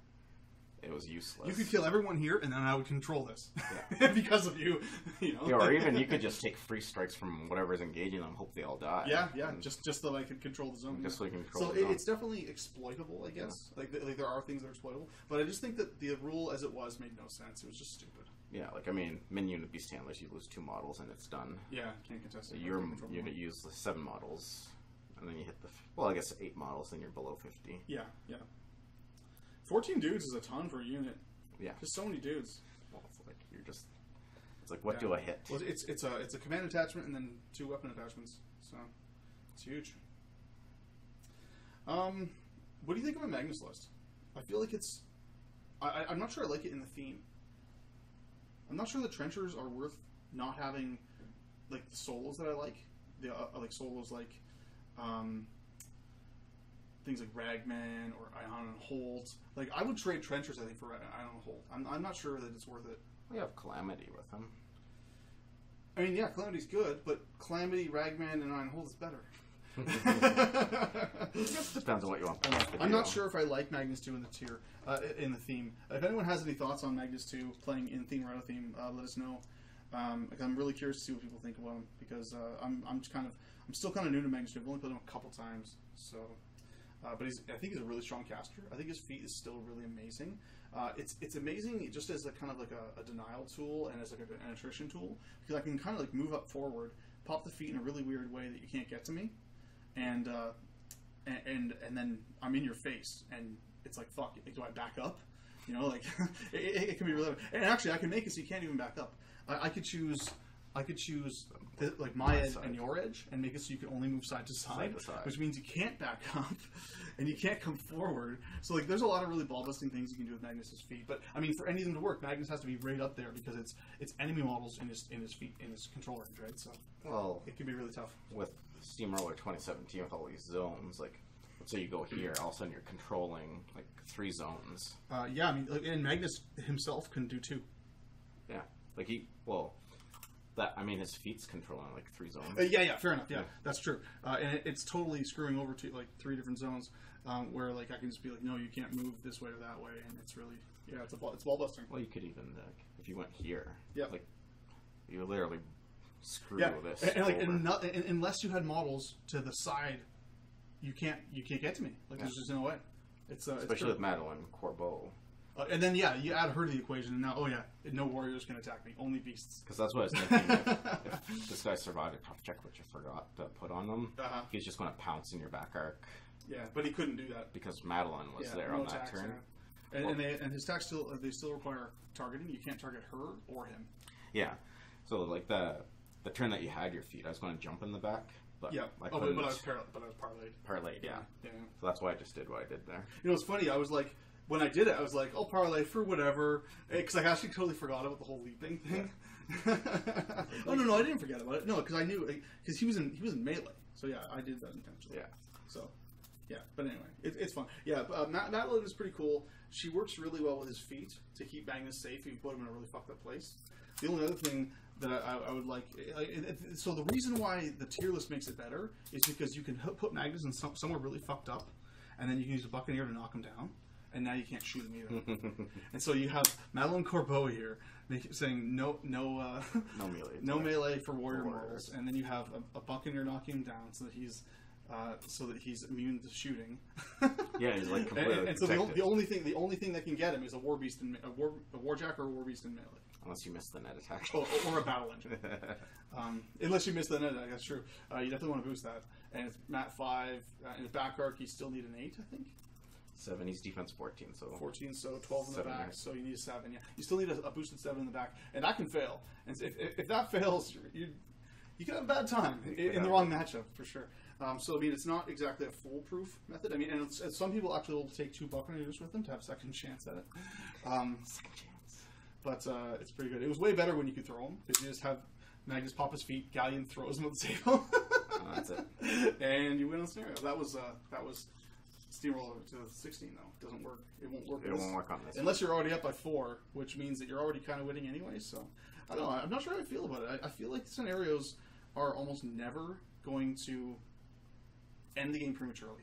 it was useless. You could kill everyone here, and then I would control this because of you. You know, Yeah, or even you could just take free strikes from whatever's engaging them, hope they all die. yeah, yeah, just just so I could control the zone. just so yeah. you can control So it, it's definitely exploitable, I guess. Like, like there are things that are exploitable, but I just think that the rule as it was made no sense. It was just stupid. Yeah, like I mean, min unit beast handlers, you lose two models and it's done. Yeah, can't contest it. your Can't control unit the used the seven models, and then you hit the well, I guess eight models, then you're below fifty. Yeah, yeah. Fourteen dudes is a ton for a unit. Yeah, Just so many dudes. well, it's like you're just. It's like, what Yeah. do I hit? Well, it's it's a it's a command attachment and then two weapon attachments. So it's huge. Um, what do you think of a Magnus list? I feel like it's. I, I, I'm not sure I like it in the theme. I'm not sure the trenchers are worth not having, like the solos that I like. The uh, like solos like, um, things like Ragman or Aiyana and Holt. Like I would trade trenchers. I think for Aiyana and Holt. I'm I'm not sure that it's worth it. We have calamity with him. I mean, yeah, Calamity's good, but Calamity, Ragman, and Iron Hold is better. It just depends on what you want. the list to I'm not sure if I like Magnus 2 in the tier, uh, in the theme. If anyone has any thoughts on Magnus 2 playing in theme or out of theme, uh, let us know. Um, I'm really curious to see what people think about him because uh, I'm, I'm just kind of I'm still kind of new to Magnus I've only played him a couple times, so. Uh, but he's, I think he's a really strong caster. I think his feat is still really amazing. Uh, it's it's amazing just as a kind of like a, a denial tool and as like a, an attrition tool because I can kind of like move up forward, pop the feat in a really weird way that you can't get to me, and uh, and, and then I'm in your face and it's like fuck. Do I back up? You know, like it, it, it can be really. And actually, I can make it so you can't even back up. I, I could choose. I could choose the, like my My edge side. and your edge, and make it so you can only move side to side, to side. which means you can't back up and you can't come forward. So like, there's a lot of really ball busting things you can do with Magnus's feat. But I mean, for anything to work, Magnus has to be right up there because it's it's enemy models in his in his feat in his control range, right? So Well, it can be really tough. with Steamroller 2017 with all these zones, like let's say you go here, all of a sudden you're controlling like three zones. Uh, yeah, I mean, like, and Magnus himself can do two. Yeah, like he well, that I mean his feat's controlling like three zones. Uh, yeah, yeah, fair enough. Yeah, Yeah. that's true. Uh, and it, it's totally screwing over to like three different zones um, where like I can just be like, no, you can't move this way or that way, and it's really yeah, it's a ball, it's ball busting. Well, you could even like if you went here, Yep. like you literally screw Yeah, this. and, and like and not, and unless you had models to the side, you can't you can't get to me. Like there's just no way. It's uh, it's especially with Madelyn Corbeau, uh, and then yeah, you add her to the equation, and now oh yeah, no warriors can attack me, only beasts. because that's what I was thinking. if, if this guy survived a tough check, which I forgot to put on him, Uh-huh. he's just going to pounce in your back arc Yeah, but he couldn't do that. because Madelyn was yeah, there no on that turn. yeah. And, Well- and, they, and his attacks still they still require targeting. You can't target her or him. Yeah. So like the the turn that you had your feat, I was going to jump in the back, but Yeah. I oh, but, but I was par- but I was parlayed. parlayed. Yeah. Yeah. So that's why I just did what I did there. You know, it's funny. I was like, when I did it, I was like, "Oh, parlay for whatever," eh, because I actually totally forgot about the whole leaping thing. oh no, no, I didn't forget about it. No, because I knew eh, because he was in he was in melee. So yeah, I did that intentionally. Yeah. So yeah, but anyway, it, it's fun. Yeah, but, uh, Matt, Madelyn is pretty cool. She works really well with his feat to keep Magnus safe if you put him in a really fucked up place. The only other thing that I, I, would like, it, so the reason why the tier list makes it better is because you can h- put Magnus in some, somewhere really fucked up, and then you can use a Buccaneer to knock him down, and now you can't shoot him either. and so you have Madelyn Corbeau here make, saying no, no, uh, No melee. no melee for warrior For and then you have a, a Buccaneer knocking him down so that he's. Uh, so that he's immune to shooting. Yeah, he's, like, And- completely and, and so the, the only thing, the only thing that can get him is a war beast in a war, a warjack or a war beast in melee, Unless you miss the net attack. or, or a battle engine. Um, unless you miss the net, attack, that's true. Uh, you definitely want to boost that. And it's mat five. Uh, in the back arc, you still need an eight, I think. Seven. He's defense fourteen. So 14, so 12 in the Seven, back, yeah. so you need a 7. Yeah, You still need a, a boosted 7 in the back. And that can fail. And if, if, if that fails, you, you can have a bad time in, in the wrong matchup, for sure. Um, so, I mean, it's not exactly a foolproof method. I mean, and, it's, and some people actually will take two Buccaneers with them to have second chance at it. Um, second chance. but uh, it's pretty good. It was way better when you could throw them, because you just have Magnus pop his feat, Galleon throws him at the table. Oh, that's it. and you win on scenario. That was, uh, that was Steamroller to 16, though. Doesn't work. It won't work. It won't work on this. Unless you're already up by four, which means that you're already kind of winning anyway. So I don't know. I'm not sure how I feel about it. I, I feel like scenarios are almost never going to end the game prematurely.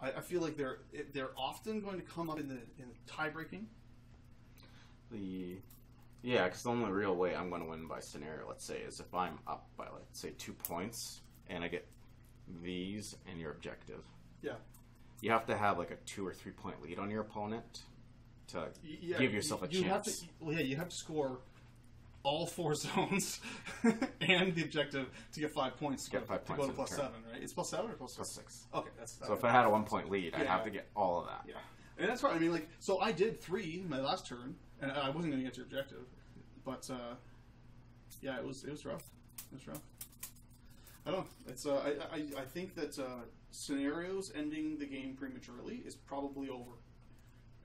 I, I feel like they're it- they're often going to come up in the in the tie breaking. The yeah, because the only real way I'm going to win by scenario, let's say, is if I'm up by let's say two points and I get these and your objective. Yeah. You have to have like a two or three point lead on your opponent to yeah, give yourself a you Have chance. to, well, yeah, you have to score all four zones and the objective to get five points. To Get go, five to points go to plus seven, right? It's plus seven or plus plus six. six. Okay, that's So if I had a one point lead, I'd have to get all of that. Yeah, and that's right. I mean, like, so I did three my last turn, and I wasn't going to get your objective, but uh, yeah, it was it was rough. It was rough. I don't know. It's uh, I, I I think that uh, scenarios ending the game prematurely is probably over,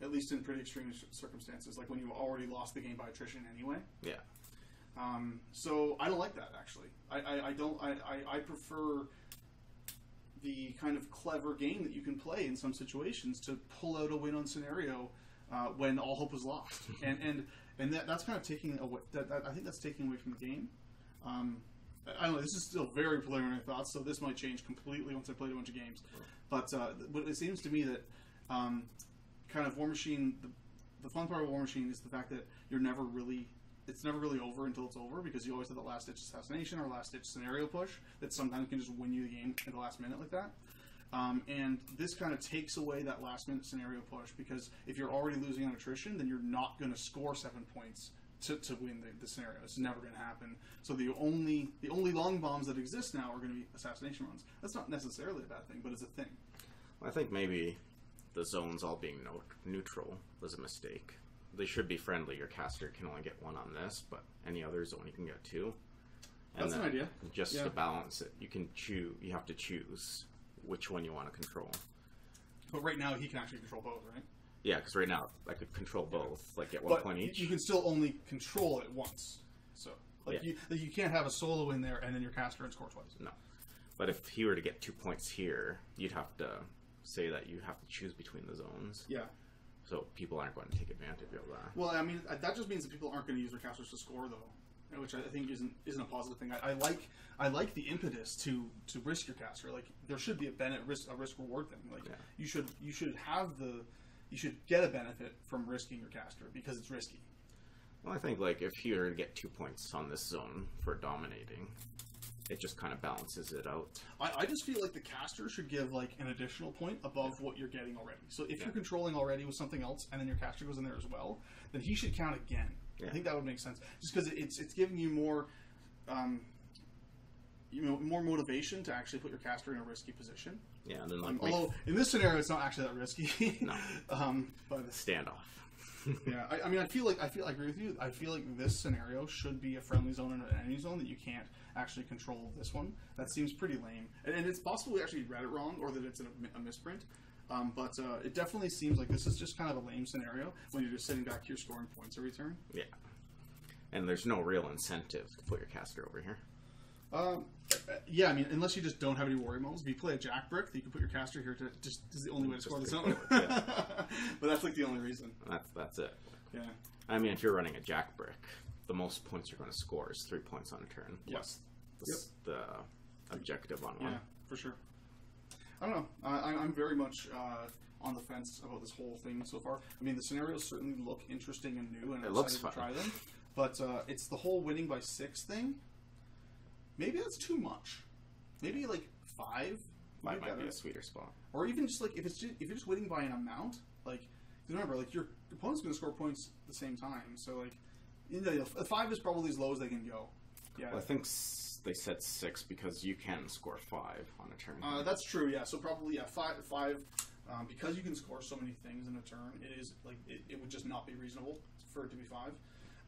at least in pretty extreme circumstances, like when you've already lost the game by attrition anyway. Yeah. Um, so I don't like that actually. I, I, I don't. I, I, I prefer the kind of clever game that you can play in some situations to pull out a win on scenario uh, when all hope is lost, and and and that, that's kind of taking away. That, that I think that's taking away from the game. Um, I- don't know. This is still very preliminary thoughts, so this might change completely once I played a bunch of games. But uh, it seems to me that um, kind of Warmachine. The, the fun part of Warmachine is the fact that you're never really. It's never really over until it's over because you always have the last ditch assassination or last ditch scenario push that sometimes can just win you the game at the last minute like that. Um, and this kind of takes away that last minute scenario push because if you're already losing on attrition, then you're not going to score seven points to, to win the, the scenario. It's never going to happen. So the only the only long bombs that exist now are going to be assassination runs. That's not necessarily a bad thing, but it's a thing. I think maybe the zones all being no- neutral was a mistake. They should be friendly. Your caster can only get one on this, but any other zone you can get two. That's an idea. Just Yeah. to balance it, you can choose. You have to choose which one you want to control. But right now he can actually control both, right? Yeah, because right now I could control both, like at one But point you- each. you can still only control it once. So like Yeah. you like, you can't have a solo in there and then your caster and score twice. No, but if he were to get two points here, you'd have to say that you have to choose between the zones. Yeah. So people aren't going to take advantage of that. Well, I mean, that just means that people aren't going to use their casters to score, though, which I think isn't isn't a positive thing. I, I like I like the impetus to to risk your caster. Like there should be a benefit risk a risk reward thing. Like Yeah. you should you should have the you should get a benefit from risking your caster because it's risky. Well, I think like if you were to get two points on this zone for dominating, it just kind of balances it out. I, I just feel like the caster should give like an additional point above what you're getting already. So if Yeah. you're controlling already with something else, and then your caster goes in there as well, then he should count again. Yeah. I think that would make sense, just because it's it's giving you more, um, you know, more motivation to actually put your caster in a risky position. Yeah, and then Um, like make although in this scenario, it's not actually that risky. No. um, but standoff. yeah, I, I mean, I feel like I feel I agree with you. I feel like this scenario should be a friendly zone and an enemy zone that you can't actually control. This one that seems pretty lame, and, and it's possible we actually read it wrong or that it's a, a misprint. Um, but uh, it definitely seems like this is just kind of a lame scenario when you're just sitting back here scoring points every turn. Yeah. And there's no real incentive to put your caster over here. Um, yeah, I mean, unless you just don't have any worry modes. If you play a jack brick, you can put your caster here to just this is the only way to score the zone. but that's like the only reason. That's that's it. Yeah. I mean, if you're running a jack brick, the most points you're going to score is three points on a turn plus the, s- the objective on one. Yeah, for sure. I don't know. I, I'm very much uh, on the fence about this whole thing so far. I mean, the scenarios certainly look interesting and new, and I'm It looks excited to try them. But uh, it's the whole winning by six thing. Maybe that's too much. Maybe like five. Might, might be a sweeter spot. or even just like if it's just, if you're just winning by an amount, like remember, like your opponent's going to score points at the same time. So like, you know, five is probably as low as they can go. Yeah, Well, I think s- they said six because you can score five on a turn. Uh, that's true. Yeah. So probably yeah five five um, because you can score so many things in a turn. It is like it, it would just not be reasonable for it to be five.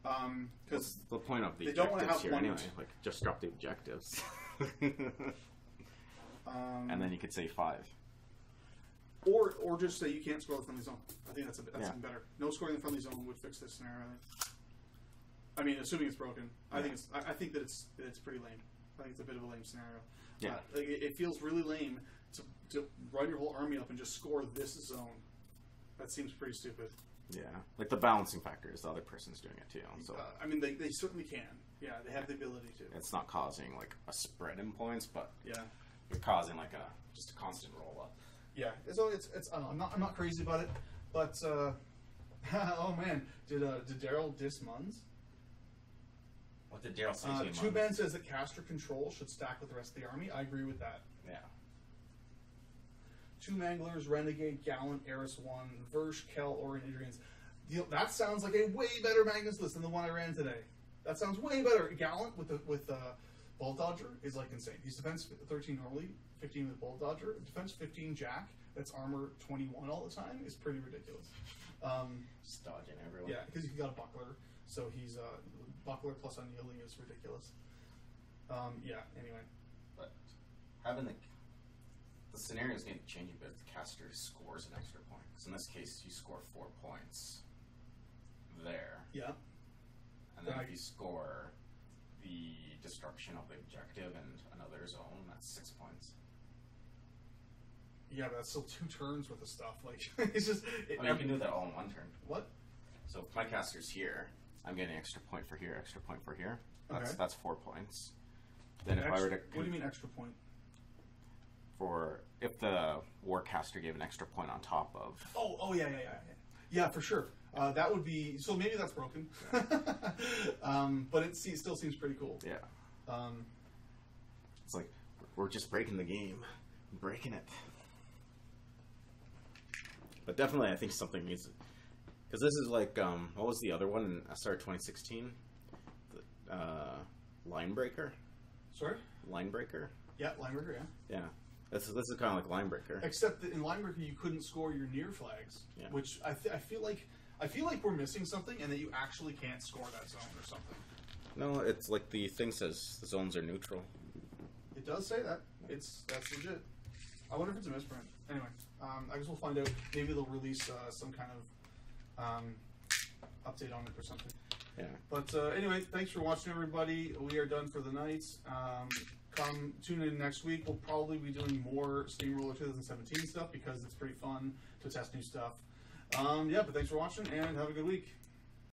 Um, because the point of the they don't objectives have here one- anyway? Like, just drop the objectives. um, and then you could say five. or or just say you can't score the friendly zone. I think that's a that's Yeah. even better. No scoring the friendly zone would fix this scenario. I think. I mean, assuming it's broken, I think Yeah. it's I, I think that it's that it's pretty lame. I think it's a bit of a lame scenario. Yeah. Uh, like, it, it feels really lame to, to run your whole army up and just score this zone. That seems pretty stupid. Yeah. Like, the balancing factor is the other person's doing it too. So Uh, I mean, they, they certainly can. Yeah, they have the ability to. it's not causing, like, a spread in points, but Yeah, you're causing, like, a just a constant roll up. yeah. So it's it's. I don't know, I'm not I'm not crazy about it, but uh, oh man, did uh, did Daryl diss Muns? What did Daryl say Uh, Two? Ben says that caster control should stack with the rest of the army. I agree with that. Yeah. Two Manglers, Renegade, Gallant, Eiryss One, Versh, Kell, Orin, Adrian's. You know, that sounds like a way better Magnus list than the one I ran today. That sounds way better. Gallant with the with uh, Bullet Dodger is like insane. He's defense 13 normally, 15 with Bullet Dodger. Defense 15 Jack. That's armor 21 all the time. Is pretty ridiculous. Um, Just dodging everyone. yeah, because he's got a buckler, so he's uh, buckler plus unyielding is ridiculous. Um, yeah. Anyway, But having the the scenarios need to change a bit. if The caster scores an extra point. 'Cause in this case, you score four points there, yeah. and then Right. if you score the destruction of the objective and another zone, that's six points. Yeah, but that's still two turns worth of stuff. Like it's just it, I mean, you can do that all in one turn. what? So if my caster's here, I'm getting extra point for here, extra point for here. That's Okay. that's four points. Then if I were to what do you mean extra point? For if the warcaster gave an extra point on top of Oh, oh yeah, yeah, yeah, yeah. Yeah, for sure. Uh, that would be so. Maybe that's broken, um, but it se- still seems pretty cool. yeah, Um, it's like we're just breaking the game, breaking it. But definitely, I think something needs because this is like um, what was the other one in SR 2016? The, uh, line breaker, sorry. line breaker. Yeah, Linebreaker. Yeah. Yeah, this is this is kind of like line breaker. Except that in Linebreaker you couldn't score your near flags, Yeah. which I, th- I feel like I feel like we're missing something, and that you actually can't score that zone or something. No, it's like the thing says the zones are neutral. It does say that. It's that's legit. I wonder if it's a misprint. Anyway, um, I guess we'll find out. Maybe they'll release uh, some kind of um, update on it or something. Yeah. But uh, anyway, thanks for watching, everybody. We are done for the night. Um, come tune in next week. We'll probably be doing more Steamroller 2017 stuff because it's pretty fun to test new stuff. Um, yeah, but thanks for watching and have a good week.